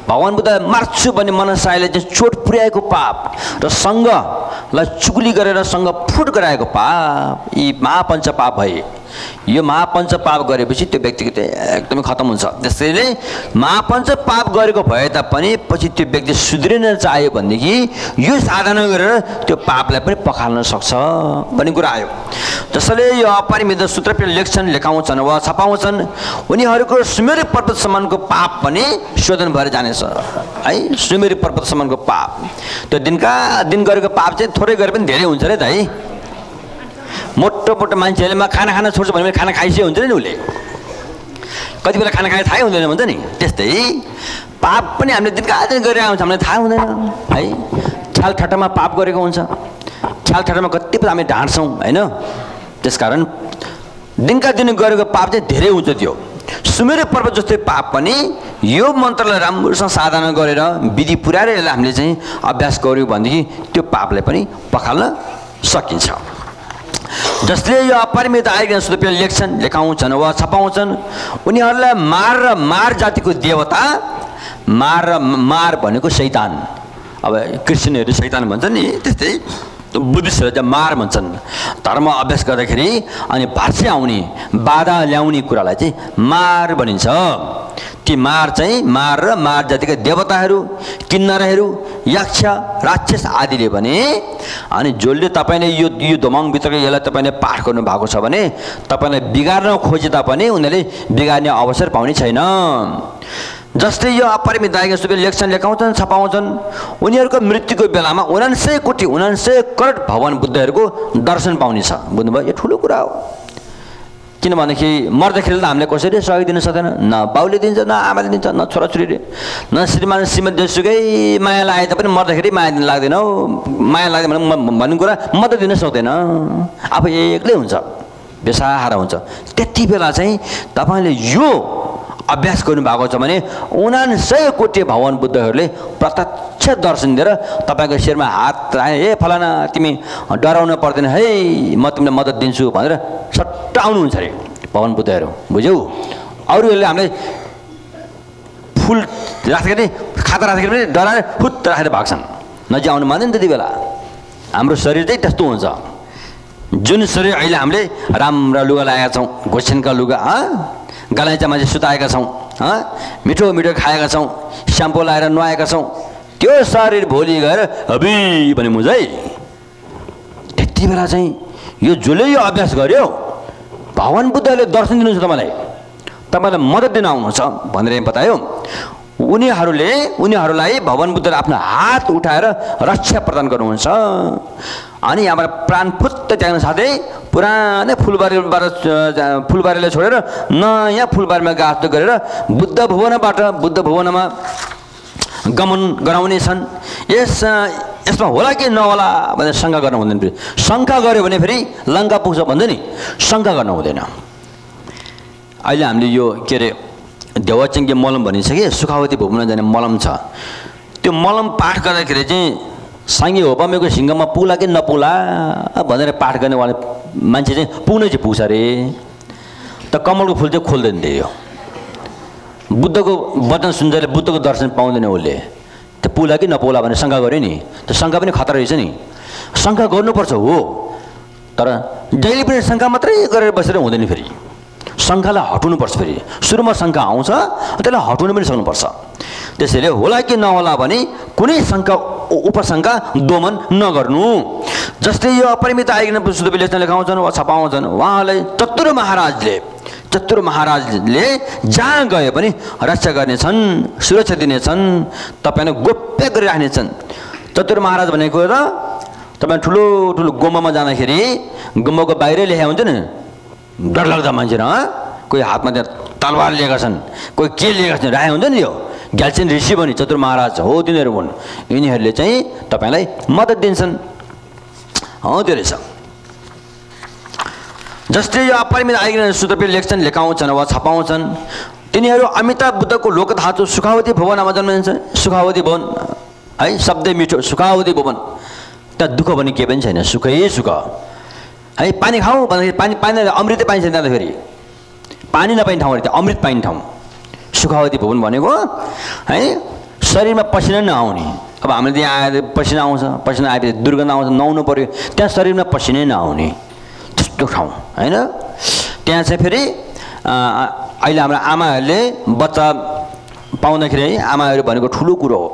भगवान् बुद्ध मार्छु भन्ने मनसायले चाहिँ चोट पुर्याएको पाप र सङ्घलाई चुगली गरेर सङ्घ फुट गराएको पाप यी महापञ्च पाप भए यो महापञ्च पाप गरेपछि त्यो व्यक्तिको चाहिँ एकदमै खतम हुन्छ। त्यसैले महापञ्च पाप गरेको भए तापनि पछि त्यो व्यक्ति सुध्रिन चाह्यो भनेदेखि यो साधना गरेर त्यो पापलाई पनि पखाल्न सक्छ भन्ने कुरा आयो। जसले यो अपरिमित सूत्र लेख्छन् लेखाउँछन् वा छपाउँछन् उनीहरूको सुमेरी पर्वत समानको पाप पनि शोधन भएर जानेछ। है सुमेरी पर्वत समानको पाप। त्यो दिनका दिन गरेको पाप चाहिँ थोरै गरे पनि धेरै हुन्छ अरे त है। मोटो मोटो मान्छेहरूले खाना खान छोड्छ भने खाना खाइसक्यो हुन्छ नि उसले। कति बेला खाना खाएर थाहै हुँदैन भन्छ नि। त्यस्तै पाप पनि हामीले दिनका दिन गरेर आउँछ हामीलाई थाहा हुँदैन। है? छ्याल ठट्टामा पाप गरेको हुन्छ। छ्याल ठट्टामा कति बेला हामी ढाँट्छौँ होइन? त्यसकारण दिनका दिन गरेको पाप चाहिँ धेरै हुन्छ त्यो। सुमेर पर्वत जस्तै पाप पनि यो मन्त्रलाई राम्रोसँग साधना गरेर विधि पुऱ्याएर यसलाई हामीले चाहिँ अभ्यास गऱ्यौँ भनेदेखि त्यो पापलाई पनि पखाल्न सकिन्छ। जसले यो अपरिमित आइकन सुदुपयोग लेख्छन् लेखाउँछन् वा छपाउँछन् उनीहरूलाई मार र मार जातिको देवता मार र मार भनेको सैतान अब क्रिस्चियनहरू सैतान भन्छन् नि त्यस्तै। बुद्धिस्टहरू चाहिँ मार भन्छन्। धर्म अभ्यास गर्दाखेरि अनि भाषा आउने बाधा ल्याउने कुरालाई चाहिँ मार भनिन्छ। ती मार चाहिँ मार र मार जातिका देवताहरू किन्नरहरू यक्ष राक्षस आदिले भने अनि जसले तपाईँले यो यो दोमाङभित्रको यसलाई तपाईँले पाठ गर्नु भएको छ भने तपाईँलाई बिगार्न खोजे तापनि उनीहरूले बिगार्ने अवसर पाउने छैन जस्तै यो अपरिमित दायका सुबे लेख्छन् लेखाउँछन् छपाउँछन् उनीहरूको मृत्युको बेलामा उनान्सय कोटी उनान्सय करोड भवन बुद्धहरूको दर्शन पाउने छ। बुझ्नुभयो? यो ठुलो कुरा हो। किनभनेदेखि मर्दाखेरि त हामीले कसरी सहयोग दिन सक्दैन न बाउले दिन्छ न आमाले दिन्छ न छोराछोरीले। न श्रीमान श्रीमती जेसुकै माया लागे तापनि मर्दाखेरि माया दिन लाग्दैन हौ। माया लाग्दैन भने भन्ने कुरा म त दिन सक्दैन। आफू एक्लै हुन्छ। बेसाहारा हुन्छ। त्यति बेला चाहिँ तपाईँले यो अभ्यास गर्नुभएको छ भने उनासय कोटी भगवान् बुद्धहरूले प्रत्यक्ष दर्शन दिएर तपाईँको शिरमा हात राखे ए फलाना तिमी डराउनु पर्दैन है म तिमीलाई मद्दत दिन्छु भनेर सट्ट आउनुहुन्छ अरे भगवान् बुद्धहरू। बुझ्यौ? अरूहरूले हामीलाई फुल राख्दाखेरि खाता राख्दाखेरि पनि डराएर फुत्त राखेर भाग्छन् नजिक आउनु मान्दैन त्यति बेला। हाम्रो शरीर चाहिँ त्यस्तो हुन्छ। जुन शरीर अहिले हामीले राम्रा लुगा लगाएका छौँ घोसेनका लुगा गलाइँचामा चाहिँ सुताएका छौँ मिठो मिठो खाएका छौँ स्याम्पो लगाएर नुहाएका छौँ। त्यो शरीर भोलि गएर हबी भने मुज त्यति बेला चाहिँ यो जसले यो अभ्यास गर्यो भगवान् बुद्धले दर्शन दिनुहुन्छ तपाईँलाई। तपाईँलाई मद्दत दिन आउनुहुन्छ भनेर बतायो। उनीहरूले उनीहरूलाई भगवान् बुद्धले आफ्नो हात उठाएर रक्षा प्रदान गर्नुहुन्छ। अनि यहाँबाट प्राण फुत्त त्याग्न साथै पुरानै फुलबारीबाट फुलबारीलाई छोडेर नयाँ फुलबारीमा गाँस गरेर बुद्ध भुवनबाट बुद्ध भुवनमा गमन गराउने छन्। यस यसमा होला कि नहोला भनेर शङ्का गर्न हुँदैन फेरि। शङ्का गऱ्यो भने फेरि लङ्का पुग्छ भन्दै नि शङ्का गर्न हुँदैन। अहिले हामीले यो के अरे देवाचङ्गे मलम भनिन्छ कि सुखावती भूमिमा जाने मलम छ। त्यो मलम पाठ गर्दाखेरि चाहिँ साङ्गे होपामेको सिङ्गमा पुग्ला कि नपुग्ला भनेर पाठ गर्ने वाला मान्छे चाहिँ पुग्नै चाहिँ पुग्छ अरे। त कमलको फुल चाहिँ खोल्दैन थियो बुद्धको वचन सुन्दाले बुद्धको दर्शन पाउँदैन उसले। त्यो पुग्ला कि नपुग्ला भनेर शङ्का गऱ्यो नि? त्यो शङ्का पनि खतरा रहेछ नि। शङ्का गर्नुपर्छ हो। तर जहिले पनि शङ्का मात्रै गरेर बसेर हुँदैन फेरि। शङ्कालाई हटाउनुपर्छ फेरि। सुरुमा शङ्का आउँछ त्यसलाई हटाउनु पनि सक्नुपर्छ। त्यसैले होला कि नहोला भने कुनै शङ्का उपशङ्का दोमन नगर्नु। जस्तै यो अपरिमित आइकन शुद्ध विलेचन लेखाउँछन् वा छपाउँछन् उहाँलाई चतुर महाराजले चतुर महाराजले जहाँ गए पनि रक्षा गर्नेछन् सुरक्षा दिनेछन् तपाईँलाई गोप्य गरिराख्नेछन्। चतुर महाराज भनेको र तपाईँ ठुलो ठुलो गुम्बामा जाँदाखेरि गुम्बाको बाहिरै लेखा हुन्छ नि डरलाग्दा मान्छे र कोही हातमा त्यहाँ तलवार लिएका छन् कोही के लिएका छन् राखेको हुन्छ नि यो। घ्याल्सिन ऋषि भने चतुर महाराज हो तिनीहरू हुन् यिनीहरूले चाहिँ तपाईँलाई मद्दत दिन्छन्। हो त्यो रहेछ। जसले यो अपरिमित आइकन सुतपी लेख्छन् लेखाउँछन् वा छपाउँछन्। तिनीहरू अमिताभ बुद्धको लोकधातु सुखावती भवनमा जन्मिन्छ। सुखावती भवन है शब्दै मिठो सुखावती भवन। त्यहाँ दुःख भने केही पनि छैन। सुखै सुख। है पानी खाऊ भन्दाखेरि पानी पानी अमृतै पाइन्छ त्यहाँ फेरि। पानी नपाइने ठाउँ त्यहाँ अमृत पाइने ठाउँ। सुखावती भवन भनेको है शरीरमा पसिना नआउने। अब हामीले त्यहाँ आएर पसिना आउँछ पसिना आएपछि दुर्गन्ध आउँछ नुहाउनु पऱ्यो त्यहाँ शरीरमा पसिनै नआउने। त्यस्तो ठाउँ होइन? त्यहाँ चाहिँ फेरि अहिले हाम्रो आमाहरूले बच्चा पाउँदाखेरि आमाहरू भनेको ठुलो कुरो हो।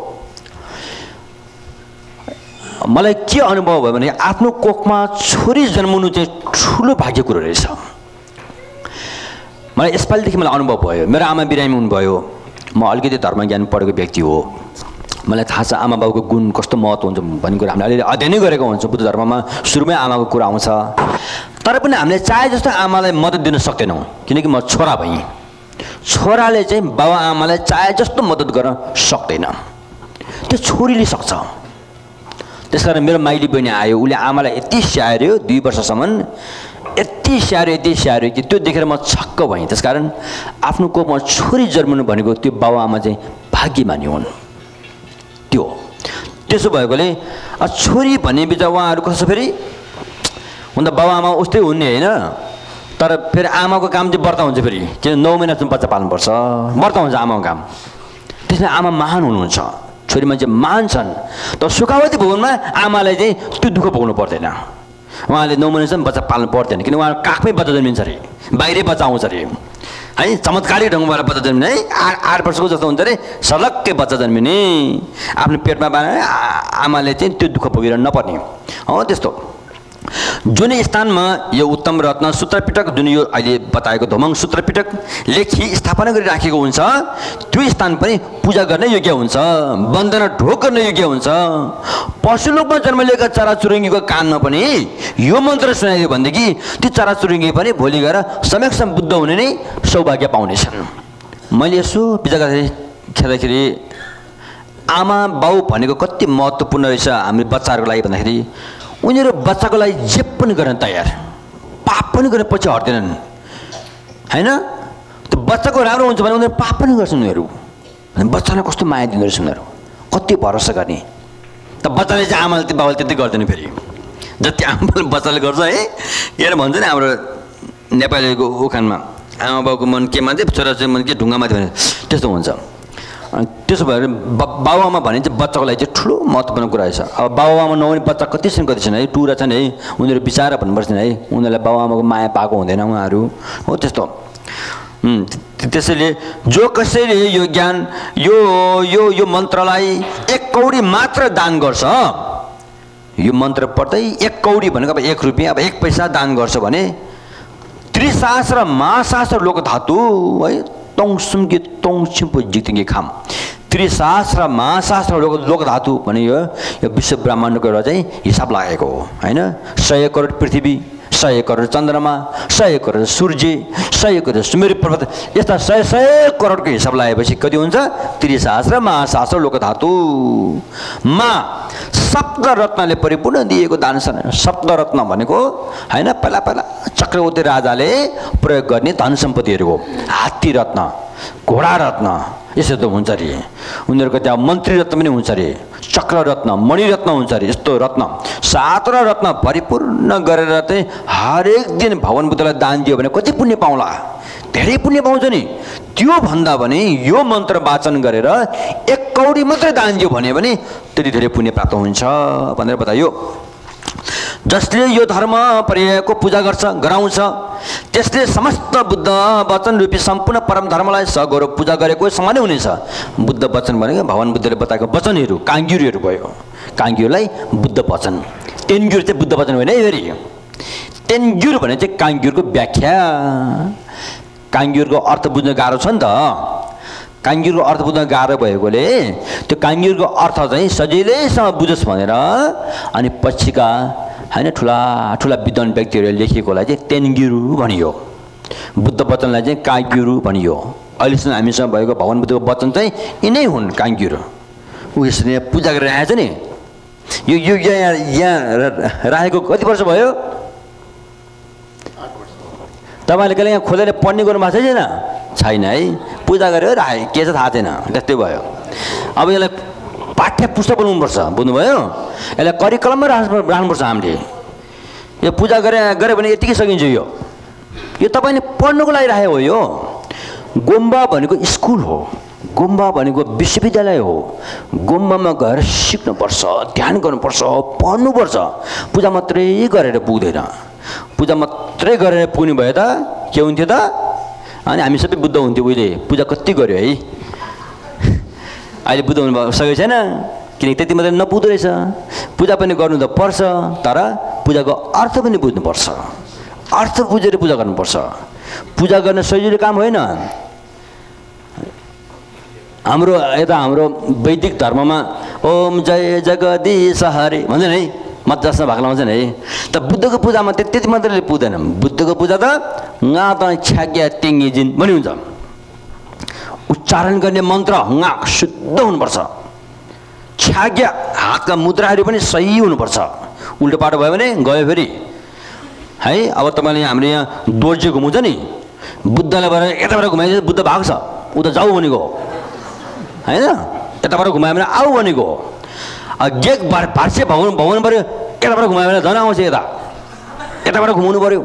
मलाई के अनुभव भयो भने आफ्नो कोखमा छोरी जन्माउनु चाहिँ ठुलो भाग्य कुरो रहेछ। मलाई यसपालिदेखि मलाई अनुभव भयो मेरो आमा बिरामी हुनुभयो म अलिकति धर्म ज्ञान पढेको व्यक्ति हो। मलाई थाहा छ आमा बाउको गुण कस्तो महत्त्व हुन्छ भन्ने कुरा हामीले अलिअलि अध्ययनै गरेको हुन्छ बुद्ध धर्ममा सुरुमै आमाको कुरा आउँछ। तर पनि हामीले चाहे जस्तो आमालाई मद्दत दिन सक्दैनौँ किनकि म छोरा भएँ। छोराले चाहिँ बाबा आमालाई चाहे जस्तो मद्दत गर्न सक्दैन। त्यो छोरीले सक्छ। त्यस कारण मेरो माइली बहिनी आयो उसले आमालाई यति स्याहार्यो दुई वर्षसम्म यति स्याहारो यति स्याहारो कि त्यो देखेर म छक्क भएँ। त्यसकारण आफ्नो कोपमा छोरी जन्मनु भनेको त्यो बाबुआमा चाहिँ भाग्यमानी हुन्। त्यो त्यसो भएकोले छोरी भन्ने बित्ता उहाँहरू कस्तो फेरि हुन त बाबुआमा उस्तै हुने होइन तर फेरि आमाको काम चाहिँ व्रत हुन्छ फेरि। किन नौ महिनासम्म बच्चा पाल्नुपर्छ। व्रत हुन्छ आमाको काम। त्यसमा आमा महान हुनुहुन्छ। छोरी मान्छे महान छन् तर सुखावती भवनमा आमालाई चाहिँ त्यो दुःख भोग्नु पर्दैन। उहाँले नौ महिनासम्म बच्चा पाल्नु पर्दैन किन उहाँ काखमै बच्चा जन्मिन्छ अरे बाहिरै बच्चा आउँछ अरे। है चमत्कारी ढङ्गबाट बच्चा जन्मिने है आठ आठ वर्षको जस्तो हुन्छ अरे सलक्कै बच्चा जन्मिने। आफ्नो पेटमा आमाले चाहिँ त्यो दुःख भोगेर नपर्ने। हो त्यस्तो। जुन स्थानमा यो उत्तम रत्न सूत्रपिटक जुन यो अहिले बताएको धोमङ सूत्रपिटक लेखी स्थापना गरिराखेको हुन्छ। त्यो स्थान पनि पूजा गर्न योग्य हुन्छ वन्दना ढोक गर्न योग्य हुन्छ। पशुलोकमा जन्म लिएका चराचुरुङ्गीको कानमा पनि यो मन्त्र सुनाइदियो भनेदेखि त्यो चराचुरुङ्गी पनि भोलि गएर समक्ष बुद्ध हुने नै सौभाग्य पाउनेछन्। मैले यसो पूजा गर्दाखेरि खेल्दाखेरि आमा बाउ भनेको कति महत्त्वपूर्ण रहेछ हामी बच्चाहरूको लागि भन्दाखेरि उनीहरू बच्चाको लागि जे पनि गर्न तयार पाप पनि गरेर पछि हट्दैनन्। होइन? त्यो बच्चाको राम्रो हुन्छ भने उनीहरू पाप पनि गर्छन् उनीहरू। बच्चालाई कस्तो माया दिँदो रहेछ उनीहरू? कति भरोसा गर्ने? त बच्चाले चाहिँ आमाले त्यो बाबाले त्यति गर्दैन फेरि। जति आमाले बच्चाले गर्छ है? हेर भन्छ नि हाम्रो नेपालीको उखानमा आमा बाउको मन के मान्छे छोरा मन के ढुङ्गामाथि भने त्यस्तो हुन्छ। त्यसो भएर बाबुआमा भने चाहिँ बच्चाको लागि चाहिँ ठुलो महत्त्वपूर्ण कुरा रहेछ। अब बाबुआमा नहुने बच्चा कति छन् कति छन् है? टुरा छन् है? उनीहरू बिचारा भन्नुपर्छ है? उनीहरूलाई बाबुआमाको माया पाएको हुँदैन उहाँहरू। हो त्यस्तो। त्यसैले जो कसैले यो ज्ञान यो यो यो मन्त्रलाई एक कौडी मात्र दान गर्छ यो मन्त्र पढ्दै एक कौडी भनेको अब एक रुपियाँ अब एक पैसा दान गर्छ भने त्रिशास्त्र महाशास्त्र लोक धातु है तोङसुम्की तोङछिम्पु जितिङ्गे खाम त्रिशास्त्र महाशास्त्र लोक धातु भने यो यो विश्व ब्रह्माण्डको एउटा चाहिँ हिसाब लागेको हो होइन सय करोड पृथ्वी सय करोड चन्द्रमा सय करोड सूर्य सय करोड सुमेर पर्वत यस्ता सय सय करोडको हिसाब लगाएपछि कति हुन्छ त्रिशास्त्र महाशास्त्र लोकधातुमा सप्त रत्नले परिपूर्ण दिएको दान सप्तरत्न भनेको होइन पहिला पहिला चक्रवर्ती राजाले प्रयोग गर्ने धन सम्पत्तिहरू हो। हात्ती रत्न घोडा रत्न यसो त हुन्छ अरे। उनीहरूको त्यहाँ मन्त्री रत्न पनि हुन्छ अरे। चक्र रत्न मणिरत्न हुन्छ अरे यस्तो रत्न। सातवटा रत्न परिपूर्ण गरेर चाहिँ हरेक दिन भवन बुद्धलाई दान दियो भने कति पुण्य पाउँला? धेरै पुण्य पाउँछ नि। त्यो भन्दा पनि यो मन्त्र वाचन गरेर एक कौडी मात्रै दान दियो भने त्यति धेरै पुण्य प्राप्त हुन्छ भनेर बतायो जसले यो धर्म पर्यायको पूजा गर्छ गराउँछ त्यसले समस्त बुद्ध वचन रूपी सम्पूर्ण परम धर्मलाई सगौरव पूजा गरेको समानै हुनेछ। बुद्ध वचन भनेको भगवान् बुद्धले बताएको वचनहरू काङ्ग्युरीहरू भयो। काङ्ग्युरलाई बुद्ध वचन। तेन्ग्युर चाहिँ बुद्ध वचन होइन फेरि। तेन्ग्युर भने चाहिँ काङ्ग्युरको व्याख्या। काङ्ग्युरको अर्थ बुझ्न गाह्रो छ नि त। काङ्गिरको अर्थ बुझ्न गाह्रो भएकोले त्यो काङ्गिरको अर्थ चाहिँ सजिलैसँग बुझोस् भनेर अनि पछिका होइन ठुला ठुला विद्वान व्यक्तिहरूले लेखेकोलाई चाहिँ तेन्गिरु भनियो। बुद्ध वचनलाई चाहिँ काङ्ग्युरु भनियो। अहिलेसम्म हामीसँग भएको भगवान् बुद्धको वचन चाहिँ यिनै हुन् काङ्ग्युरु ऊ यसरी पूजा गरेर आएछ नि। यो यो यहाँ यहाँ राखेको कति वर्ष भयो? तपाईँले कहिले यहाँ खोलेर पढ्ने गर्नु भएको छैन छैन है पूजा गरेर राखे के छ थाहा छैन त्यस्तै भयो अब यसलाई पाठ्य पुस्तक बनाउनुपर्छ बुझ्नुभयो यसलाई करिकलममै राख्नु राख्नुपर्छ हामीले यो पूजा गरे गऱ्यो भने यतिकै सकिन्छ यो यो तपाईँले पढ्नुको लागि राखेको हो यो गुम्बा भनेको स्कुल हो गुम्बा भनेको विश्वविद्यालय हो गुम्बामा गएर सिक्नुपर्छ ध्यान गर्नुपर्छ पढ्नुपर्छ पूजा मात्रै गरेर पुग्दैन पूजा मात्रै गरेर पुग्ने भयो त? के हुन्थ्यो त? अनि हामी सबै बुद्ध हुन्थ्यो उहिले। पूजा कति गऱ्यो है? [LAUGHS] अहिले बुद्ध हुनु सकेको छैन? किनकि त्यति मात्रै नपुग्दो रहेछ। पूजा पनि गर्नु त पर्छ तर पूजाको अर्थ पनि बुझ्नुपर्छ। अर्थ बुझेर पूजा गर्नुपर्छ। पूजा गर्न सजिलो काम होइन। हाम्रो यता हाम्रो वैदिक धर्ममा ओम जय जगदीश हरे भन्छन् है? मजासँग भाग लाउँछन् है। त बुद्धको पूजामा त्यति त्यति मात्रैले पुग्दैन। बुद्धको पूजा त गा त छ्याग्या टेङ्गिजिन पनि हुन्छ। उच्चारण गर्ने मन्त्र गा शुद्ध हुनुपर्छ। छ्याग्या हातका मुद्राहरू पनि सही हुनुपर्छ। उल्टो पाटो भयो भने गयो फेरि। है अब तपाईँले हाम्रो यहाँ दोर्जे घुमाउँछ नि। बुद्धलाई भएर यताबाट घुमाइदिन्छ बुद्ध भएको छ उता जाऊ भनेको होइन? यताबाट घुमायो भने आऊ भनेको गेक भार भार्से भवन भवन पऱ्यो यताबाट घुमायो भने झन् आउँछ यता। यताबाट घुमाउनु पऱ्यो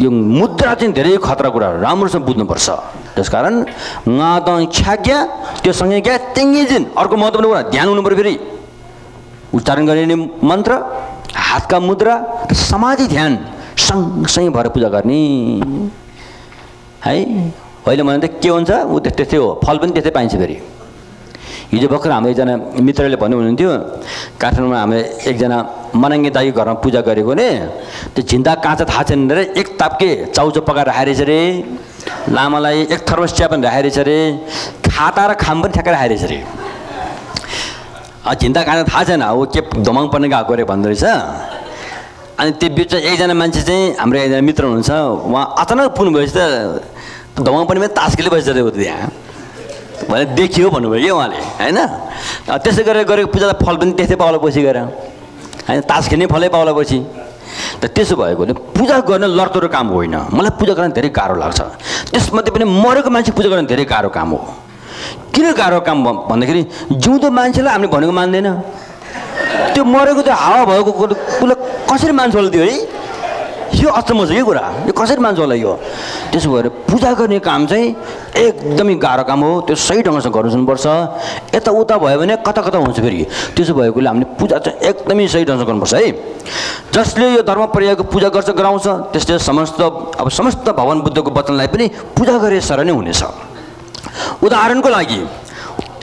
यो मुद्रा चाहिँ धेरै खतरा कुरा हो। राम्रोसँग बुझ्नुपर्छ। त्यसकारण गाँत छ्याग्या त्यो सँगै क्या तेङ्गिजिन अर्को महत्त्वपूर्ण कुरा ध्यान हुनु पऱ्यो फेरि। उच्चारण गरिने मन्त्र हातका मुद्रा र समाधि ध्यान सँगसँगै भएर पूजा गर्ने। है? होइन भने त के हुन्छ? ऊ त त्यस्तै हो। फल पनि त्यस्तै पाइन्छ फेरि। हिजो भर्खर हाम्रो एकजना मित्रले भन्नु हुनुहुन्थ्यो काठमाडौँमा हाम्रो एकजना मनाङ्गे दाईको घरमा पूजा गरेको भने त्यो झिन्दा काँचा थाहा छैन रे एक ताप्के चाउचो पकाएर राखेको रहेछ अरे लामालाई एक थर्मस चिया पनि राखेको रहेछ अरे खाता र खाम पनि ठ्याक्कै राखेको रहेछ अरे झिन्दा काँचा थाहा छैन ऊ के धमाङ पर्ने गएको अरे भन्दो रहेछ। अनि त्यो बिचमा एकजना मान्छे चाहिँ हाम्रो एकजना मित्र हुनुहुन्छ उहाँ अचानक पुग्नु भएपछि त धमाङ पनि तास्केले ऊ त्यहाँ। भने देखियो भन्नुभयो कि उहाँले? होइन? त्यसै गरेर गरेको पूजा त फल पनि त्यस्तै पाउला पछि गएर। होइन तास खेल्ने फलै पाउला पछि त त्यसो भएकोले पूजा गर्न लड्तरो काम होइन। मलाई पूजा गर्न धेरै गाह्रो लाग्छ। त्यसमध्ये पनि मरेको मान्छे पूजा गर्न धेरै गाह्रो काम हो। किन गाह्रो काम भन्दाखेरि जिउँदो मान्छेलाई हामीले भनेको मान्दैन। त्यो मरेको त्यो हावा भएको उसलाई कसरी मान्छ होला त्यो है? यो अचम्म छ यो कुरा यो कसरी मान्छ होला यो? त्यसो भएर पूजा गर्ने काम चाहिँ एकदमै गाह्रो काम हो। त्यो सही ढङ्गसँग गर्नु सुन्नुपर्छ यताउता भयो भने कता कता हुन्छ फेरि? त्यसो भएकोले हामीले पूजा चाहिँ एकदमै सही ढङ्गसँग गर्नुपर्छ है। जसले यो धर्म पर्यायको पूजा गर्छ गराउँछ त्यसले समस्त अब समस्त भगवान् बुद्धको वचनलाई पनि पूजा गरे सर नै हुनेछ। उदाहरणको लागि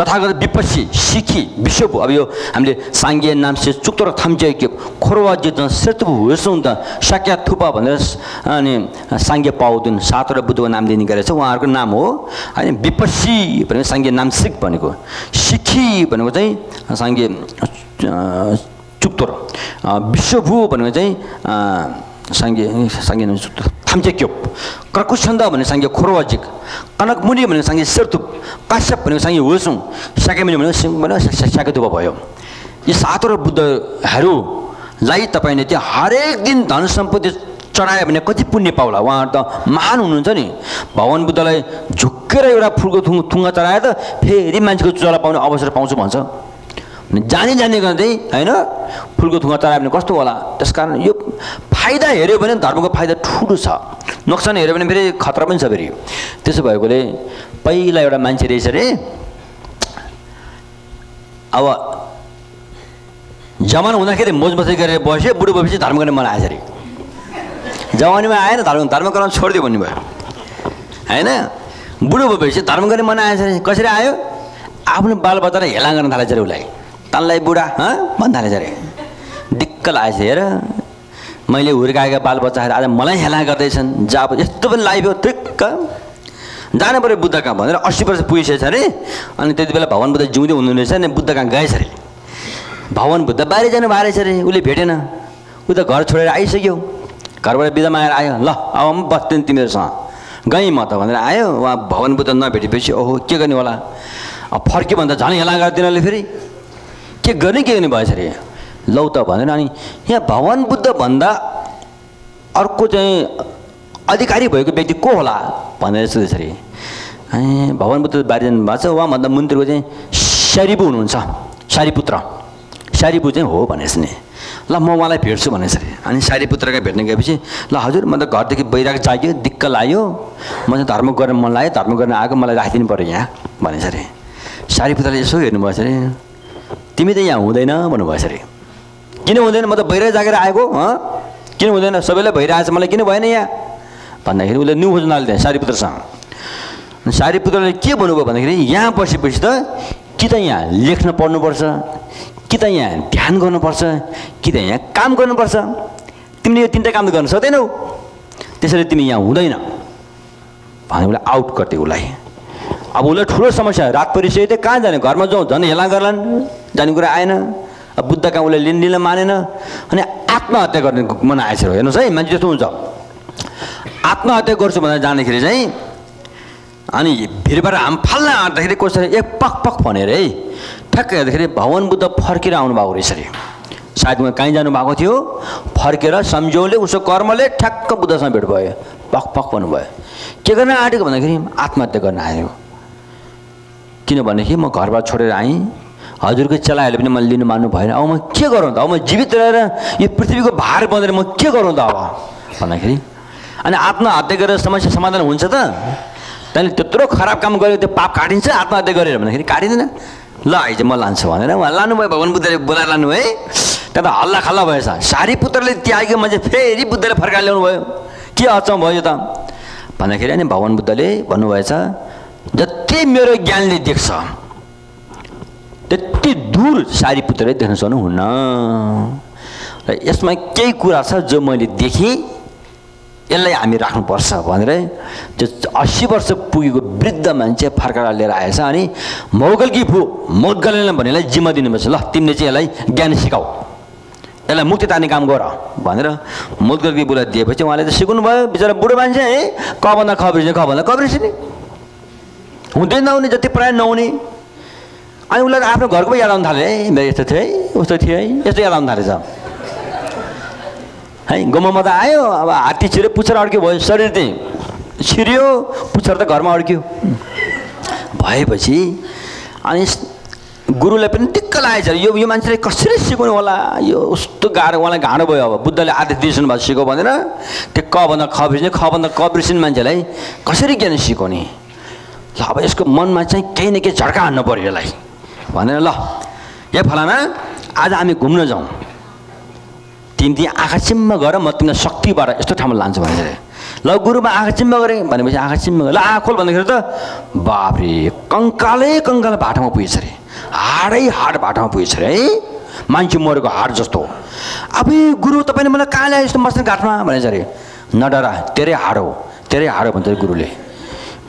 तथागत विपक्षी सिखी विश्वभू अब यो हामीले साङ्गे नाम्से चुक्तो र थाम्चे खोरवा जित सेतुभू हेर्छौँ साक्या थुपा भनेर अनि साङ्गे पाउदुन सातवटा बुद्धको नाम दिने गरेको छ उहाँहरूको नाम हो अनि विपक्षी भनेको साङ्गे नामसिक भनेको। सिखी भनेको चाहिँ साङ्गे चुक्तोर। विश्वभू भनेको चाहिँ साङ्गे साङ्गे चुक्तोर। थाम्चेक्योप क्रकुछन्द भन्ने साङ्गे खोरवाजिक कनकमुनि भन्ने साङ्गे सेर्तुप काश्यप भनेको साङ्गे होसौँ साकेमुनि भनेको सिङ भनेको स्याकेतुप भयो यी सातवटा बुद्धहरूलाई तपाईँले त्यो हरेक दिन धन सम्पत्ति चढायो भने कति पुण्य पाउला उहाँहरू त महान हुनुहुन्छ नि भगवान् बुद्धलाई झुक्केर एउटा फुलको थुङ थुङ्गा चढायो त फेरि मान्छेको चुला पाउने अवसर पाउँछु भन्छ जानी जाने गर्दै होइन? फुलको थुङ्गा चढायो भने कस्तो होला? त्यस कारण यो फाइदा हेऱ्यो भने धर्मको फाइदा ठुलो छ। नोक्सान हेऱ्यो भने फेरि खतरा पनि छ फेरि। त्यसो भएकोले पहिला एउटा मान्छे रहेछ अरे अब जवान हुँदाखेरि मोज मस्ती गरेर बस्यो बुढो भएपछि धर्म गर्ने मन आएछ अरे। जवानीमा आएन धर्म धर्म गर्न छोडिदियो भन्नुभयो होइन? बुढो भएपछि धर्म गर्ने मन आएछ अरे। कसरी आयो? आफ्नो बालबच्चालाई हेला गर्न थालेछ अरे उसलाई। तँलाई बुढा हँ? भन्न थालेछ अरे दिक्क लागेछ हेर। मैले हुर्काएका बालबच्चाहरू आज मलाई हेला गर्दैछन्। जा यस्तो पनि लाइभ ठिक्क। जानु पऱ्यो बुद्ध कहाँ भनेर अस्सी वर्ष पुगिसकेछ अरे। अनि त्यति बेला भगवान् बुद्ध जिउँदै हुनुहुनेछ अनि बुद्ध कहाँ गएछ अरे। भगवान् बुद्ध बाहिर जानु भएको रहेछ अरे उसले भेटेन। ऊ त घर छोडेर आइसक्यो। घरबाट बिदा मागेर आयो। ल अब म बस्दैन तिमीहरूसँग। गएँ म त भनेर आयो। उहाँ भगवान् बुद्ध नभेटेपछि ओहो के गर्ने होला? अब फर्क्यो भने त झन् हेला गरिदिनले फेरि। के गर्ने के गर्ने भएछ अरे लौ त भनेर अनि यहाँ भगवान् बुद्ध भन्दा अर्को चाहिँ अधिकारी भएको व्यक्ति को होला? भनेर सोधेछ अरे ए भगवान् बुद्ध बाहिर जानु भएको छ उहाँभन्दा मन्त्रीको चाहिँ स्यारिबु हुनुहुन्छ सारीपुत्र सारीबु चाहिँ हो भनेछ नि ल म उहाँलाई भेट्छु भनेछ अरे अनि सारीपुत्रका भेट्न गएपछि ल हजुर म त घरदेखि बैराग जाग्यो दिक्क लाग्यो म चाहिँ धर्म गर्न मन लाग्यो धर्म गर्न आएको मलाई राखिदिनु पऱ्यो यहाँ भनेछ अरे सारीपुत्रले यसो हेर्नुभएछ अरे तिमी त यहाँ हुँदैन भन्नुभएछ अरे किन हुँदैन म त भइरहेको जागेर आएको किन हुँदैन सबैलाई भइरहेछ मलाई किन भएन यहाँ? भन्दाखेरि उसले न्यु खोज्न थाल्यो त्यहाँ सारीपुत्रसँग। सारीपुत्रले के भन्नुभयो भन्दाखेरि यहाँ बसेपछि त कि त यहाँ लेख्न पढ्नुपर्छ कि त यहाँ ध्यान गर्नुपर्छ कि त यहाँ काम गर्नुपर्छ। तिमीले यो तिनवटा काम त गर्न सक्दैनौ। त्यसरी तिमी यहाँ हुँदैन। भने उसलाई आउट गरिदियो उसलाई। अब उसलाई ठुलो समस्या रात परिसक्यो त कहाँ जाने? घरमा जाउँ झन् हेला गर्लान्। जाने कुरा आएन। अब बुद्ध कहाँ उसले लिन लिन मानेन। अनि आत्महत्या गर्ने मन आएछ हेर्नुहोस् है मान्छे जस्तो हुन्छ। आत्महत्या गर्छु भनेर जाँदाखेरि चाहिँ अनि भिरबाट हाम फाल्न आँट्दाखेरि कसरी एक पक पक भनेर है ठ्याक्कै हेर्दाखेरि भगवान् बुद्ध फर्केर आउनु भएको रहेछ अरे। सायद उहाँ कहीँ जानुभएको थियो। फर्केर सम्झौले उसको कर्मले ठ्याक्क बुद्धसँग भेट भयो। पक पक भन्नुभयो। के गर्न आँटेको भन्दाखेरि आत्महत्या गर्न आयो। किनभनेदेखि म घरबाट छोडेर आएँ। हजुरको चलाहरूले पनि मैले लिनु मान्नु भएन। अब म के गरौँ त? अब म जीवित रहेर यो पृथ्वीको भार बनेर म के गरौँ त अब? भन्दाखेरि अनि आत्महत्या गरेर समस्या समाधान हुन्छ त? त्यहाँदेखि त्यत्रो खराब काम गरेको त्यो पाप काटिन्छ आत्महत्या गरेर भन्दाखेरि काटिँदैन। ल आइज म लान्छु भनेर उहाँ लानुभयो भगवान् बुद्धले बोलाएर लानु है। त्यहाँ त हल्ला खल्ला भएछ। सारी पुत्रले त्यागेको मान्छे फेरि बुद्धले फर्काएर ल्याउनु भयो के अचम्म भयो त? भन्दाखेरि अनि भगवान् बुद्धले भन्नुभएछ जति मेरो ज्ञानले देख्छ त्यति दूर सारी पुत्रले देख्न सक्नुहुन्न। र यसमा केही कुरा छ जो मैले देखेँ यसलाई हामी राख्नुपर्छ भनेर त्यो अस्सी वर्ष पुगेको वृद्ध मान्छे फर्काएर लिएर आएछ अनि मौगल कि फु मौगलले भनेलाई जिम्मा दिनुपर्छ। ल तिमीले चाहिँ यसलाई ज्ञान सिकाऊ। यसलाई मुक्ति तार्ने काम गर भनेर मुद्गलकी बुला दिएपछि उहाँले त सिकाउनु भयो बिचरा बुढो मान्छे है कभन्दा खबरी ख भन्दा हुँदै नहुने जति प्रायः नहुने। अनि उसलाई आफ्नो घरको याद आउनु थाल्यो है मेरो यस्तो थियो है उस्तो थियो है यस्तो याद आउनु थालेछ। है गाउँमा त आयो अब हात्ती छिर्यो पुच्छर अड्क्यो भयो शरीर चाहिँ छिर्यो पुच्छर त घरमा अड्क्यो। भएपछि अनि गुरुलाई पनि दिक्क लागेछ यो यो मान्छेले कसरी सिकाउनु होला? यो कस्तो गाह्रो उहाँलाई गाह्रो भयो अब। बुद्धले आदेश दिइसक्नु भएको सिकाउ भनेर। त्यो कभन्दा ख बिर्सिने खभन्दा क बिर्सिने मान्छेलाई कसरी ज्ञान सिकाउने? ल अब यसको मनमा चाहिँ केही न केही झड्का हान्नु पऱ्यो यसलाई। भनेर ल ए फलाना आज हामी घुम्न जाउँ। तिमी आँखा चिम्म गर म तिमीलाई शक्तिबाट यस्तो ठाउँमा लान्छु भनेर। ल गुरुमा आँखा चिम्म गरेँ भनेपछि आँखा चिम्म गरेँ। ल आँखा खोल भन्दाखेरि त बाफ्रे कङ्कालै कङ्काल भाटामा पुगेछ अरे। हाडै हाड भाटामा पुगेछ अरे है? मान्छे मरेको हाड जस्तो। अब गुरु तपाईँले मलाई कहाँ ल्यायो यस्तो मस्ने घाटमा? भनेछ अरे नडरा तेरै हाड हो तेरै हाड भन्छ गुरुले।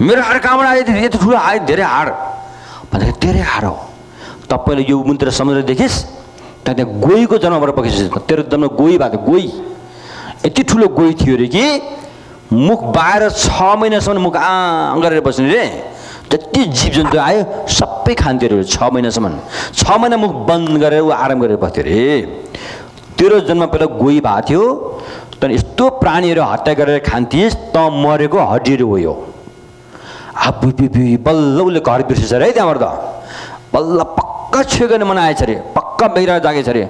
मेरो हाड कहाँबाट आयो यति ठुलो आयो धेरै हाड भन्दाखेरि तेरै हाड हो। तपाईँले यो मुन्तिर समुद्र देखिस्? त्यहाँ त्यहाँ गोहीको जन्मबाट पखेछ तेरो जन्म गोही भएको गोही। यति ठुलो गोही थियो अरे कि मुख बाहिर छ महिनासम्म मुख आ गरेर बस्ने रे। जति जीव जन्तु आयो सबै खान्थ्यो अरे। छ महिनासम्म। छ महिना मुख बन्द गरेर ऊ आराम गरेर बस्थ्यो अरे। तेरो जन्म पहिला गोही भएको थियो। त्यहाँदेखि यस्तो प्राणीहरू हत्या गरेर खान्थिस् त मरेको हड्डीहरू हो यो। आबु बल्ल उसले घर बिर्सेछ अरे है त्यहाँबाट त बल्ल पक्का छुयो गर्ने मन आएछ अरे पक्का बाहिर जागेछ अरे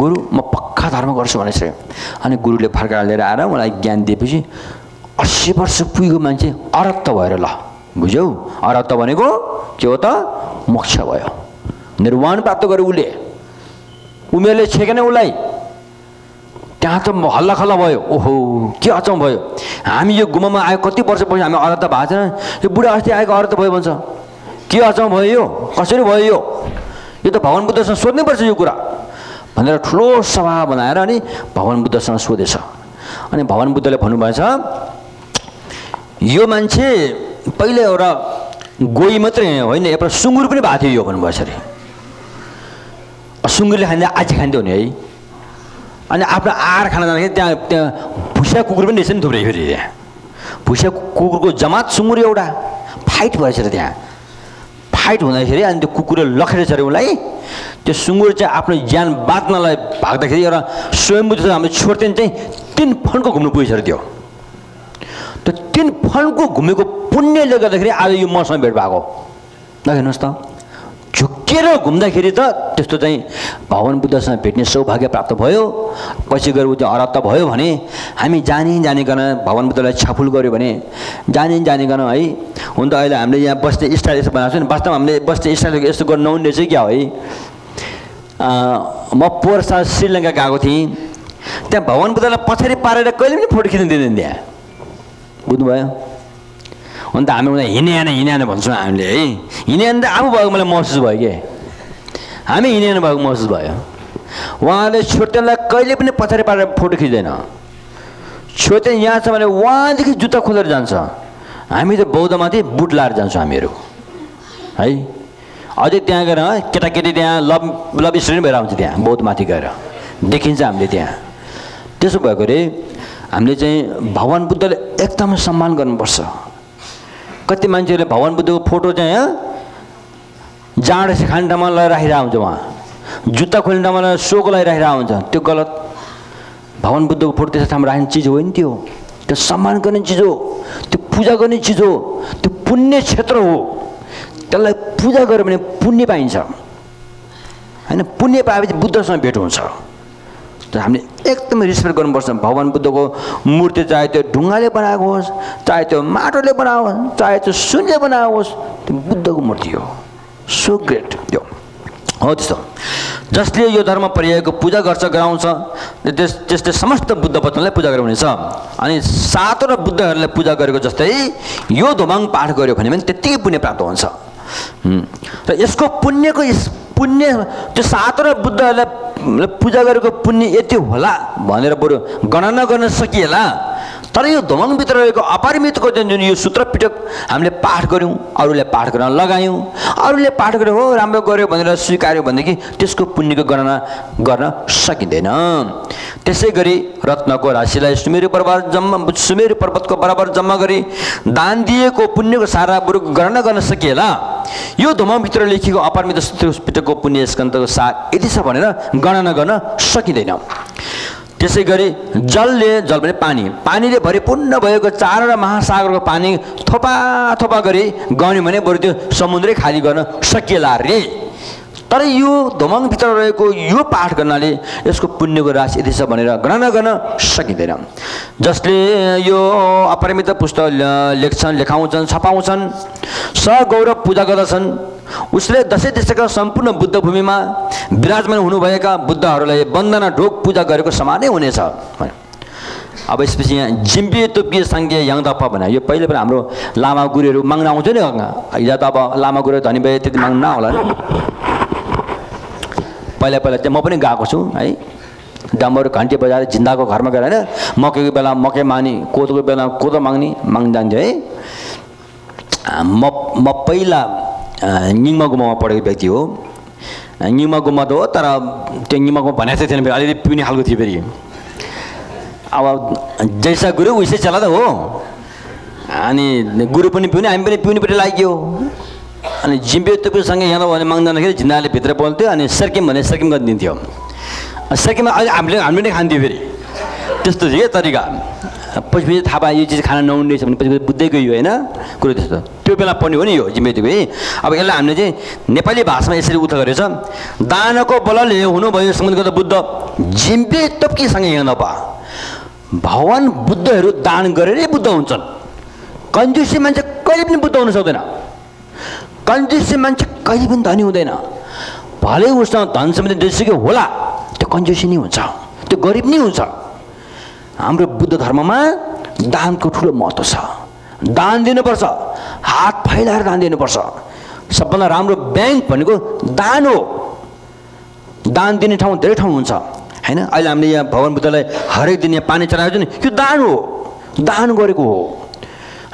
गुरु म पक्का धर्म गर्छु भनेछ अरे अनि गुरुले फर्काएर लिएर आएर मलाई ज्ञान दिएपछि अस्सी वर्ष पुगेको मान्छे अरत्त भएर ल बुझ्यौ अरत्त भनेको के हो त मोक्ष भयो निर्वाण प्राप्त गर्यो उसले उमेरले छेकेन उसलाई त्यहाँ त हल्ला खल्ला भयो। ओहो के अचम्म भयो। हामी यो गुम्बामा आयो कति वर्षपछि हामी अरत्त भएको छैन। यो बुढा अस्ति आएको अरत्त भयो भन्छ। के अचम्म भयो यो? कसरी भयो यो? यो त भगवान् बुद्धसँग सोध्नै पर्छ यो कुरा। भनेर ठुलो सभा बनाएर अनि भगवान् बुद्धसँग सोधेछ। अनि भगवान् बुद्धले भन्नुभएछ यो मान्छे पहिला एउटा गोही मात्रै होइन एउटा सुँगुर पनि भएको थियो यो भन्नुभएछ अरे। सुँगुरले खाँदा आजी खान्थ्यो नि है। अनि आफ्नो आहार खान जाँदाखेरि त्यहाँ त्यहाँ भुसिया कुकुर पनि रहेछ नि थुप्रै फेरि भुसिया कुकुरको जमात सुँगुर एउटा फाइट भएछ अरे त्यहाँ फाइट हुँदाखेरि अनि त्यो कुकुरले लखेरेछ अरे उसलाई त्यो सुँगुर चाहिँ आफ्नो ज्यान बाँच्नलाई भाग्दाखेरि एउटा स्वयम्भू जस्तो हामीले छोड्थ्यो चाहिँ तिन फन्को घुम्नु पुगेछ अरे त्यो त्यो तिन फन्को घुमेको पुण्यले गर्दाखेरि आज यो मसँग भेट भएको ल हेर्नुहोस् त झुक्किएर घुम्दाखेरि त त्यस्तो चाहिँ भगवान् बुद्धसँग भेट्ने सौभाग्य प्राप्त भयो। पछि गएर ऊ चाहिँ अरत्त भयो भने हामी जानी जानिकन भगवान् बुद्धलाई छफुल गऱ्यो भने जानी जानिकन है हुन त अहिले हामीले यहाँ बस्ने स्टाइल यस्तो बनाएको छ नि। वास्तवमा हामीले बस्ने स्टाइल यस्तो गर्नु नहुने चाहिँ क्या हो है। म पोहोर साल श्रीलङ्का गएको थिएँ। त्यहाँ भगवान् बुद्धलाई पछाडि पारेर कहिले पनि फोटो खिच्नु दिँदैन त्यहाँ। बुझ्नुभयो? अन्त हामी उनीहरू हिँड्यान हिँड्यान भन्छौँ हामीले है हिँड्यान त आफू भएको मलाई महसुस भयो कि हामी हिँड्यान भएको महसुस भयो उहाँले छोटेनलाई कहिले पनि पछाडि पारेर फोटो खिच्दैन छोटे यहाँ छ भने उहाँदेखि जुत्ता खोलेर जान्छ हामी त बौद्धमाथि बुट लाएर जान्छौँ हामीहरू है अझै त्यहाँ गएर केटाकेटी त्यहाँ लभ लभ स्टुडेन्ट भएर आउँछ त्यहाँ बौद्धमाथि गएर देखिन्छ हामीले त्यहाँ त्यसो भएको अरे हामीले चाहिँ भगवान् बुद्धले एकदमै सम्मान गर्नुपर्छ कति मान्छेहरूले भगवान् बुद्धको फोटो चाहिँ जाँड खान्टामा लगाएर राखिरहेको हुन्छ उहाँ जुत्ता खोल्ने ठाउँमा सोको लागि राखिरहेको हुन्छ। त्यो गलत। भगवान् बुद्धको फोटो त्यस्तो ठाउँमा राख्ने चिज होइन त्यो। त्यो सम्मान गर्ने चिज हो। त्यो पूजा गर्ने चिज हो। त्यो पुण्य क्षेत्र हो। त्यसलाई पूजा गऱ्यो भने पुण्य पाइन्छ। होइन पुण्य पाएपछि बुद्धसँग भेट हुन्छ। हामीले एकदमै रेस्पेक्ट गर्नुपर्छ। भगवान् बुद्धको मूर्ति चाहे त्यो ढुङ्गाले बनाएको होस् चाहे त्यो माटोले बनाएको होस् चाहे त्यो सुनले बनाएको होस् त्यो बुद्धको मूर्ति हो। सो ग्रेट यो। हो त्यस्तो। जसले यो धर्म पर्यायको पूजा गर्छ गराउँछ त्यस त्यस्तै समस्त बुद्ध वचनलाई पूजा गर्नु हुनेछ अनि सातवटा बुद्धहरूलाई पूजा गरेको जस्तै यो धोमाङ पाठ गऱ्यो भने पनि त्यत्तिकै पुण्य प्राप्त हुन्छ। र यसको पुण्यको पुण्य त्यो सातवटा बुद्धहरूलाई पूजा गरेको पुण्य यति होला भनेर बरु गणना गर्न सकिएला तर यो धोमङभित्र रहेको अपरिमितको जुन जुन यो सूत्र पिटक हामीले पाठ गऱ्यौँ अरूले पाठ गर्न लगायौँ अरूले पाठ गर्यो हो राम्रो गर्यो भनेर स्वीकार्यो भनेदेखि त्यसको पुण्यको गणना गर्न सकिँदैन। त्यसै गरी रत्नको राशिलाई सुमेरु पर्वत जम्मा सुमेरु पर्वतको बराबर जम्मा गरी दान दिएको पुण्यको सारा बरु गणना गर्न सकिएला। यो धुमाभित्र लेखिएको अपरिमित सूत्र पिटकको पुण्य स्कन्दको सार यति छ भनेर गणना गर्न सकिँदैन। त्यसै गरी जलले जल भने पानी। पानीले भरिपूर्ण भएको चारवटा महासागरको पानी थोपा थोपा गरी गाउने भने बरु त्यो समुद्रै खाली गर्न सकिएला रे। तर यो धोमङभित्र रहेको यो पाठ गर्नाले यसको पुण्यको राशि यति छ भनेर गणना गर्न सकिँदैन। जसले यो अपरिमित पुस्तक लेख्छन् लेखाउँछन् छपाउँछन् सगौरव पूजा गर्दछन् उसले दसैँ देशका सम्पूर्ण बुद्ध भूमिमा विराजमान हुनुभएका बुद्धहरूलाई वन्दना ढोक पूजा गरेको समानै हुनेछ। अब यसपछि यहाँ जिम्बे तुप्की सङ्घीय याङदप्पा भने यो पहिले पनि हाम्रो लामा गुरुहरू माग्न आउँछ नि हिजो त अब लामा गुरु धनी भए त्यति माग्नु नहोला नि। पहिला पहिला चाहिँ म पनि गएको छु है। डम्बर घन्टी बजाएर जिन्दाको घरमा गएर होइन मकैको बेला मकै माग्ने कोदोको बेला कोदो माग्ने माग्नु जान्थ्यो है। म म पहिला निङमा गुम्बामा पढेको व्यक्ति हो। निङमा गुम्बा त हो तर त्यो निङमा गुम्बा भनेको थिएन फेरि अलिअलि पिउने खालको थियो फेरि। अब जैसा गुरु वैसै चला त हो। अनि गुरु पनि पिउने हामी पनि पिउनेपट्टि लाग्यो अनि जिम्बे तुप्पीसँग यहाँ भने माग्दाखेरि झिन्दाले भित्र बोल्थ्यो अनि सर्किम भने सर्किम गरिदिन्थ्यो। सर्किममा अहिले हामीले हामीले नै खान्थ्यो फेरि। त्यस्तो थियो क्या तरिका? पछि पछि थाहा पायो यो चिज खान नहुने रहेछ भने पछि पछि बुझ्दै गयो होइन? कुरो त्यस्तो। त्यो बेला पढ्ने हो नि यो जिम्मे तुप्पी अब यसलाई हामीले चाहिँ नेपाली भाषामा यसरी उठ गरेछ। दानको बलले हुनुभयो समुद्रको बुद्ध। जिम्बे तप्कीसँग यहाँ नपा भगवान् बुद्धहरू दान गरेरै बुद्ध हुन्छन्। कन्जुसी मान्छे कहिले पनि बुद्ध हुन सक्दैन। कन्जुसी मान्छे कहिले पनि धनी हुँदैन भले उसँग धन सम्बन्धी जेसुकै होला त्यो कन्जुसी नै हुन्छ त्यो गरिब नै हुन्छ हाम्रो बुद्ध धर्ममा दानको ठुलो महत्त्व छ दान दिनुपर्छ हात फैलाएर दान दिनुपर्छ सबभन्दा राम्रो ब्याङ्क भनेको दान हो दान दिने ठाउँ धेरै ठाउँ हुन्छ होइन अहिले हामीले यहाँ भगवान् बुद्धलाई हरेक दिन यहाँ पानी चढाएको छ नि यो दान हो दान गरेको हो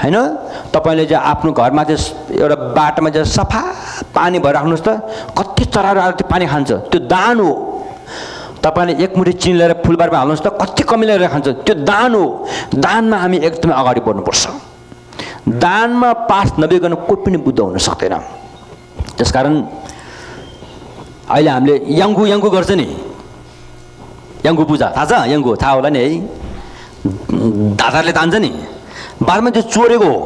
होइन? तपाईँले चाहिँ आफ्नो घरमा चाहिँ एउटा बाटोमा चाहिँ सफा पानी भएर राख्नुहोस् त। कति चराहरू आएर त्यो पानी खान्छ। त्यो दान हो। तपाईँले एक मुठी चिनी लिएर फुलबारीमा हाल्नुहोस् त कति कमी लिएर खान्छ। त्यो दान हो। दानमा हामी एकदमै अगाडि बढ्नुपर्छ। दानमा पास नभइकन कोही पनि बुद्ध हुन सक्दैन। त्यसकारण अहिले हामीले याङ्गु याङ्गु गर्छ नि। याङ्गु पूजा। थाहा छ? याङ्गु। थाहा होला नि है। दादाहरूले तान्छ नि। बादमा त्यो चोरेको हो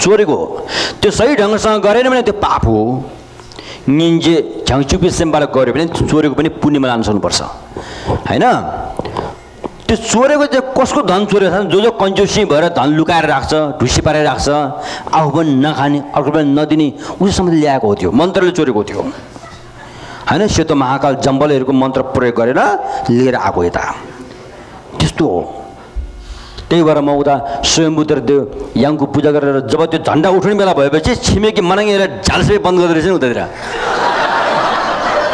चोरेको हो त्यो सही ढङ्गसँग गरेन भने त्यो पाप हो निन्जे झ्याङचुपी सेम्बाट गऱ्यो भने चोरेको पनि पुण्यमा लानु सक्नुपर्छ होइन त्यो चोरेको चाहिँ कसको धन चोरेको छ जो जो कन्जुसी भएर धन लुकाएर राख्छ ढुसी पारेर राख्छ आफू पनि नखाने अर्को पनि नदिने उसैसम्म ल्याएको हो त्यो मन्त्रले चोरेको थियो होइन सेतो महाकाल जम्बलहरूको मन्त्र प्रयोग गरेर लिएर आएको यता त्यस्तो हो त्यही भएर म उता स्वयम्बुद्ध त्यो याङको पूजा गरेर जब त्यो झन्डा उठाउने बेला भएपछि छिमेकी मनाङेर झालसबै बन्द गर्दो रहेछ नि उतातिर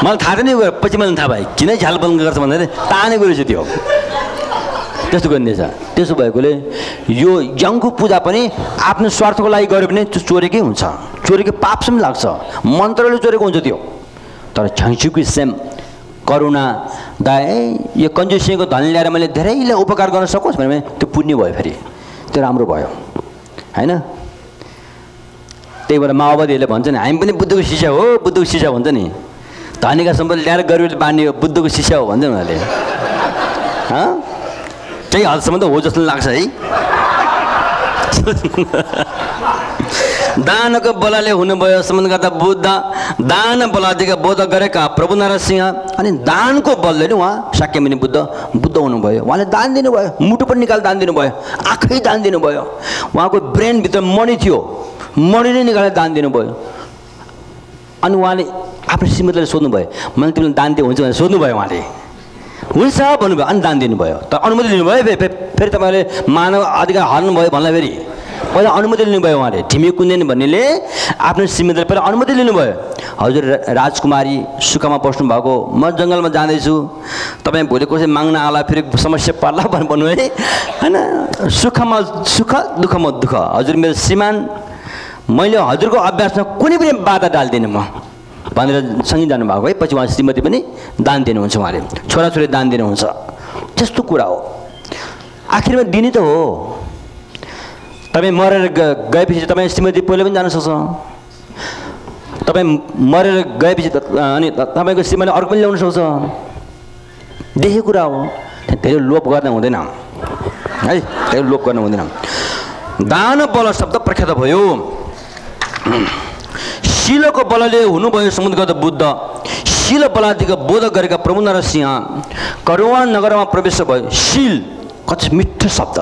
मलाई थाहा थिएन यो पछि मलाई थाहा भयो किन झ्याल बन्द गर्छ भन्दाखेरि तानेको रहेछ त्यो त्यस्तो गरिँदैछ त्यसो भएकोले यो याङको पूजा पनि आफ्नो स्वार्थको लागि गऱ्यो भने त्यो चोरेकै हुन्छ चोरेकै पापसम्म लाग्छ मन्त्रले चोरेको हुन्छ त्यो तर छ्याङछुकी सेम करुणा दया यो कन्जुसीको धन ल्याएर मैले धेरैलाई उपकार गर्न सकोस् भने त्यो पुण्य भयो फेरि। त्यो राम्रो भयो। होइन? त्यही भएर माओवादीहरूले भन्छ नि हामी पनि बुद्धको शिष्य हो बुद्धको शिष्य भन्छ नि। धनीका सम्पत्ति ल्याएर गरिबले बाँड्ने हो बुद्धको शिष्य हो भन्छ उनीहरूले। [LAUGHS] हँ? त्यही हदसम्म त हो जस्तो लाग्छ है। [LAUGHS] दानको बलाले हुनुभयो सम्बन्ध गर्दा बुद्ध दान बलादिका बोध गरेका प्रभु नारायण सिंह अनि दानको बलले नै उहाँ साक्यमुनि बुद्ध बुद्ध हुनुभयो उहाँले दान दिनुभयो मुटु पनि निकालेर दान दिनुभयो आँखै दान दिनुभयो उहाँको ब्रेनभित्र मणि थियो मणि नै निकालेर दान दिनुभयो अनि उहाँले आफ्नो श्रीमतीलाई सोध्नुभयो मैले तिमीलाई दान दिए हुन्छ भनेर सोध्नुभयो उहाँले हुन्छ भन्नुभयो अनि दान दिनुभयो तर अनुमति फे- फेरि तपाईँले मानव अधिकार हर्नुभयो भन्दा फेरि पहिला अनुमति लिनुभयो उहाँले। ढिमी कुन्देन भन्नेले आफ्नो श्रीमतीले पहिला अनुमति लिनुभयो। हजुर राजकुमारी सुखमा बस्नु भएको म जङ्गलमा जाँदैछु। तपाईँ भोलि कसै माग्न आला फेरि समस्या पर्ला भन्नु है। होइन सुखमा सुख दुःखमा दुःख। हजुर मेरो श्रीमान मैले हजुरको अभ्यासमा कुनै पनि बाधा डाल्दिनँ म। भनेर सँगै जानुभएको है। पछि उहाँ श्रीमती पनि दान दिनुहुन्छ उहाँले। छोराछोरी दान दिनुहुन्छ। त्यस्तो कुरा हो। आखिरमा दिने त हो। तपाईँ मरेर गएपछि तपाईँ श्रीमती पहिला पनि जान सक्छ। तपाईँ मरेर गएपछि अनि तपाईँको श्रीमतीले अर्को पनि ल्याउन सक्छ। देखेको कुरा हो। धेरै लोप गर्न हुँदैन। है धेरै लोप गर्न हुँदैन। दान बल शब्द प्रख्यात भयो। शिलको बलले हुनुभयो समुद्र गर्दा बुद्ध। शिल बलादिको बोध गरेका प्रभु नारायण सिंह। करुवा नगरमा प्रवेश भयो। शिल कति मिठो शब्द।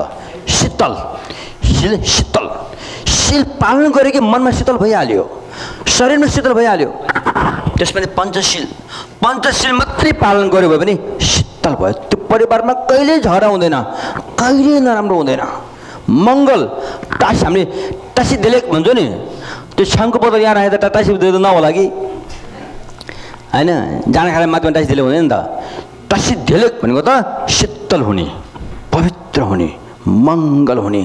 शीतल। शिल शीतल। शिल पालन गरेकै मनमा शीतल भइहाल्यो। शरीरमा शीतल भइहाल्यो। त्यसमा पञ्चशील। पञ्चशील मात्रै पालन गर्यो भने पनि शीतल भयो। त्यो परिवारमा कहिल्यै झगडा हुँदैन। कहिल्यै नराम्रो हुँदैन। मङ्गल टास हामीले टासी देलेक भन्छौँ नि त्यो छाङको पत्ता यहाँ राखेर त टासी दिँदा नहोला कि? होइन? जाँडा खाएर माथिमा टासी धेले हुँदैन नि त। टासी धेलेक भनेको त शीतल हुने पवित्र हुने। मङ्गल हुने।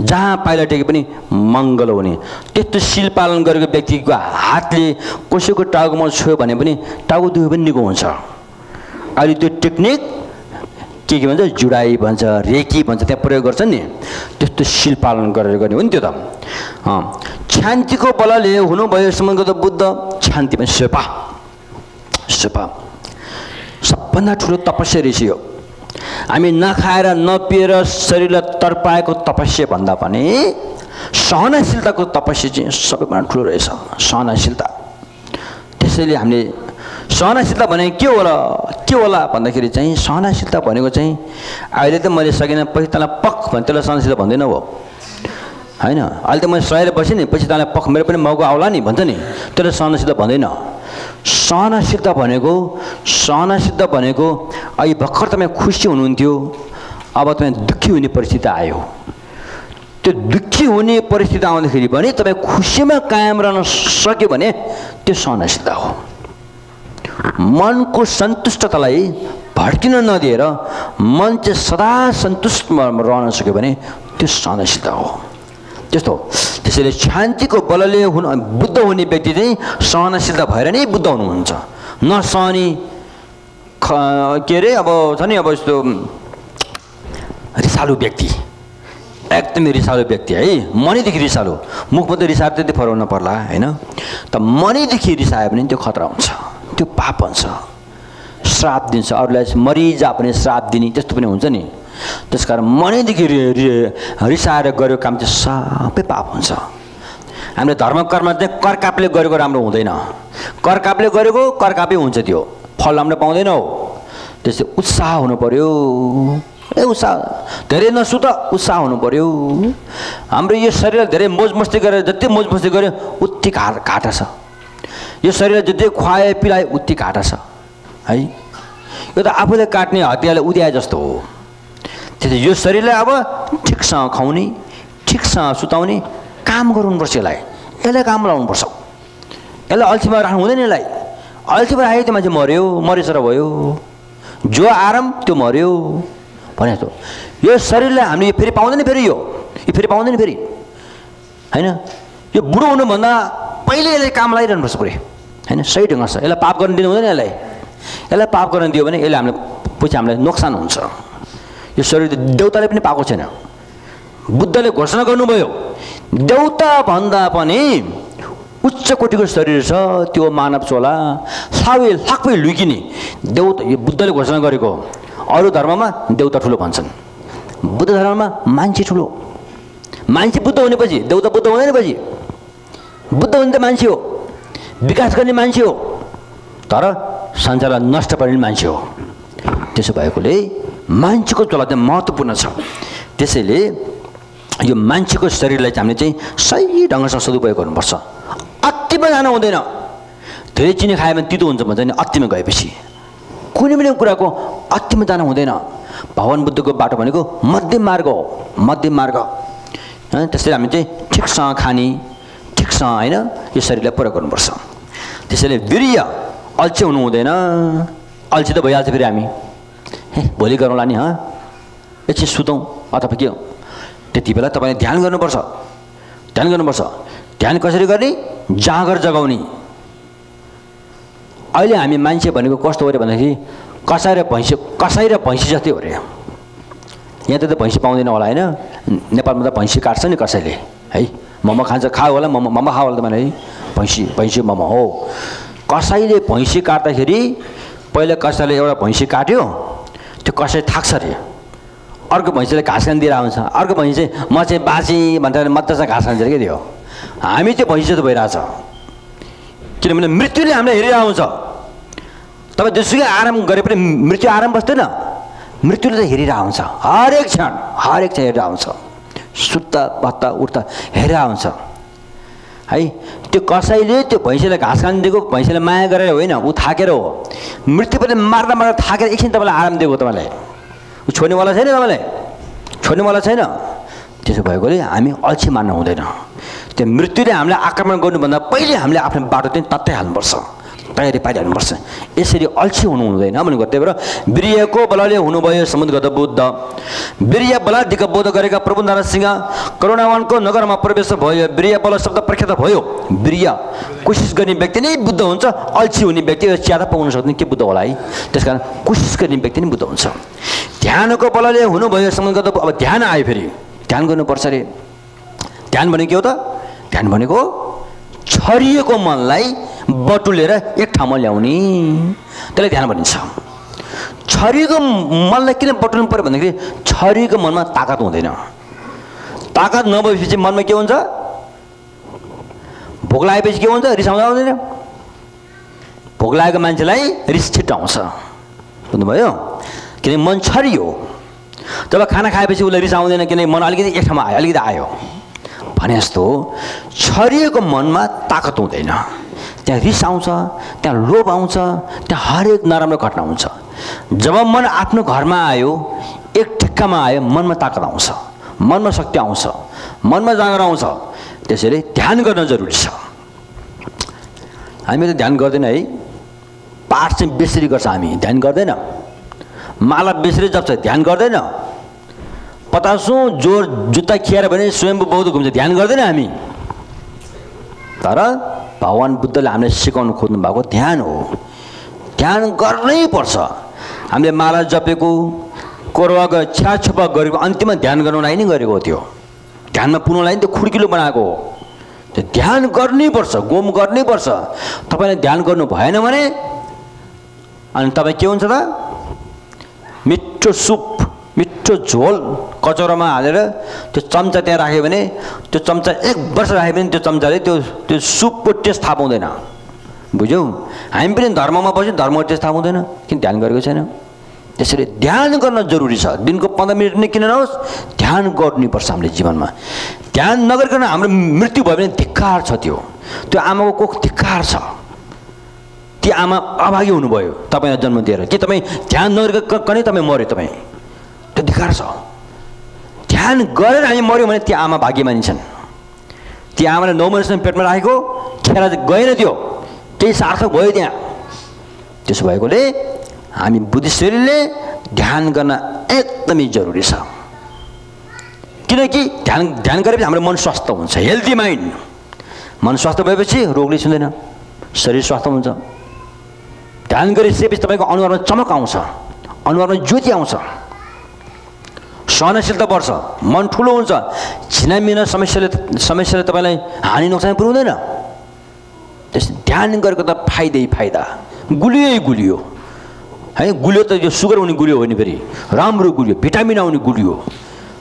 जहाँ पाइला टेके पनि मङ्गल हुने। त्यस्तो शिल पालन गरेको व्यक्तिको हातले कसैको टाउकोमा छोयो भने पनि टाउको दुख्यो पनि निको हुन्छ। अहिले त्यो टेक्निक के के भन्छ जुडाई भन्छ रेकी भन्छ त्यहाँ प्रयोग गर्छ नि। त्यस्तो शिल पालन गरेर गर्ने हो नि त्यो त। अँ, शान्तिको बलले हुनुभयो सम्बन्ध बुद्ध शान्ति पनि सेपा सेपा सबभन्दा ठुलो तपस्या रहेछ यो हामी नखाएर नपिएर शरीरलाई तर्पाएको तपस्या भन्दा पनि सहनशीलताको तपस्या चाहिँ सबैभन्दा ठुलो रहेछ। सहनशीलता। त्यसैले हामीले सहनशीलता भनेको के होला के होला भन्दाखेरि चाहिँ सहनशीलता भनेको चाहिँ अहिले त मैले सकिनँ पछि तँलाई पक भने त्यसलाई सहनशीलता भन्दैन हो। होइन? अहिले त मैले सहेर बसेँ नि पछि तँलाई पख मेरो पनि मौका आउला नि भन्छ नि। त्यसलाई सहनशीलता भन्दैन। सहनशीलता भनेको सहनशीलता भनेको अहिले भर्खर तपाईँ खुसी हुनुहुन्थ्यो अब तपाईँ दुःखी हुने परिस्थिति आयो। त्यो दुःखी हुने परिस्थिति आउँदाखेरि पनि तपाईँ खुसीमा कायम रहन सक्यो भने त्यो सहनशीलता हो। मनको सन्तुष्टतालाई भड्किन नदिएर मन चाहिँ सदा सन्तुष्टमा रहन सक्यो भने त्यो सहनशीलता हो। त्यस्तो। त्यसैले शान्तिको बलले हुनु बुद्ध हुने व्यक्ति चाहिँ सहनशीलता भएर नै बुद्ध हुनुहुन्छ। नसहने ख के अरे अब छ नि अब यस्तो रिसालु व्यक्ति। एकदमै रिसालु व्यक्ति है। मनीदेखि रिसालु। मुखमा त रिसाएर त्यति फरक पर्ला होइन? त मनीदेखि रिसायो भने त्यो खतरा हुन्छ। त्यो पाप हुन्छ। श्राप दिन्छ। अरूलाई मरिजा पनि श्राप दिने त्यस्तो पनि हुन्छ नि। त्यस कारण मनैदेखि रिसाएर गरेको काम चाहिँ सबै पाप हुन्छ। हामीले धर्म कर्म चाहिँ करकापले गरेको राम्रो हुँदैन। करकापले गरेको करकापै हुन्छ त्यो। फल राम्रो पाउँदैनौ त्यसै उत्साह हुनु पऱ्यो ए उत्साह। धेरै नसुत उत्साह हुनु पऱ्यो हाम्रो यो शरीर धेरै मोज मस्ती गरेर जति मोज मस्ती गऱ्यो उति घा घाटा छ। यो शरीर जति खुवाए पिलाए उति घाटा छ। है? यो त आफूले काट्ने हतियारले उद्याए जस्तो हो। त्यसै यो शरीरलाई अब ठिकसँग खुवाउने ठिकसँग सुताउने काम गराउनुपर्छ यसलाई। यसलाई काम लाउनुपर्छ। यसलाई अल्छीमा राख्नु हुँदैन यसलाई। अल्छीमा राखेको त्यो मान्छे मऱ्यो मरेसर भयो। जो आराम त्यो मऱ्यो भने जस्तो। यो शरीरलाई हामीले फेरि पाउँदैन फेरि यो। यो फेरि पाउँदैन फेरि। होइन? यो बुढो हुनुभन्दा पहिले यसलाई काम लगाइरहनुपर्छ पुरै। होइन? सही ढङ्ग छ यसलाई पाप गर्न दिनु हुँदैन यसलाई। यसलाई पाप गर्न दियो भने यसले हामीलाई पछि हामीलाई नोक्सान हुन्छ। यो शरीर देउताले पनि पाएको छैन। बुद्धले घोषणा गर्नुभयो देउता भन्दा पनि उच्च कोटिको शरीर छ त्यो मानव चोला सावे लाखै लुकिने देउता यो बुद्धले घोषणा गरेको। अरू धर्ममा देउता ठुलो भन्छन्। बुद्ध धर्ममा मान्छे ठुलो। मान्छे बुद्ध हुनेपछि देउता बुद्ध हुँदैन पछि। बुद्ध हुने त मान्छे हो। विकास गर्ने मान्छे हो। तर संसारलाई नष्ट पार्ने मान्छे हो। त्यसो भएकोले मान्छेको चोला चाहिँ महत्त्वपूर्ण छ। त्यसैले यो मान्छेको शरीरलाई चाहिँ हामीले चाहिँ सही ढङ्गसँग सदुपयोग गर्नुपर्छ। अत्तिमा जानु हुँदैन। धेरै चिनी खायो भने तितो हुन्छ भन्छ नि अत्तिमा गएपछि। कुनै पनि कुराको अत्तिमा जानु हुँदैन। भगवान् बुद्धको बाटो भनेको मध्यम मार्ग हो मध्यम मार्ग। होइन त्यसैले हामी चाहिँ ठिकसँग खाने ठिकसँग होइन यो शरीरलाई पुरा गर्नुपर्छ। त्यसैले वीर्य अल्छे हुनु हुँदैन। अल्छी त भइहाल्छ फेरि हामी। हे भोलि गरौँला नि हँ? एकछिन सुतौँ अथवा के त्यति बेला तपाईँले ध्यान गर्नुपर्छ। ध्यान गर्नुपर्छ। ध्यान कसरी गर्ने? जाँगर जगाउने। अहिले हामी मान्छे भनेको कस्तो हो अरे भन्दाखेरि कसाई र भैँसी कसाई र भैँसी जस्तै हो अरे। यहाँ त भैँसी पाउँदैन होला होइन? नेपालमा त भैँसी काट्छ नि कसैले है? मोमो खान्छ खायो होला मोमो मोमो खायो होला त भने है? भैँसी भैँसी मोमो हो। कसैले भैँसी काट्दाखेरि पहिला कसैले एउटा भैँसी काट्यो कसै थाक्छ अरे? अर्को भैँसीले घाँस खान दिएर आउँछ। अर्को भैँसी चाहिँ म चाहिँ बाँचेँ भनेर मजासँग घाँस खान्छ क्या त्यो? हामी चाहिँ भैँसी जस्तो भइरहेछ। किनभने मृत्युले हामीलाई हेरेर आउँछ। तपाईँ जेसुकै आराम गरे पनि मृत्यु आराम बस्दैन। मृत्युले त हेरेर आउँछ। हरेक क्षण हरेक क्षण हेरेर आउँछ। सुत्दा बस्दा उठ्दा हेरेर आउँछ। है? त्यो कसैले त्यो भैँसीलाई घाँस खान दिएको भैँसीलाई माया गरेर होइन ऊ थाकेर हो। मृत्यु पनि मार्दा मार्दा थाकेर एकछिन तपाईँलाई आराम दिएको तपाईँलाई। ऊ छोड्नेवाला छैन तपाईँलाई? छोड्नेवाला छैन? त्यसो भएकोले हामी अल्छी मान्नु हुँदैन। त्यो मृत्युले हामीलाई आक्रमण गर्नुभन्दा पहिले हामीले आफ्नो बाटो चाहिँ तत्तै हाल्नुपर्छ। तयारी पारिहाल्नुपर्छ यसरी अल्छी हुनु हुँदैन भनेको त्यही भएर वीर्यको बलले हुनुभयो समुद्रगत बुद्ध। वीर्य बलादिक बोध गरेका प्रभु नारायण सिंह करुणावानको नगरमा प्रवेश भयो। वीर्य बल शब्द प्रख्यात भयो। वीर्य कोसिस गर्ने व्यक्ति नै बुद्ध हुन्छ। अल्छी हुने व्यक्ति च्यादा पाउन सक्दैन। के बुद्ध होला है? त्यस कारण कोसिस गर्ने व्यक्ति नै बुद्ध हुन्छ। ध्यानको बलले हुनुभयो समुद्रगत अब ध्यान आयो फेरि। ध्यान गर्नुपर्छ अरे। ध्यान भनेको के हो त? ध्यान भनेको छरिएको मनलाई [LAUGHS] बटुलेर एक ठाउँमा ल्याउने। त्यसलाई ध्यान भनिन्छ छरिएको मनलाई किन बटुल्नु पऱ्यो भन्दाखेरि छरिएको मनमा ताकत हुँदैन। ताकत नभएपछि मनमा के हुन्छ? भोक लागेपछि के हुन्छ? रिस आउँदा आउँदैन। भोक लागेको मान्छेलाई रिस छिट्टो आउँछ। बुझ्नुभयो? किनकि मन छरियो। जब खाना खाएपछि उसलाई रिस आउँदैन किनकि मन अलिकति एक ठाउँमा आयो अलिकति आयो। भने जस्तो छरिएको मनमा ताकत हुँदैन। त्यहाँ रिस आउँछ त्यहाँ लोभ आउँछ त्यहाँ हरेक नराम्रो घटना हुन्छ। जब मन आफ्नो घरमा आयो एक ठिक्कामा आयो मनमा ताकत आउँछ मनमा शक्ति आउँछ मनमा जाँगर आउँछ। त्यसैले ध्यान गर्न जरुरी छ। हामी त ध्यान गर्दैन है। पाठ चाहिँ बेसरी गर्छ हामी ध्यान गर्दैन। माला बेसरी जप्छ ध्यान गर्दैन। पचासौँ जोर जुत्ता खिएर भने स्वयं बौद्ध घुम्छ ध्यान गर्दैन हामी। तर भगवान् बुद्धले हामीलाई सिकाउनु खोज्नु भएको ध्यान हो। ध्यान गर्नै पर्छ। हामीले माला जपेको कोरवा छ्याछुपा गरेको अन्तिममा ध्यान गर्नुलाई नै गरेको त्यो। ध्यानमा पुग्नुलाई नि त्यो खुड्किलो बनाएको हो। त्यो ध्यान गर्नै पर्छ गोम गर्नै पर्छ। तपाईँले ध्यान गर्नु भएन भने अनि तपाईँ के हुन्छ त? मिठो सुप मिठो झोल कचौरामा हालेर त्यो चम्चा त्यहाँ राख्यो भने त्यो चम्चा एक वर्ष राख्यो भने त्यो चम्चाले त्यो त्यो सुपको टेस्ट थाहा पाउँदैन। बुझ्यौ? हामी पनि धर्ममा बस्यो धर्मको टेस्ट थाहा पाउँदैन। किन ध्यान गरेको छैन? त्यसरी ध्यान गर्न जरुरी छ। दिनको पन्ध्र मिनट नै किन नहोस् ध्यान गर्नुपर्छ हामीले जीवनमा। ध्यान नगरिकन हाम्रो मृत्यु भयो भने धिक्कार छ त्यो। त्यो आमाको कोख धिक्कार छ। ती आमा अभागी हुनुभयो। तपाईँलाई जन्म दिएर। कि तपाईँ ध्यान नगरिकन तपाईँ मऱ्यो तपाईँ? त्यो धिकार छ ध्यान गरेर हामी मऱ्यौँ भने ती आमा भाग्य मानिन्छन्। ती आमाले नौ महिनासम्म पेटमा राखेको खेर गएन त्यो केही सार्थक भयो त्यहाँ। त्यसो भएकोले हामी बुद्धिस्टले ध्यान गर्न एकदमै जरुरी छ। किनकि ध्यान ध्यान गरेपछि हाम्रो मन स्वस्थ हुन्छ। हेल्दी माइन्ड मन स्वस्थ भएपछि रोगले छुँदैन शरीर स्वस्थ हुन्छ। ध्यान गरिसकेपछि तपाईँको अनुहारमा चमक आउँछ। अनुहारमा ज्योति आउँछ। सहनशीलता बढ्छ मन ठुलो हुन्छ। छिनामिना समस्याले समस्याले तपाईँलाई हानि नोक्सान पुऱ्याउँदैन त्यस ध्यान गरेको त फाइदै फाइदा। गुलियै गुलियो। है गुलियो त यो सुगर हुने गुलियो हो नि फेरि। राम्रो गुलियो भिटामिन आउने गुलियो।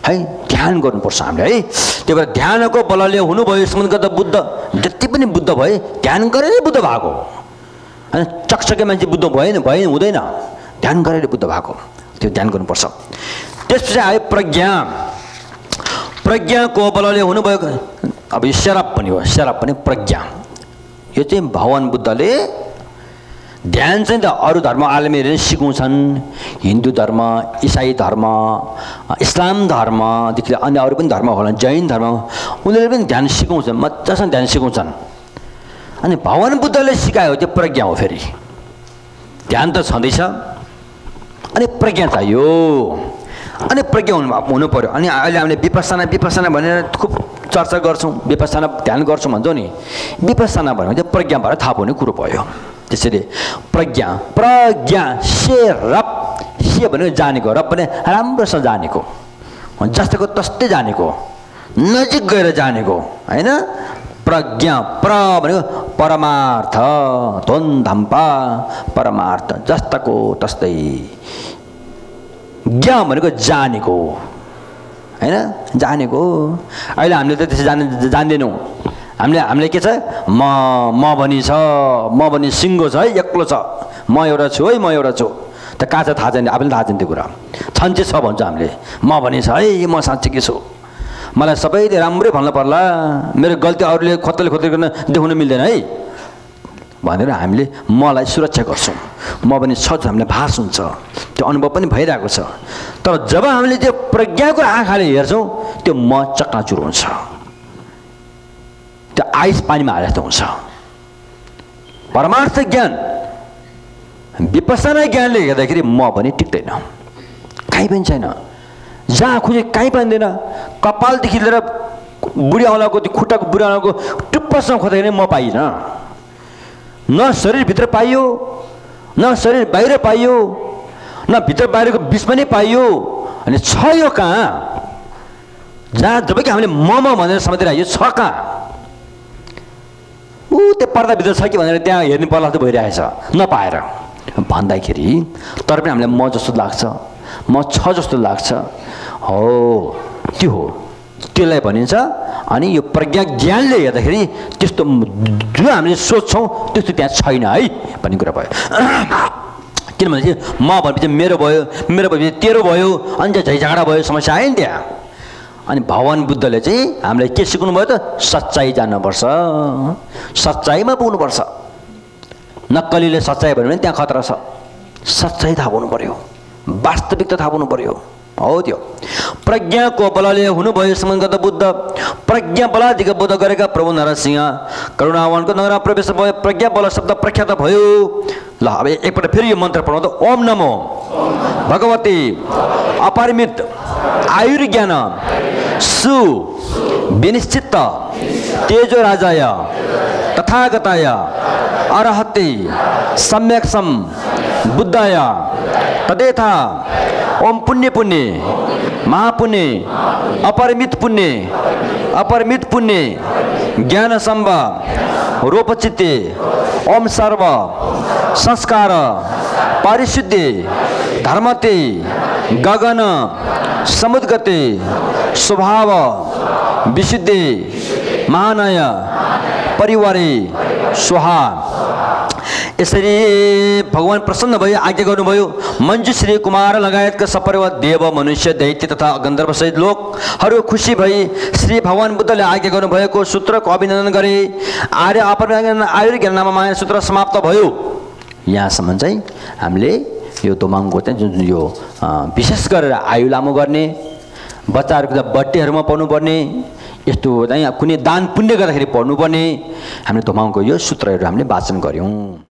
है ध्यान गर्नुपर्छ हामीले है त्यही भएर ध्यानको बलले हुनुभयो यसमा गर्दा बुद्ध जति पनि बुद्ध भए ध्यान गरेरै बुद्ध भएको। होइन चकचके मान्छे बुद्ध भएन भएन हुँदैन। ध्यान गरेर बुद्ध भएको। त्यो ध्यान गर्नुपर्छ। त्यसपछि आयो प्रज्ञा। प्रज्ञाको बलले हुनुभयो अब यो सेराप पनि हो सेराप पनि प्रज्ञा। यो चाहिँ भगवान् बुद्धले ध्यान चाहिँ त अरू धर्म आलमीहरूले सिकाउँछन्। हिन्दू धर्म इसाई धर्म इस्लाम धर्मदेखि अन्य अरू पनि धर्म होला जैन धर्म उनीहरूले पनि ध्यान सिकाउँछन् मजासँग ध्यान सिकाउँछन्। अनि भगवान् बुद्धले सिकायो त्यो प्रज्ञा हो फेरि। ध्यान त छँदैछ। अनि प्रज्ञा चाहियो। अनि प्रज्ञ हुनु हुनु पऱ्यो अनि अहिले हामीले विपसना विपसना भनेर खुब चर्चा गर्छौँ विपसना ध्यान गर्छौँ भन्छौँ नि। विपसना भनेको चाहिँ प्रज्ञा भएर थाहा पाउने कुरो भयो। त्यसरी प्रज्ञा प्रज्ञा से रप से भनेको जानेको रप भने राम्रोसँग जानेको। जस्तैको तस्तै जानेको। नजिक गएर जानेको होइन? प्रज्ञा प्र भनेको परमार्थ धुन धम्पा परमार्थ जस्ताको तस्तै। ज्ञा भनेको जानेको होइन? जानेको अहिले हामीले त त्यसै जाने जान्दैनौँ। हामीले हामीले के छ? म म भनी छ म भनी सिङ्गो छ है एक्लो छ। म एउटा छु है म एउटा छु। त कहाँ छ थाहा छैन आफूले थाहा छैन त्यो कुरा। छन् छ भन्छ हामीले। म भनी छ है म साँच्चै के छु? मलाई सबैले राम्रै भन्नु पर्ला। मेरो गल्ती अरूले खोतले खोतले गर्न देखाउनु मिल्दैन है। भनेर हामीले मलाई सुरक्षा गर्छौँ। म पनि छ हामीले भाष हुन्छ। त्यो अनुभव पनि भइरहेको छ। तर जब हामीले त्यो प्रज्ञाको आँखाले हेर्छौँ त्यो म चक्काचुर हुन्छ। त्यो आइस पानीमा हाले जस्तो हुन्छ। परमार्थ ज्ञान विपसना ज्ञानले हेर्दाखेरि म पनि टिक्दैन। काहीँ पनि छैन। जहाँ खोजे काहीँ पाइँदैन कपालदेखि लिएर बुढी औँलाको त्यो खुट्टाको बुढी औँलाको टुप्पासँग खोज्दाखेरि म पाइनँ। न शरीरभित्र पाइयो न शरीर बाहिर पाइयो न भित्र बाहिरको बिच पनि पाइयो। अनि छ यो कहाँ? जहाँ जब कि हामीले मम भनेर समातेर यो छ कहाँ? ऊ त्यो पर्दाभित्र छ कि भनेर त्यहाँ हेर्नु पर्ला जस्तो भइरहेछ नपाएर। भन्दाखेरि तर पनि हामीलाई म जस्तो लाग्छ म छ जस्तो लाग्छ। हो त्यो हो। त्यसलाई भनिन्छ अनि यो प्रज्ञा ज्ञानले हेर्दाखेरि त्यस्तो जो हामीले सोध्छौँ त्यस्तो त्यहाँ छैन है भन्ने कुरा भयो। [CLEARS THROAT] किनभने म भनेपछि मेरो भयो मेरो भएपछि तेरो भयो अनि चाहिँ झैझगडा भयो समस्या आयो नि त्यहाँ। अनि भगवान् बुद्धले चाहिँ हामीलाई के सिकाउनु भयो त सच्चाइ जान्नुपर्छ। सच्चाइमा पुग्नुपर्छ। नक्कलीले सच्चाइ भन्यो भने त्यहाँ खतरा छ। सच्चाइ थाहा पाउनु पऱ्यो वास्तविकता थाहा पाउनु पऱ्यो हो त्यो प्रज्ञाको बलले हुनुभयो सम्बन्ध गर्दा बुद्ध प्रज्ञा बलाधिक बोध गरेका प्रभु नरसिंह करुणावनको नगरमा प्रवेश भयो प्रज्ञा बल शब्द प्रख्यात भयो ल अब एकपल्ट फेरि यो मन्त्र पढाउँदा ओम नमो भगवती अपरिमित आयुर्ज्ञान सु विनिश्चित तेजो राजाय, तथागताय, अरहते सम्यक सम बुद्धाय, तदेथा, ओम पुण्य पुण्य, महापुण्य, अपरिमित पुण्य अपरिमित पुण्य, ज्ञान सम्भ रूपचित्ते, ओम सर्व, संस्कार, पारिशुद्धि, धर्मते, गगन, समुद्गते, स्वभाव, विशुद्धि महानय परिवारे स्वाहा। यसरी भगवान् प्रसन्न भयो आज्ञा गर्नुभयो मञ्जुश्री कुमार लगायतका सपरिवार देव मनुष्य दैत्य तथा गन्धर्वसहित लोकहरू खुसी भई श्री भगवान् बुद्धले आज्ञा गर्नुभएको सूत्रको अभिनन्दन गरे। आर्य अपर आयुर् ज्ञानमा माया सूत्र समाप्त भयो। यहाँसम्म चाहिँ हामीले यो दोमाङको चाहिँ जुन यो विशेष गरेर आयु लामो गर्ने बच्चाहरूको त बर्थडेहरूमा पढ्नुपर्ने यस्तो चाहिँ कुनै दान पुण्य गर्दाखेरि पढ्नुपर्ने। हामीले धोमाङको यो सूत्रहरू हामीले वाचन गऱ्यौँ।